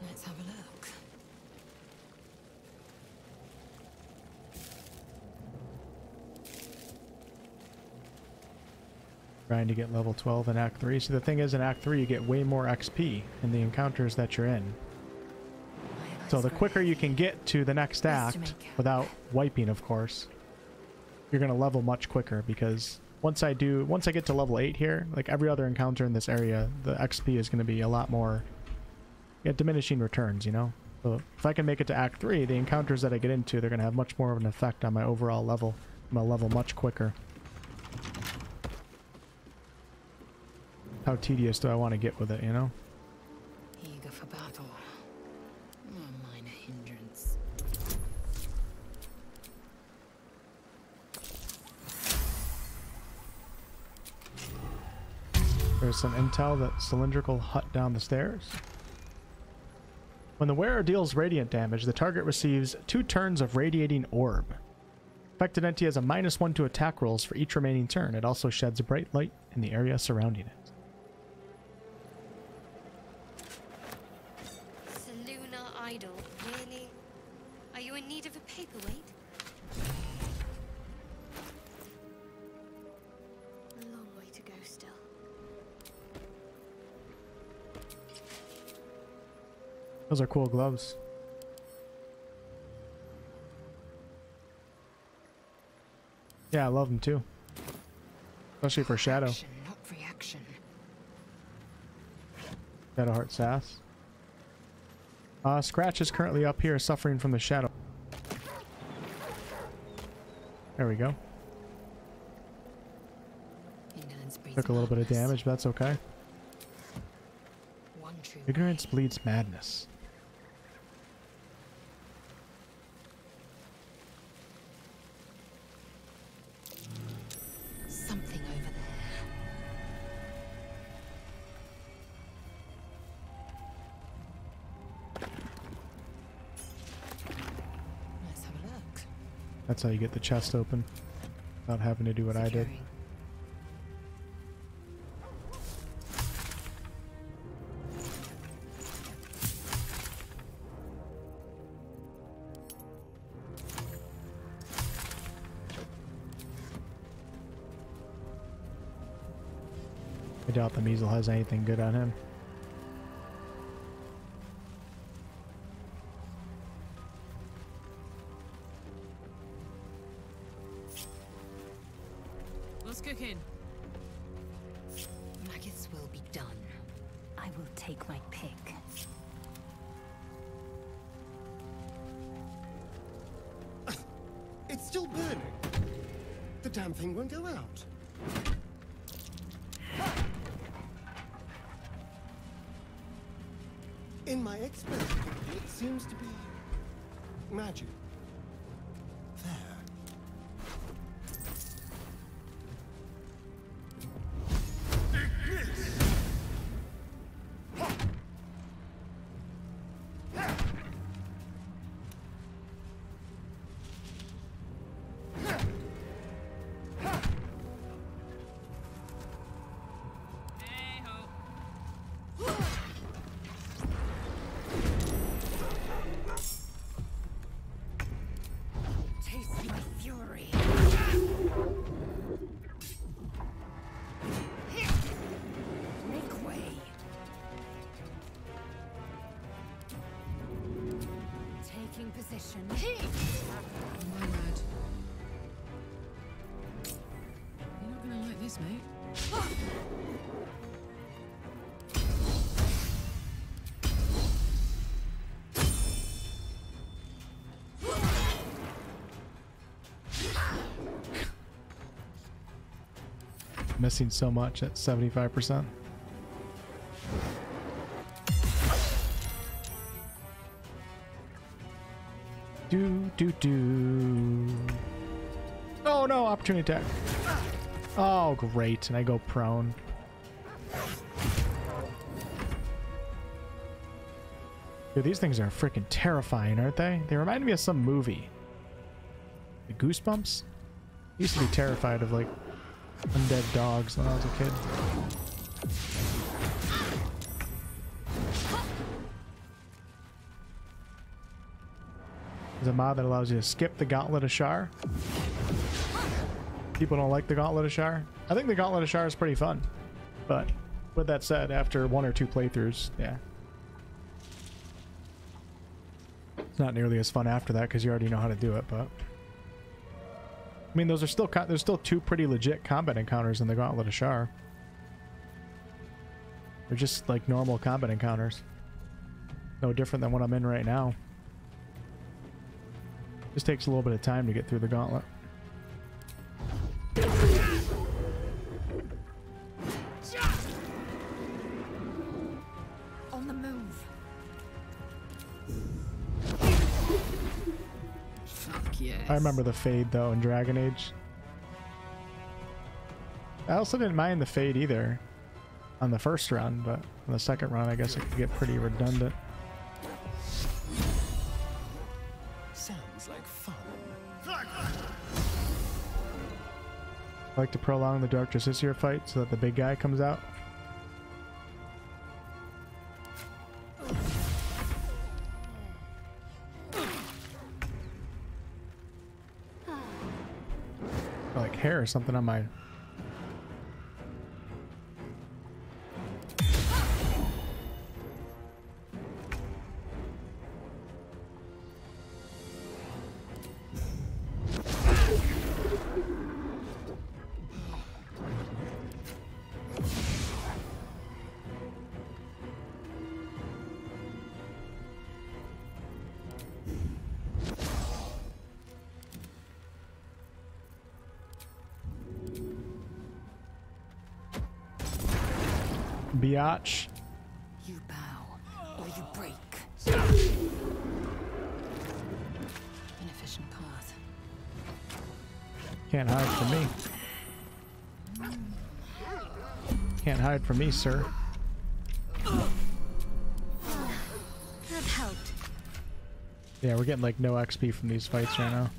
Let's have a look.
Trying to get level 12 in Act 3. So the thing is, in Act 3, you get way more XP in the encounters that you're in. So the quicker you can get to the next act, without wiping, of course, you're going to level much quicker because once I do, once I get to level 8 here, like every other encounter in this area, the XP is going to be a lot more, yeah, diminishing returns, you know? So if I can make it to Act 3, the encounters that I get into, they're going to have much more of an effect on my overall level. I'm going to level much quicker. How tedious do I want to get with it, you know? There's some intel that cylindrical hut down the stairs. When the wearer deals radiant damage, the target receives two turns of radiating orb. Affected entity has a minus one to attack rolls for each remaining turn. It also sheds a bright light in the area surrounding it. Those are cool gloves. Yeah, I love them too. Especially for Shadow.
Action, not reaction.
Shadowheart Sass. Uh, Scratch is currently up here suffering from the shadow. There we go. Took a little bit of damage, but that's okay. Ignorance bleeds madness. That's how you get the chest open. Without having to do what I did. I doubt the meazel has anything good on him. Missing so much at 75%. Do, do, do. Oh no, opportunity attack. Oh, great. And I go prone. Dude, these things are freaking terrifying, aren't they? They remind me of some movie. The Goosebumps? I used to be terrified of like undead dogs when I was a kid. There's a mod that allows you to skip the Gauntlet of Shar. People don't like the Gauntlet of Shar. I think the Gauntlet of Shar is pretty fun. But with that said, after one or two playthroughs, yeah. It's not nearly as fun after that because you already know how to do it, but... I mean, those are still there's still two pretty legit combat encounters in the Gauntlet of Shar. They're just like normal combat encounters. No different than what I'm in right now. Just takes a little bit of time to get through the Gauntlet. I remember the Fade though in Dragon Age. I also didn't mind the Fade either on the first run, but on the second run I guess it could get pretty redundant.
Sounds like fun.
I like to prolong the Dark Justiciar fight so that the big guy comes out. Or something on my From me, sir.
That helped.
Yeah, we're getting like no XP from these fights right now.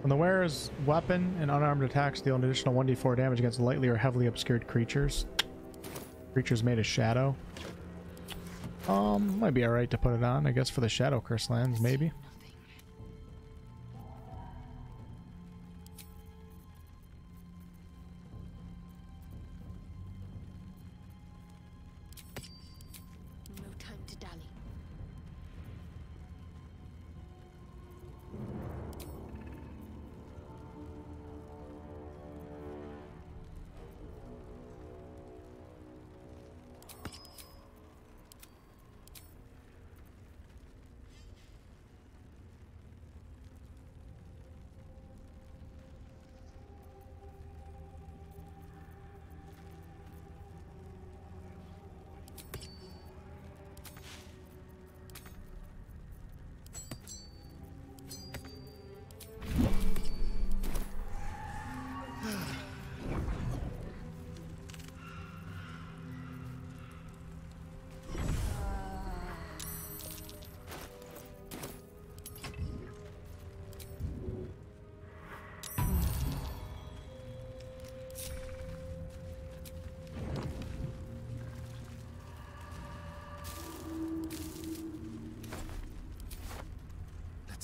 When the wearer's weapon and unarmed attacks deal an additional 1d4 damage against lightly or heavily obscured creatures. Creatures made of shadow. Um, might be alright to put it on, I guess, for the Shadow-Cursed lands, maybe.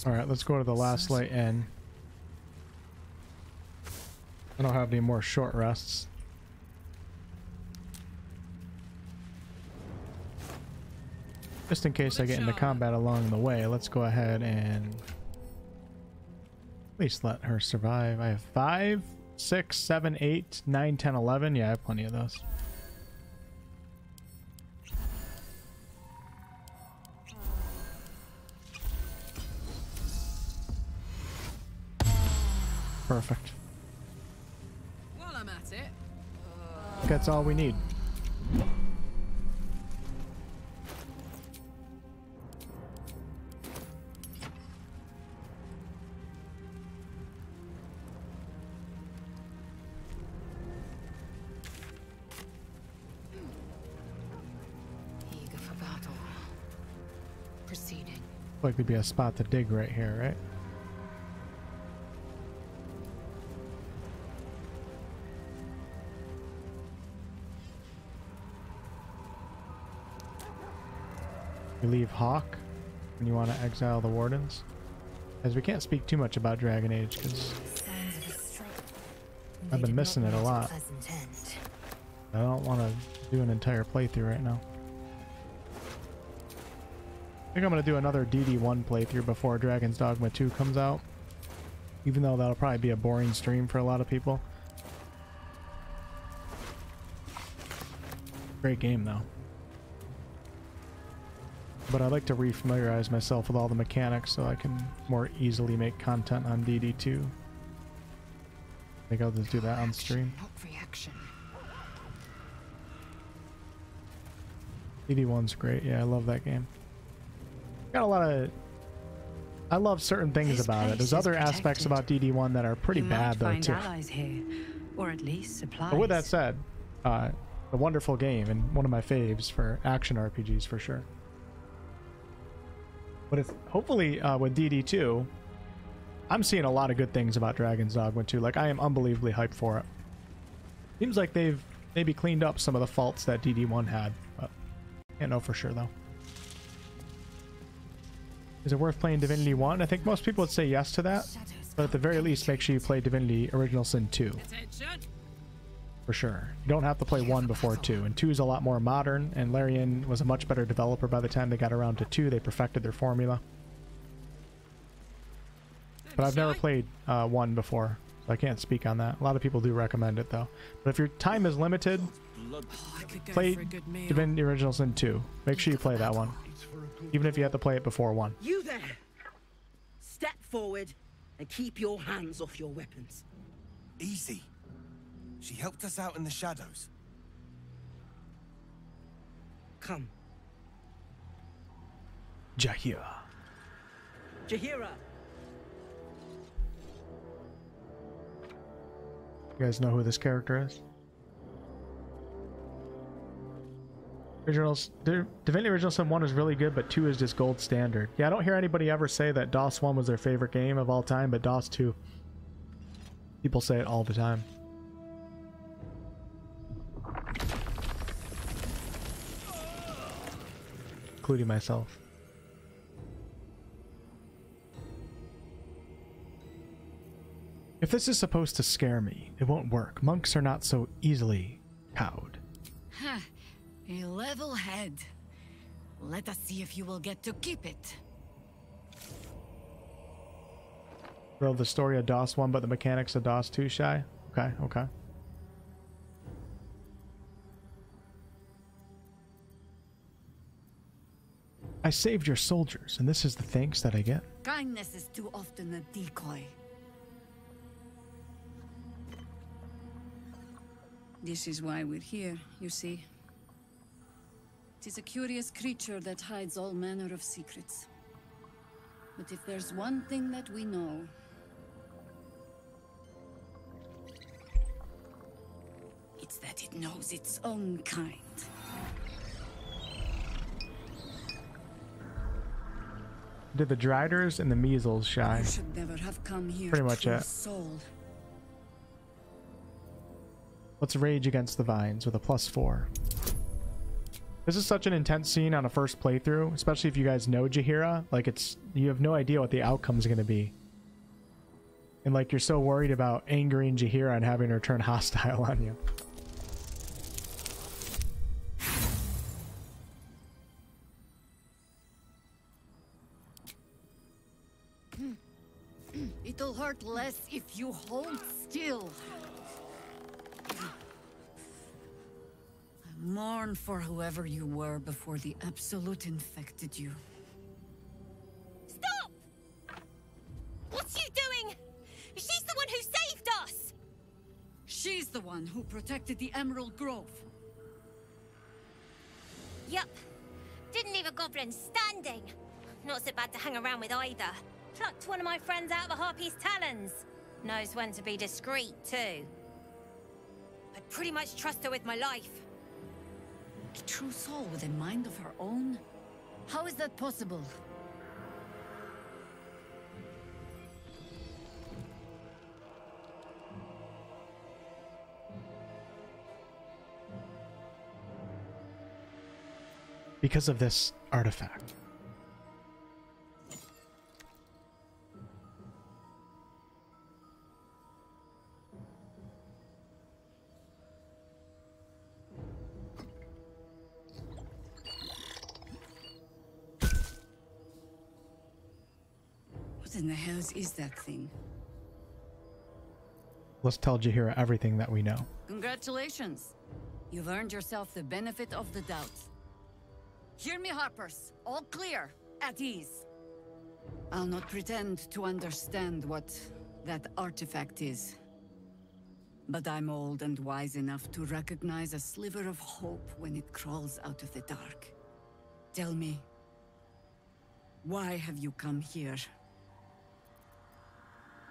Alright, let's go to the last light. I don't have any more short rests. Just in case I get into combat along the way, let's go ahead and at least let her survive. I have five, six, seven, eight, nine, ten, eleven. Yeah, I have plenty of those.
That's all we need.
Eager for battle. Proceeding.
Likely be a spot to dig right here, right? You leave Hawke when you want to exile the Wardens. As we can't speak too much about Dragon Age because I've been missing it a lot. I don't want to do an entire playthrough right now. I think I'm going to do another DD1 playthrough before Dragon's Dogma 2 comes out. Even though that'll probably be a boring stream for a lot of people. Great game though. But I'd like to refamiliarize myself with all the mechanics so I can more easily make content on DD2. I think I'll just do that on stream.
Reaction.
DD1's great. Yeah, I love that game. Got a lot of... I love certain things about it. There's other aspects about DD1 that are pretty
you
bad though too.
here, or at least supplies.
But with that said, uh, a wonderful game and one of my faves for action RPGs for sure. But it's hopefully uh, with DD2, I'm seeing a lot of good things about Dragon's Dogma 2. Like I am unbelievably hyped for it. Seems like they've maybe cleaned up some of the faults that DD1 had, but can't know for sure though. Is it worth playing Divinity 1? I think most people would say yes to that, but at the very least, make sure you play Divinity Original Sin 2
attention.
For sure. You don't have to play 1 before 2, and 2 is a lot more modern, and Larian was a much better developer by the time they got around to 2. They perfected their formula. But I've never played uh, 1 before, so I can't speak on that. A lot of people do recommend it, though. But if your time is limited,
I could go
play
for a good meal.
Divinity Original Sin 2. Make sure you play that one. Even if you have to play it before 1.
You there! Step forward. And keep your hands off your weapons.
Easy. She helped us out in the shadows.
Come.
Jaheira.
Jaheira!
You guys know who this character is? Originals, Divinity Original Sin 1 is really good, but 2 is just gold standard. Yeah, I don't hear anybody ever say that DOS 1 was their favorite game of all time, but DOS 2. People say it all the time. Including myself. If this is supposed to scare me, it won't work. Monks are not so easily cowed.
Huh. A level head. Let us see if you will get to keep it.
Real the story of DOS 1, but the mechanics of DOS 2 shy? Okay, okay. I saved your soldiers, and this is the thanks that I get.
Kindness is too often a decoy.
This is why we're here, you see. It is a curious creature that hides all manner of secrets. But if there's one thing that we know... It's that it knows its own kind.
Did the Driders and the Meazels shy?
Should never have come here.
Pretty much it.
Soul.
Let's rage against the vines with a plus four. This is such an intense scene on a first playthrough, especially if you guys know Jaheira. Like it's you have no idea what the outcome is going to be. And like you're so worried about angering Jaheira and having her turn hostile on you.
Hurt less if you hold still. I mourn for whoever you were before the Absolute infected you.
Stop! What's she doing? She's the one who saved us!
She's the one who protected the Emerald Grove.
Yup. Didn't leave a goblin standing. Not so bad to hang around with either. Plucked one of my friends out of a harpy's talons. Knows when to be discreet, too. I'd pretty much trust her with my life.
A true soul with a mind of her own? How is that possible?
Because of this artifact.
In the hells is that thing?
Let's tell Jaheira everything that we know.
Congratulations. You've earned yourself the benefit of the doubt. Hear me, Harpers. All clear. At ease. I'll not pretend to understand what that artifact is. But I'm old and wise enough to recognize a sliver of hope when it crawls out of the dark. Tell me, why have you come here?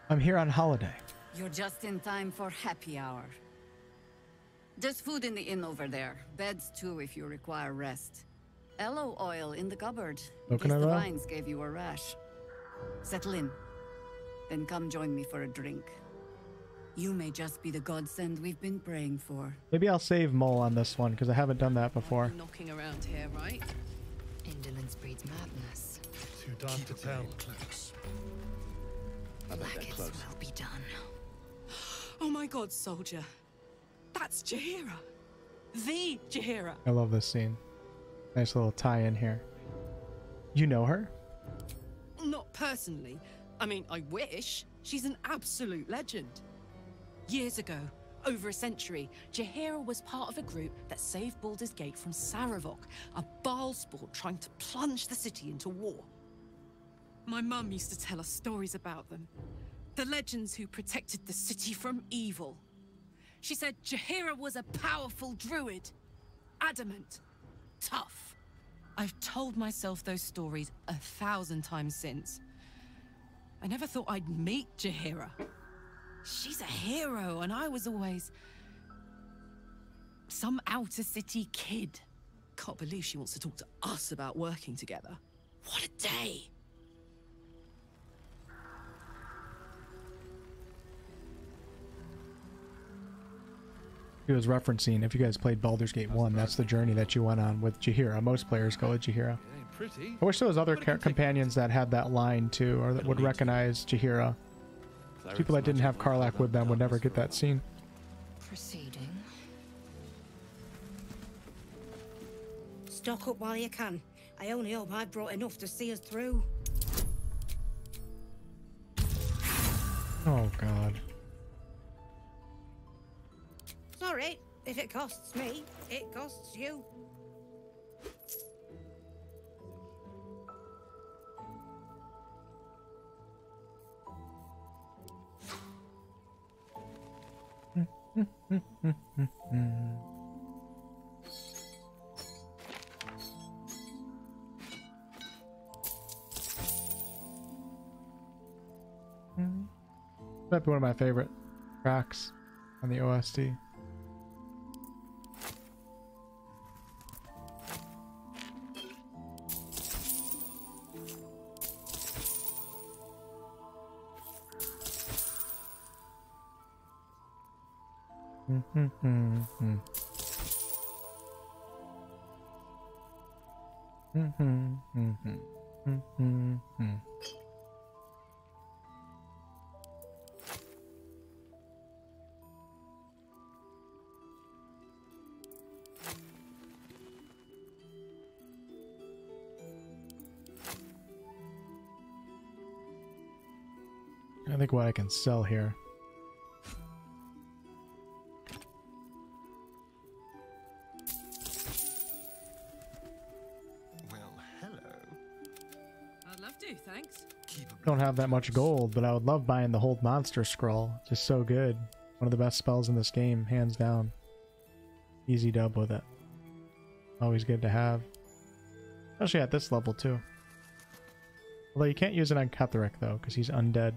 I'm here on holiday.
You're just in time for happy hour. There's food in the inn over there. Beds too if you require rest. Aloe oil in the cupboard. in
Coconut
case the vines gave you a rash. Settle in. Then come join me for a drink. You may just be the godsend we've been praying for.
Maybe I'll save Mol on this one because I haven't done that before.
Knocking around here, right?
Indolence breeds madness.
Too dark to tell.
Blackest will be done.
Oh my god, soldier. That's Jaheira. The Jaheira.
I love this scene. Nice little tie in here. You know her?
Not personally. I mean, I wish. She's an absolute legend. Years ago, over a century, Jaheira was part of a group that saved Baldur's Gate from Sarevok, a Baalspawn trying to plunge the city into war. My mum used to tell us stories about them. The legends who protected the city from evil. She said Jaheira was a powerful druid. Adamant. Tough. I've told myself those stories a thousand times since. I never thought I'd meet Jaheira. She's a hero, and I was always... some outer city kid.
Can't believe she wants to talk to us about working together. What a day!
He was referencing, if you guys played Baldur's Gate 1, that's the journey that you went on with Jaheira. Most players go with Jaheira.
Pretty.
I wish there was other ca- companions that had that line too, or that would recognize Jaheira. People that didn't have Karlach with them would never get that scene.
Proceeding.
Stock up while you can. I only hope I brought enough to see us through.
Oh god.
Sorry, if it costs me, it costs you. Hmm.
Might be one of my favorite tracks on the OST. I think what I can sell here.
Well, hello.
I'd love to, thanks.
Don't have that much gold, but I would love buying the Hold Monster Scroll. Just so good. One of the best spells in this game, hands down. Easy dub with it. Always good to have. Especially at this level, too. Although you can't use it on Ketheric, though, because he's undead.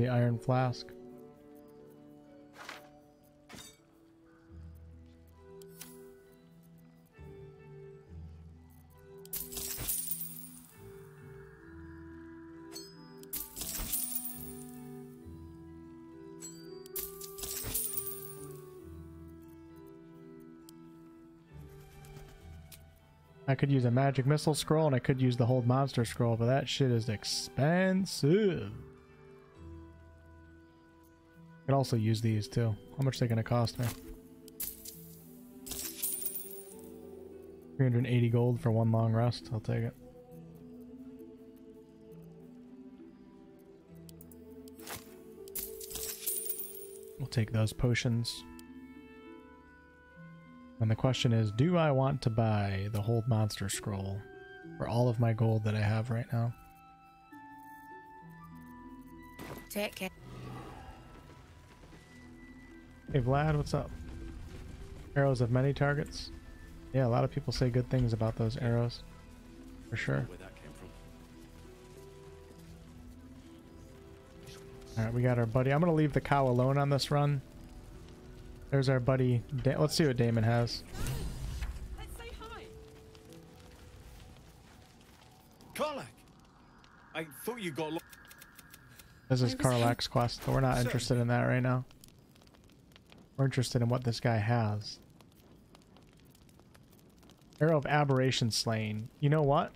The Iron Flask. I could use a magic missile scroll and I could use the hold monster scroll, but that shit is expensive. Also use these too. How much are they gonna cost me? 380 gold for one long rest. I'll take it. We'll take those potions. And the question is, do I want to buy the Hold Monster Scroll for all of my gold that I have right now?
Take care.
Hey Vlad, what's up? Arrows of many targets. Yeah, a lot of people say good things about those arrows. For sure. Alright, we got our buddy. I'm going to leave the cow alone on this run. There's our buddy. Da Let's see what Dammon has.
Karlach! I thought you got...
This is Karlach's quest, but we're not interested in that right now. We're interested in what this guy has. Arrow of Aberration Slain. You know what?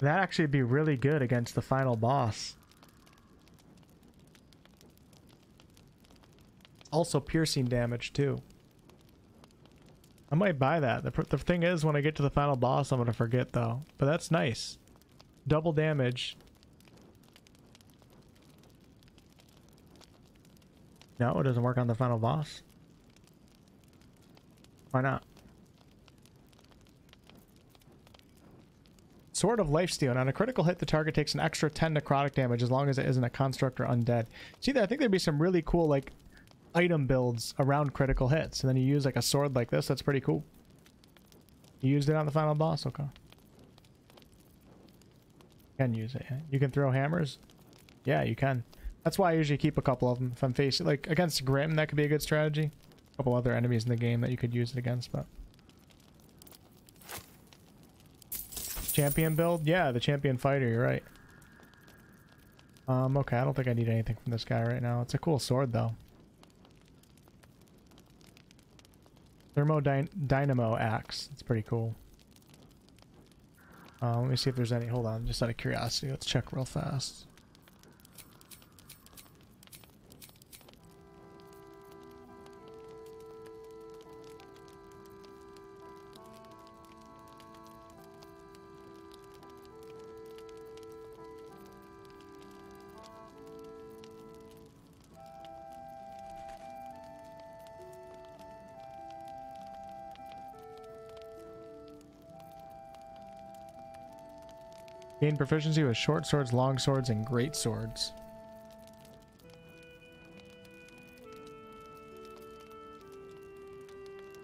That actually would be really good against the final boss. Also piercing damage too. I might buy that. The, the thing is, when I get to the final boss, I'm going to forget though. But that's nice. Double damage. No, it doesn't work on the final boss. Why not? Sword of Lifesteal. On a critical hit, the target takes an extra 10 necrotic damage as long as it isn't a construct or undead. See? I think there'd be some really cool, like, item builds around critical hits. And then you use, like, a sword like this. That's pretty cool. You used it on the final boss? Okay. Can use it. You can throw hammers? Yeah, you can. That's why I usually keep a couple of them. If I'm facing, like, against Grym, that could be a good strategy. A couple other enemies in the game that you could use it against, but... Champion build? Yeah, the champion fighter, you're right. Um, okay, I don't think I need anything from this guy right now. It's a cool sword, though. Thermodynamo dynamo axe. It's pretty cool. Uh, let me see if there's any. Hold on, just out of curiosity. Let's check real fast. Gain proficiency with short swords, long swords, and great swords.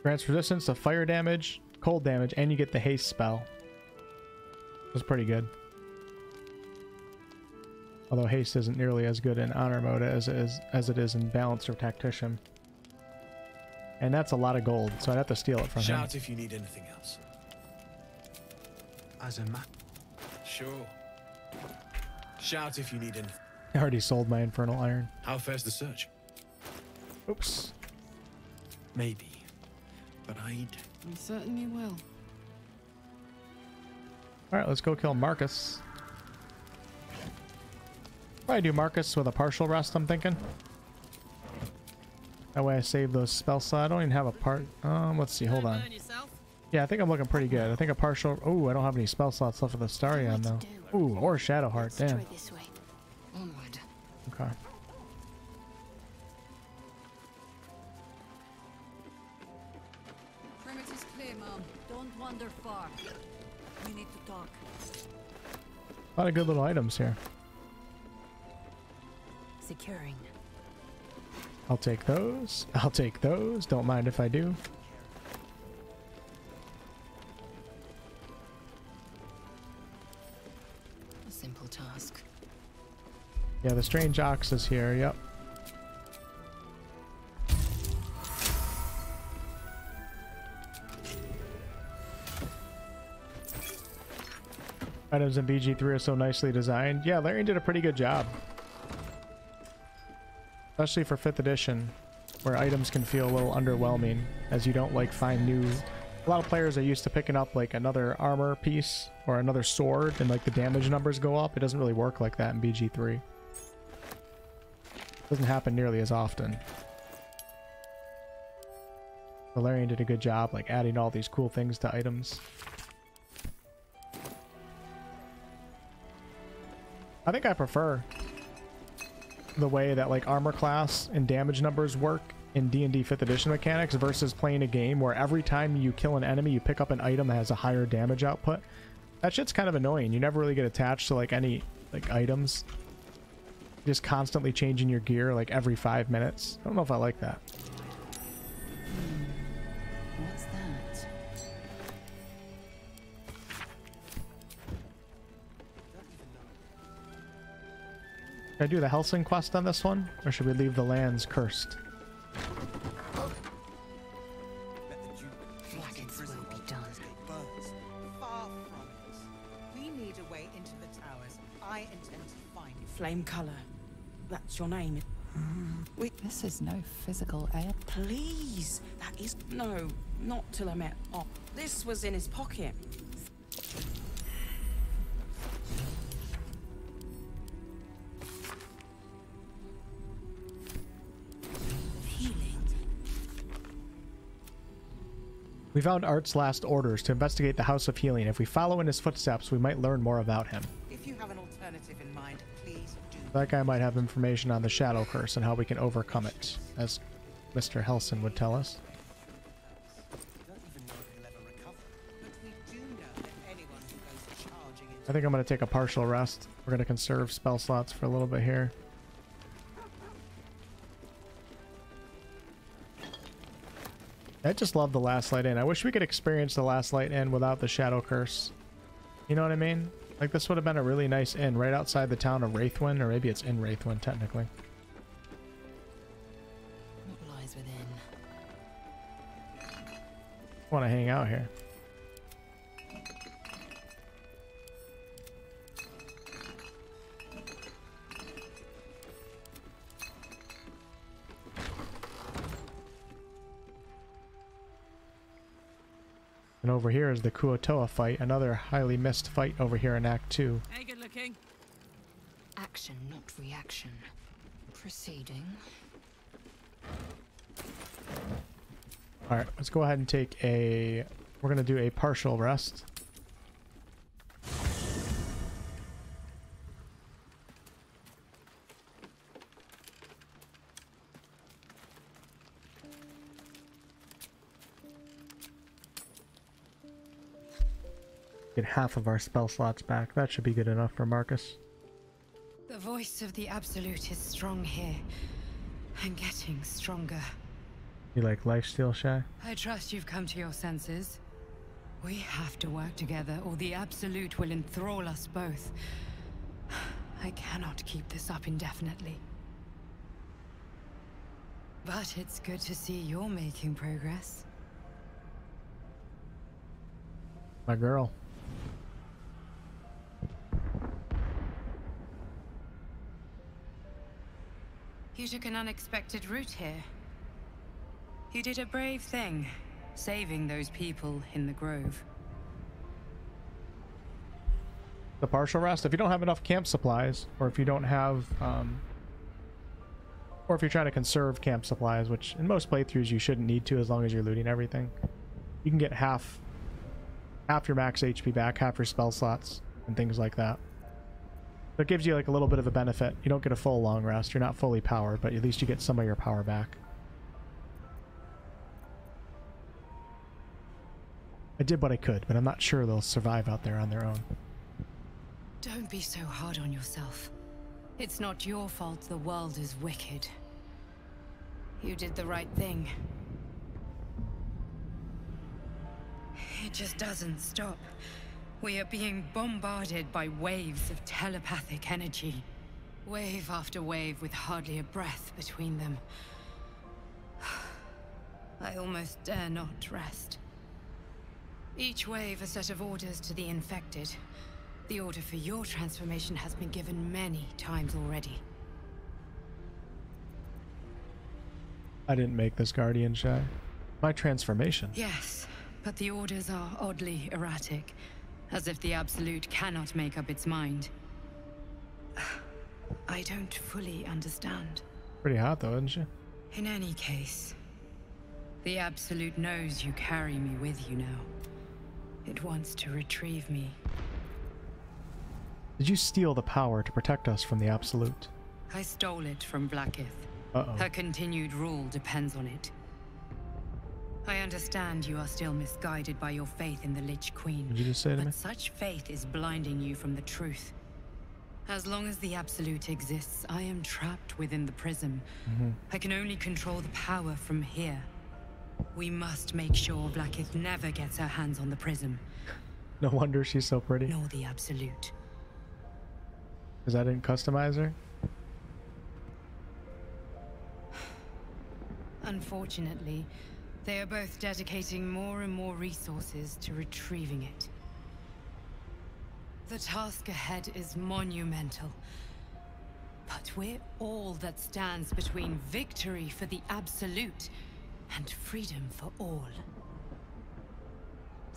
Grants resistance to fire damage, cold damage, and you get the haste spell. That's pretty good. Although haste isn't nearly as good in honor mode as it is, as it is in balance or tactician. And that's a lot of gold, so I'd have to steal it from
Shout
him.
if you need anything else. As a map. Sure. Shout if you need anything.
I already sold my infernal iron.
How fares the search?
Oops.
Maybe. But I'd...
We certainly will.
Alright, let's go kill Marcus. Probably do Marcus with a partial rest, I'm thinking. That way I save those spell slots. I don't even have a part. Um, let's see. Hold on. Yeah, I think I'm looking pretty good. I think a partial. Oh, I don't have any spell slots left for Astarion though. Ooh, or Shadowheart. Damn.
This way. Onward.
Okay.
Perimeter's clear, Mom. Don't wander far. We need to talk.
A lot of good little items here.
Securing.
I'll take those. I'll take those. Don't mind if I do. Yeah, the strange ox is here. Yep. Items in BG3 are so nicely designed. Yeah, Larian did a pretty good job. Especially for 5th edition, where items can feel a little underwhelming, as you don't like find new... A lot of players are used to picking up like another armor piece or another sword and like the damage numbers go up. It doesn't really work like that in BG3. Doesn't happen nearly as often. Larian did a good job like adding all these cool things to items. I think I prefer the way that like armor class and damage numbers work in D&D 5th edition mechanics versus playing a game where every time you kill an enemy you pick up an item that has a higher damage output. That shit's kind of annoying. You never really get attached to like any like items just constantly changing your gear like every five minutes. I don't know if I like that. What's that? Should I do the Halsin quest on this one, or should we leave the lands cursed?
flame color. That's your name. Mm-hmm. Wait.
This is no physical air.
Please. That is. No, not till I met. Oh, this was in his pocket.
We found Art's last orders to investigate the House of Healing. If we follow in his footsteps, we might learn more about him. That guy might have information on the Shadow Curse and how we can overcome it, as Mr. Halsin would tell us. I think I'm going to take a partial rest. We're going to conserve spell slots for a little bit here. I just love the Last Light Inn. I wish we could experience the Last Light Inn without the Shadow Curse. You know what I mean? Like, this would have been a really nice inn right outside the town of Reithwin, or maybe it's in Reithwin, technically.
What lies within?
want to hang out here. And over here is the Kuo-toa fight, another highly missed fight over here in Act 2.
Hey, good looking.
Action, not reaction. Proceeding.
Alright, let's go ahead and take a... We're going to do a partial rest. Get half of our spell slots back. That should be good enough for Marcus.
The voice of the Absolute is strong here. And getting stronger.
You like lifesteal, Shy?
I trust you've come to your senses. We have to work together, or the Absolute will enthrall us both. I cannot keep this up indefinitely. But it's good to see you're making progress.
My girl.
You took an unexpected route here. You did a brave thing, saving those people in the grove.
The partial rest, if you don't have enough camp supplies, or if you don't have, um, or if you're trying to conserve camp supplies, which in most playthroughs you shouldn't need to as long as you're looting everything, you can get half, half your max HP back, half your spell slots, and things like that. So it gives you like a little bit of a benefit. You don't get a full long rest. You're not fully powered, but at least you get some of your power back. I did what I could, but I'm not sure they'll survive out there on their own.
Don't be so hard on yourself. It's not your fault the world is wicked. You did the right thing. It just doesn't stop. We are being bombarded by waves of telepathic energy. Wave after wave with hardly a breath between them. I almost dare not rest. Each wave a set of orders to the infected. The order for your transformation has been given many times already.
I didn't make this guardian shy. My transformation.
Yes, but the orders are oddly erratic. As if the Absolute cannot make up its mind. I don't fully understand.
Pretty hard though, isn't she?
In any case, the Absolute knows you carry me with you now. It wants to retrieve me.
Did you steal the power to protect us from the Absolute?
I stole it from Vlaakith.
Uh-oh.
Her continued rule depends on it. I understand you are still misguided by your faith in the Lich Queen.
Did you just say to
but
me?
Such faith is blinding you from the truth. As long as the Absolute exists, I am trapped within the prism.
Mm -hmm.
I can only control the power from here. We must make sure Vlaakith never gets her hands on the prism.
No wonder she's so pretty.
Nor the Absolute.
Is that in customize her?
Unfortunately, they are both dedicating more and more resources to retrieving it. The task ahead is monumental. But we're all that stands between victory for the Absolute and freedom for all.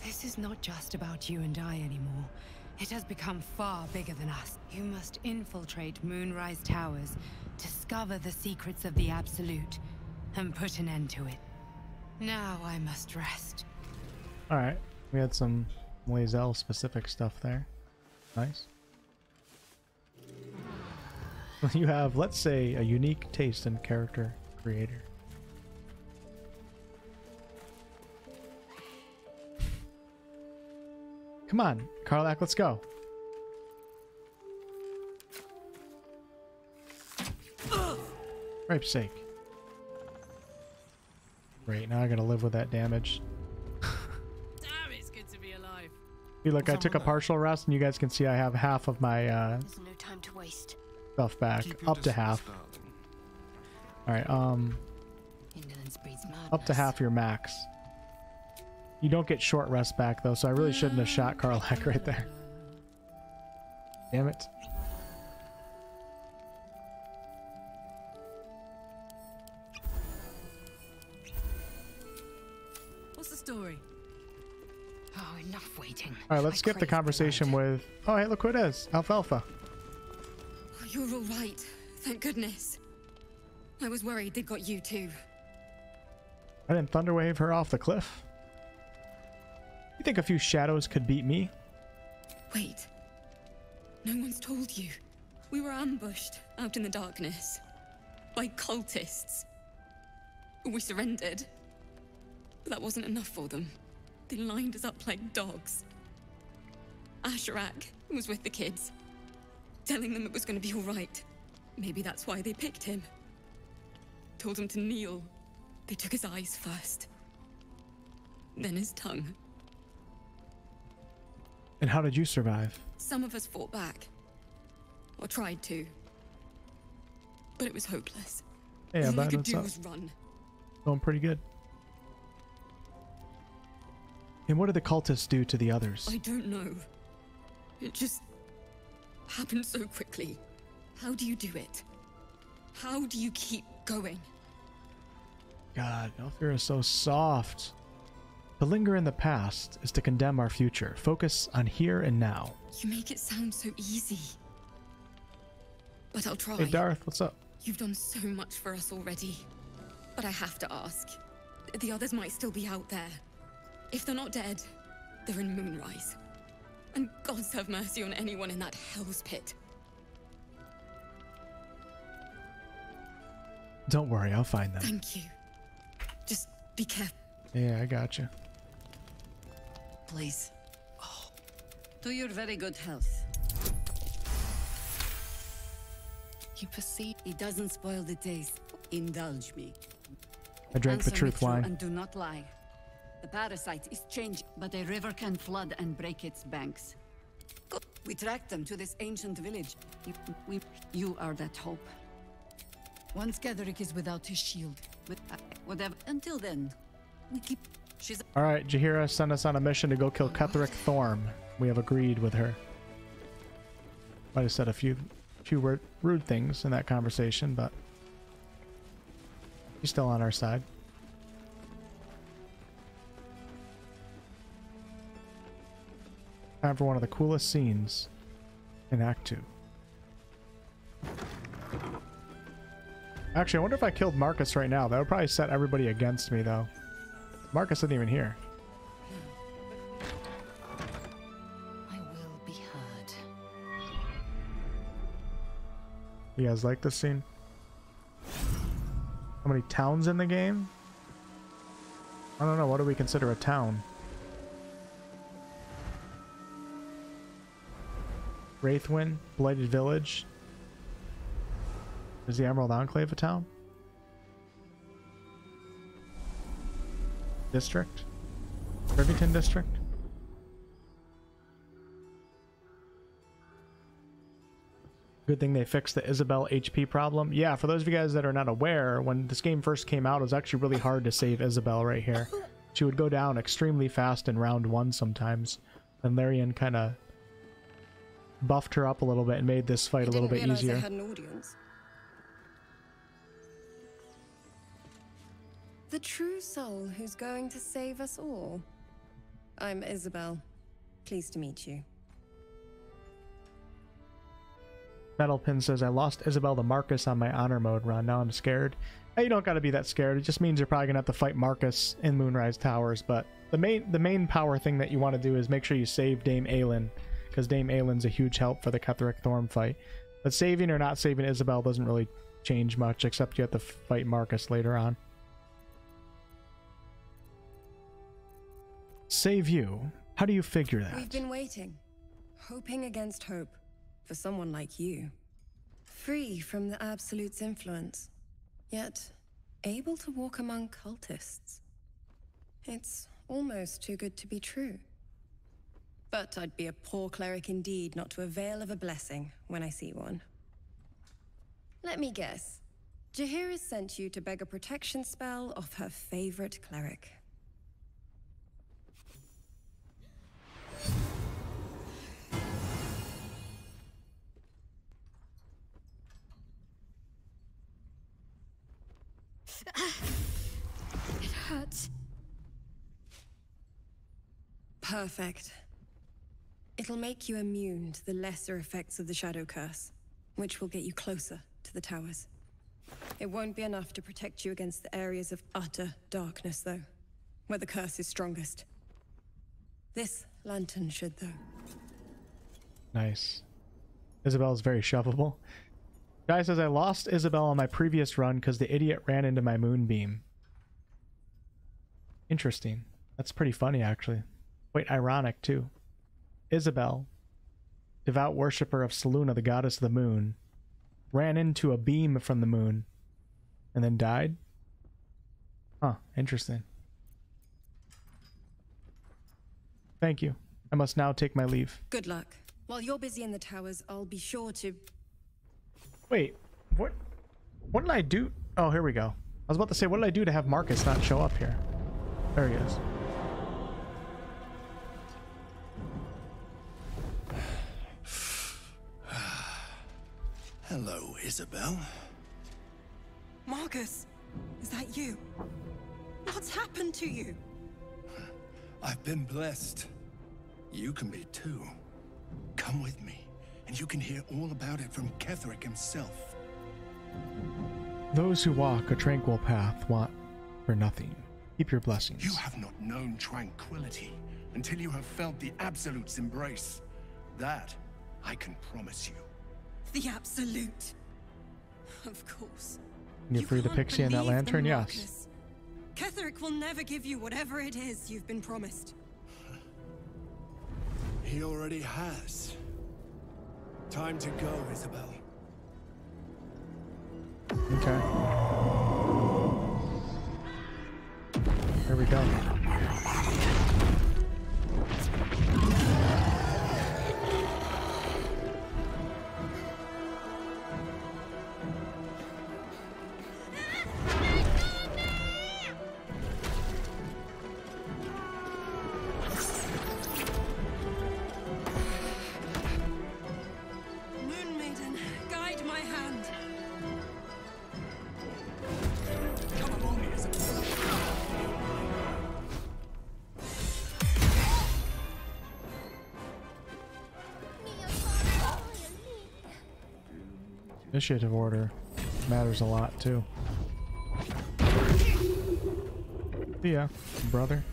This is not just about you and I anymore. It has become far bigger than us. You must infiltrate Moonrise Towers, discover the secrets of the Absolute, and put an end to it. Now I must rest.
Alright, we had some Lae'zel specific stuff there. Nice. You have, let's say, a unique taste in character creator. Come on, Karlach, let's go. Ripe's sake. Great, now I gotta live with that damage.
Damn, it's good to be alive.
See, look, I took a partial rest, and you guys can see I have half of my uh,
There's no time to waste.
stuff back, up to half. All right, um,
Indolence breeds madness.
up to half your max. You don't get short rest back though, so I really shouldn't have shot Karlach right there. Damn it.
Enough waiting.
All right, let's skip the conversation with. Oh, hey, look who it is, Alfalfa.
Oh, you're all right. Thank goodness. I was worried they'd got you too.
I didn't thunderwave her off the cliff. You think a few shadows could beat me?
Wait. No one's told you. We were ambushed out in the darkness by cultists. We surrendered. But that wasn't enough for them. They lined us up like dogs. Asherak was with the kids, telling them it was going to be all right. Maybe that's why they picked him. Told him to kneel. They took his eyes first, then his tongue.
And how did you survive?
Some of us fought back, or tried to, but it was hopeless.
Hey,
All we could do
up?
was run.
Going pretty good. And what did the cultists do to the others?
I don't know. It just happened so quickly. How do you do it? How do you keep going?
God, oh, Alfira is so soft. To linger in the past is to condemn our future. Focus on here and now.
You make it sound so easy. But I'll try.
Hey, Darth, what's up?
You've done so much for us already. But I have to ask. The others might still be out there. If they're not dead, they're in Moonrise. And gods have mercy on anyone in that hell's pit.
Don't worry, I'll find them.
Thank you. Just be careful.
Yeah, I got you.
Please. Oh. To your very good health.
You perceive.
It doesn't spoil the taste. Indulge me.
I drank the
Answer me
truth wine.
And do not lie. The parasite is changed, but a river can flood and break its banks. We tracked them to this ancient village. You, we, you are that hope. Once Ketheric is without his shield, with, uh, whatever. Until then, we keep. She's.
All right, Jaheira sent us on a mission to go kill Ketheric Thorm. We have agreed with her. Might have said a few, few rude things in that conversation, but she's still on our side. Time for one of the coolest scenes in Act Two. Actually, I wonder if I killed Marcus right now. That would probably set everybody against me, though. Marcus isn't even here.
I will be heard.
You guys like this scene? How many towns in the game? I don't know. What do we consider a town? Reithwin, Blighted Village. Is the Emerald Enclave a town? District? Rivington District? Good thing they fixed the Isobel HP problem. Yeah, for those of you guys that are not aware, when this game first came out, it was actually really hard to save Isobel right here. She would go down extremely fast in round one sometimes. And Larian kind of buffed her up a little bit and made this fight a little bit easier.
I had an audience. The true soul who's going to save us all. I'm Isobel. Pleased to meet you.
Metalpin says, I lost Isobel to Marcus on my honor mode run. Now I'm scared. Hey, you don't gotta be that scared. It just means you're probably gonna have to fight Marcus in Moonrise Towers. But the main the main power thing that you want to do is make sure you save Dame Aylin, because Dame Aylin's a huge help for the Ketheric Thorm fight. But saving or not saving Isobel doesn't really change much, except you have to fight Marcus later on. Save you? How do you figure that?
We've been waiting, hoping against hope for someone like you. Free from the Absolute's influence, yet able to walk among cultists. It's almost too good to be true. But I'd be a poor cleric indeed not to avail of a blessing when I see one. Let me guess. Jaheira sent you to beg a protection spell off her favorite cleric.
It hurts.
Perfect. It'll make you immune to the lesser effects of the Shadow Curse, which will get you closer to the towers. It won't be enough to protect you against the areas of utter darkness, though, where the curse is strongest. This lantern should, though.
Nice. Isobel is very shovable. Guy says I lost Isobel on my previous run because the idiot ran into my moonbeam. Interesting. That's pretty funny, actually. Quite ironic, too. Isobel, devout worshipper of Selûne, the goddess of the moon, ran into a beam from the moon and then died? Huh, interesting. Thank you. I must now take my leave.
Good luck. While you're busy in the towers, I'll be sure to...
Wait, what? What did I do? Oh, here we go. I was about to say, what did I do to have Marcus not show up here? There he is.
Hello, Isobel.
Marcus, is that you? What's happened to you?
I've been blessed. You can be too. Come with me, and you can hear all about it from Ketheric himself.
Those who walk a tranquil path want for nothing. Keep your blessings.
You have not known tranquility until you have felt the Absolute's embrace. That I can promise you.
The Absolute. Of course.
Can you, free the
can't
pixie and that lantern? Yes.
Marcus. Ketheric will never give you whatever it is you've been promised.
He already has. Time to go, Isobel.
Okay. There we go. Initiative order matters a lot too. Yeah, brother.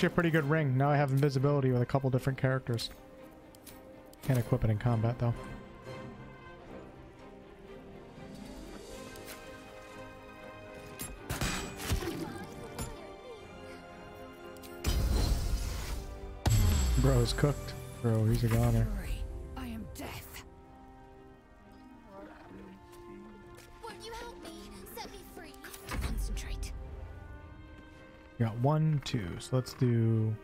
Actually a pretty good ring. Now I have invisibility with a couple different characters. Can't equip it in combat though. Bro's cooked. Bro, he's a goner. One, two. So let's do.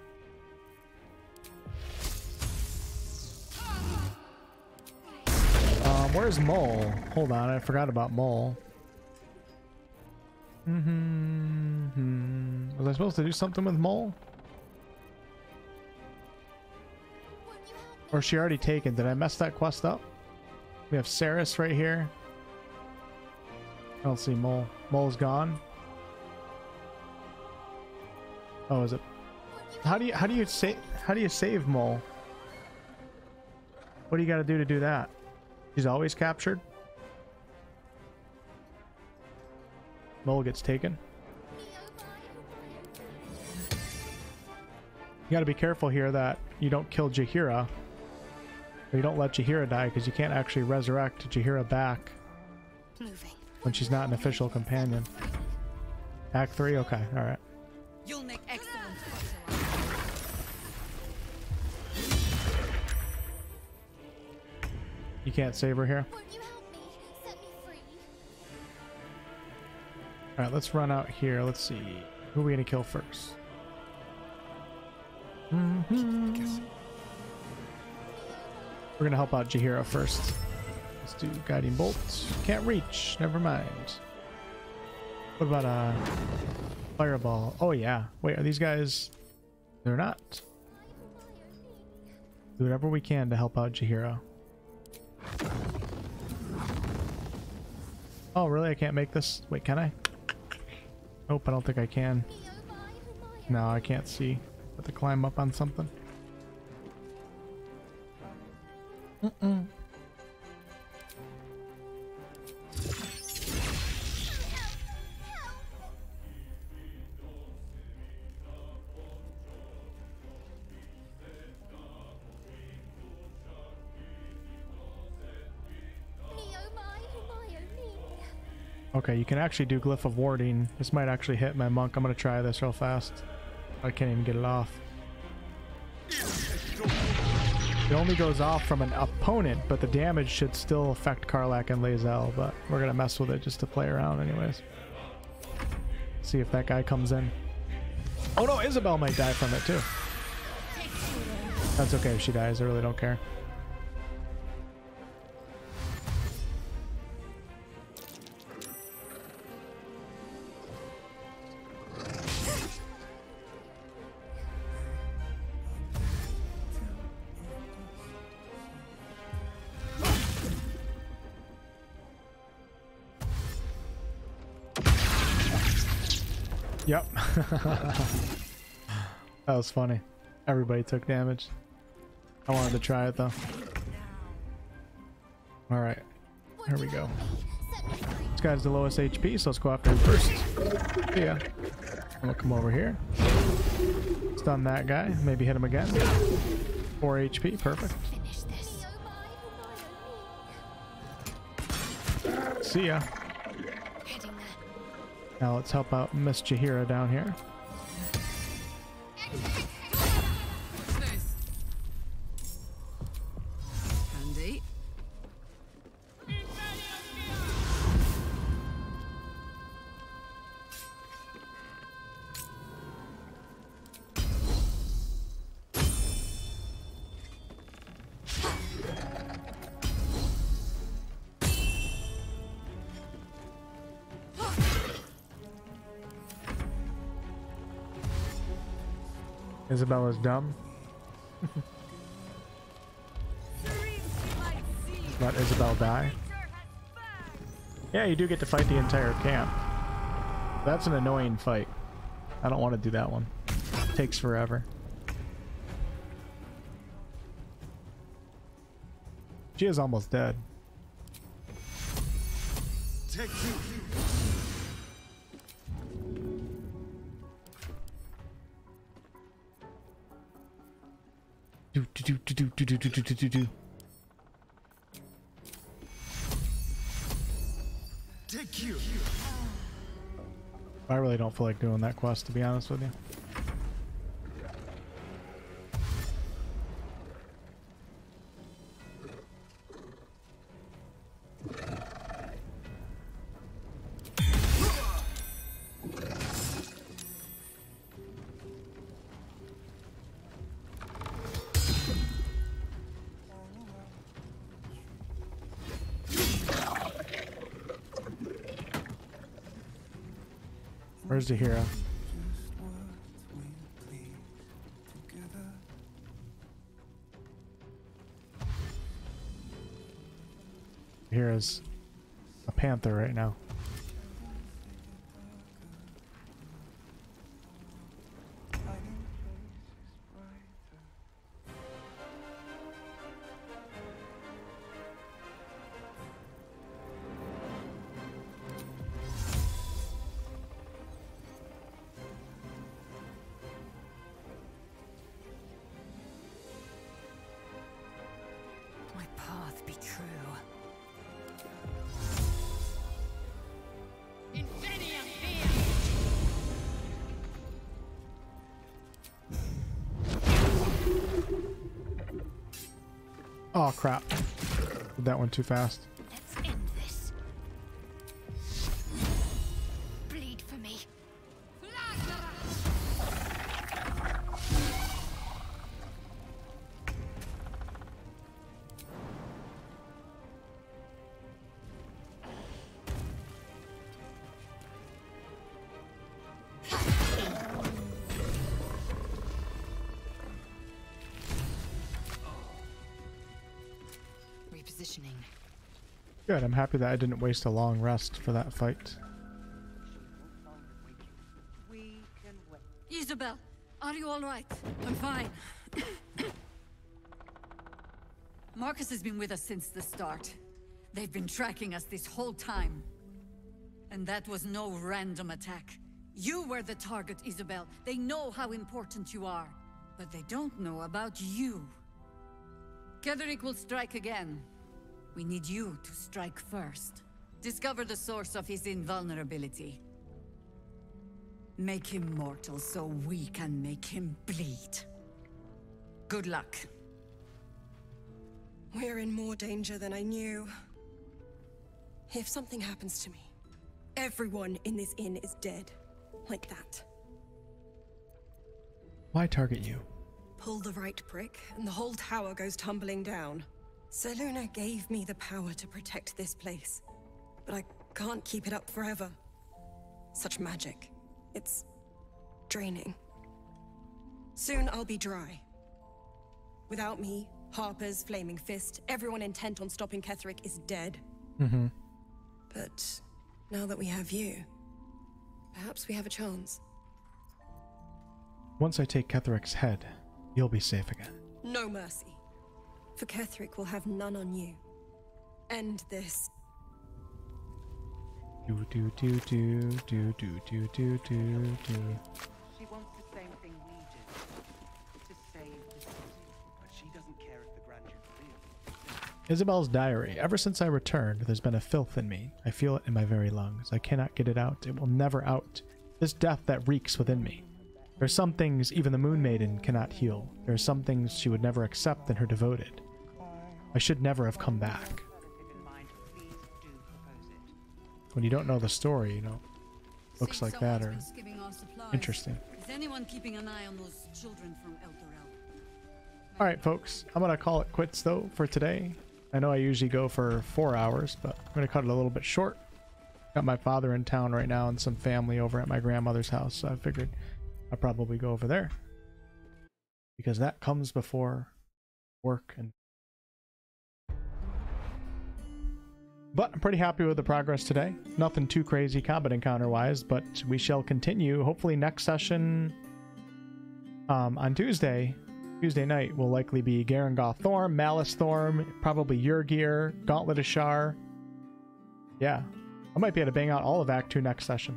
Um, where's Mol? Hold on, I forgot about Mol. Mm hmm. Was I supposed to do something with Mol? Or she already taken? Did I mess that quest up? We have Saris right here. I don't see Mol. Mol's gone. Oh, is it? How do you how do you save how do you save Mol? What do you got to do to do that? He's always captured. Mol gets taken. You got to be careful here that you don't kill Jaheira. Or you don't let Jaheira die because you can't actually resurrect Jaheira back
Moving.
when she's not an official companion. Act 3? Okay, alright. Can't save her here. Alright, let's run out here. Let's see. Who are we going to kill first? Mhm. We're going to help out Jaheira first. Let's do Guiding Bolt. Can't reach. Never mind. What about a Fireball? Oh, yeah. Wait, are these guys... They're not. Do whatever we can to help out Jaheira. Oh, really? I can't make this? Wait, can I? Nope, I don't think I can. No, I can't see. I Have to climb up on something. Mm-mm. Okay, you can actually do Glyph of Warding. This might actually hit my monk. I'm gonna try this real fast. I can't even get it off. It only goes off from an opponent, but the damage should still affect Karlach and Lae'zel, but we're gonna mess with it just to play around anyways. See if that guy comes in. Oh no, Isobel might die from it too. That's okay if she dies, I really don't care. Was funny. Everybody took damage. I wanted to try it though. Alright. Here we go. This guy's the lowest HP, so let's go after him first. Yeah. I'm gonna come over here. Stun that guy. Maybe hit him again. 4 HP. Perfect. See ya. Now let's help out Miss Jaheira down here. Isabella's dumb. Let Isobel die. Yeah, you do get to fight the entire camp. That's an annoying fight. I don't want to do that one. takes forever. She is almost dead. Do do do do do. I really don't feel like doing that quest to be honest with you. That one too fast. Good, I'm happy that I didn't waste a long rest for that fight.
Isobel, are you all right? I'm fine. Marcus has been with us since the start. They've been tracking us this whole time. And that was no random attack. You were the target, Isobel. They know how important you are. But they don't know about you. Ketheric will strike again. We need you to strike first. Discover the source of his invulnerability. Make him mortal so we can make him bleed. Good luck.
We're in more danger than I knew. If something happens to me, everyone in this inn is dead. Like that.
Why target you?
Pull the right brick, and the whole tower goes tumbling down. Selûne gave me the power to protect this place. But I can't keep it up forever. Such magic. It's draining. Soon I'll be dry. Without me, Harper's Flaming Fist, everyone intent on stopping Ketheric is dead.
Mm-hmm.
But now that we have you, perhaps we have a chance.
Once I take Ketheric's head, you'll be safe again.
No mercy. For Ketheric will have none on you. End this.
Do do do do do do do do do do.
She wants the same thing we do. To save the city. But she doesn't care if the Grand Duke lives.
Isobel's diary. Ever since I returned, there's been a filth in me. I feel it in my very lungs. I cannot get it out. It will never out. This death that reeks within me. There are some things even the Moon Maiden cannot heal. There are some things she would never accept in her devoted. I should never have come back. When you don't know the story, you know, looks like that or
Skipping our supplies.
interesting.
Is anyone keeping an eye on those children from Elturel?
All right, folks. I'm gonna call it quits though for today. I know I usually go for four hours, but I'm gonna cut it a little bit short. Got my father in town right now and some family over at my grandmother's house, so I figured I'd probably go over there because that comes before work and. But I'm pretty happy with the progress today. Nothing too crazy combat encounter wise, but we shall continue. Hopefully, next session um, on Tuesday, Tuesday night will likely be Gerringothe Thorm, Malus Thorm, probably Yurgir, Gauntlet of Shar. Yeah, I might be able to bang out all of Act 2 next session.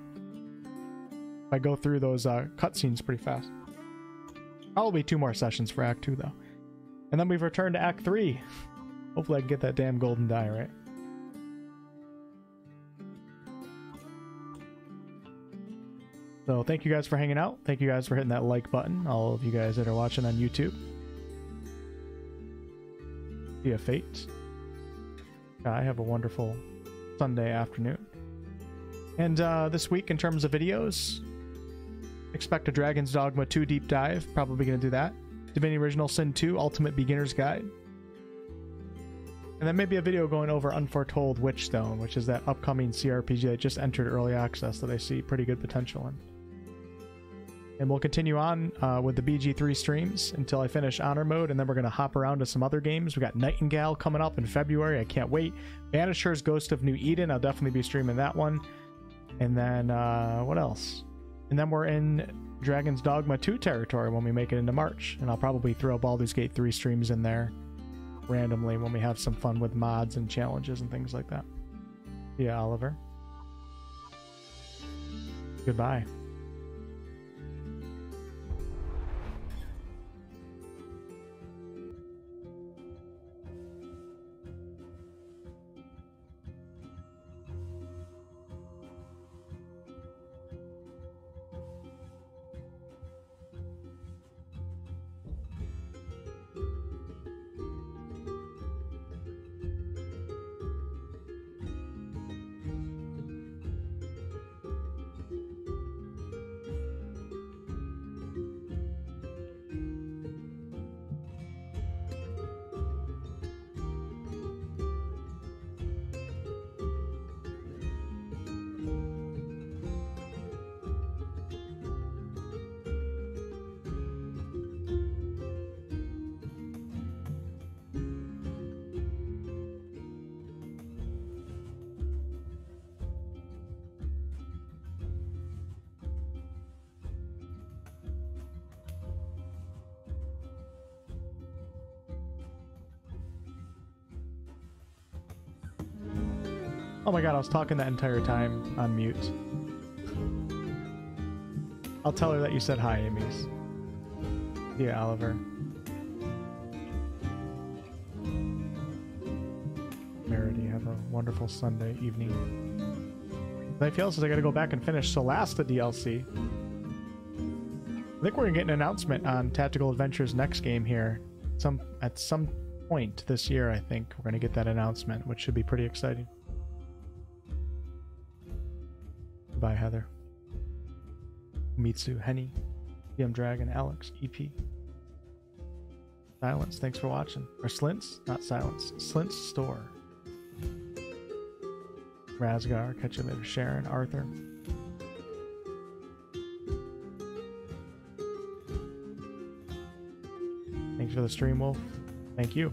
If I go through those uh, cutscenes pretty fast. Probably two more sessions for Act 2 though. And then we've returned to Act 3. Hopefully I can get that damn golden die, right? So thank you guys for hanging out. Thank you guys for hitting that like button. All of you guys that are watching on YouTube. Via Fate. I have a wonderful Sunday afternoon. And uh, this week, in terms of videos, expect a Dragon's Dogma 2 deep dive. Probably going to do that. Divinity Original Sin 2 Ultimate Beginner's Guide. And then maybe a video going over Unforetold Witchstone, which is that upcoming CRPG that just entered early access that I see pretty good potential in. And we'll continue on uh, with the BG3 streams until I finish Honor Mode, and then we're going to hop around to some other games. We got Nightingale coming up in February. I can't wait. Banishers Ghost of New Eden. I'll definitely be streaming that one. And then, uh, what else? And then we're in Dragon's Dogma 2 territory when we make it into March. And I'll probably throw Baldur's Gate 3 streams in there randomly when we have some fun with mods and challenges and things like that. Yeah, Oliver. Goodbye. Oh my god, I was talking that entire time on mute. I'll tell her that you said hi, Amy's. Yeah, Oliver. Merity, have a wonderful Sunday evening. Anything else is I gotta go back and finish Solasta DLC. I think we're gonna get an announcement on Tactical Adventures next game here. Some at some point this year, I think we're gonna get that announcement, which should be pretty exciting. Bye, Heather. Mitsu, Henny, DM Dragon, Alex, EP. Silence, thanks for watching. Or Slints, not Silence. Slints Store. Razgar, catch you later. Sharon, Arthur. Thanks for the stream, Wolf. Thank you.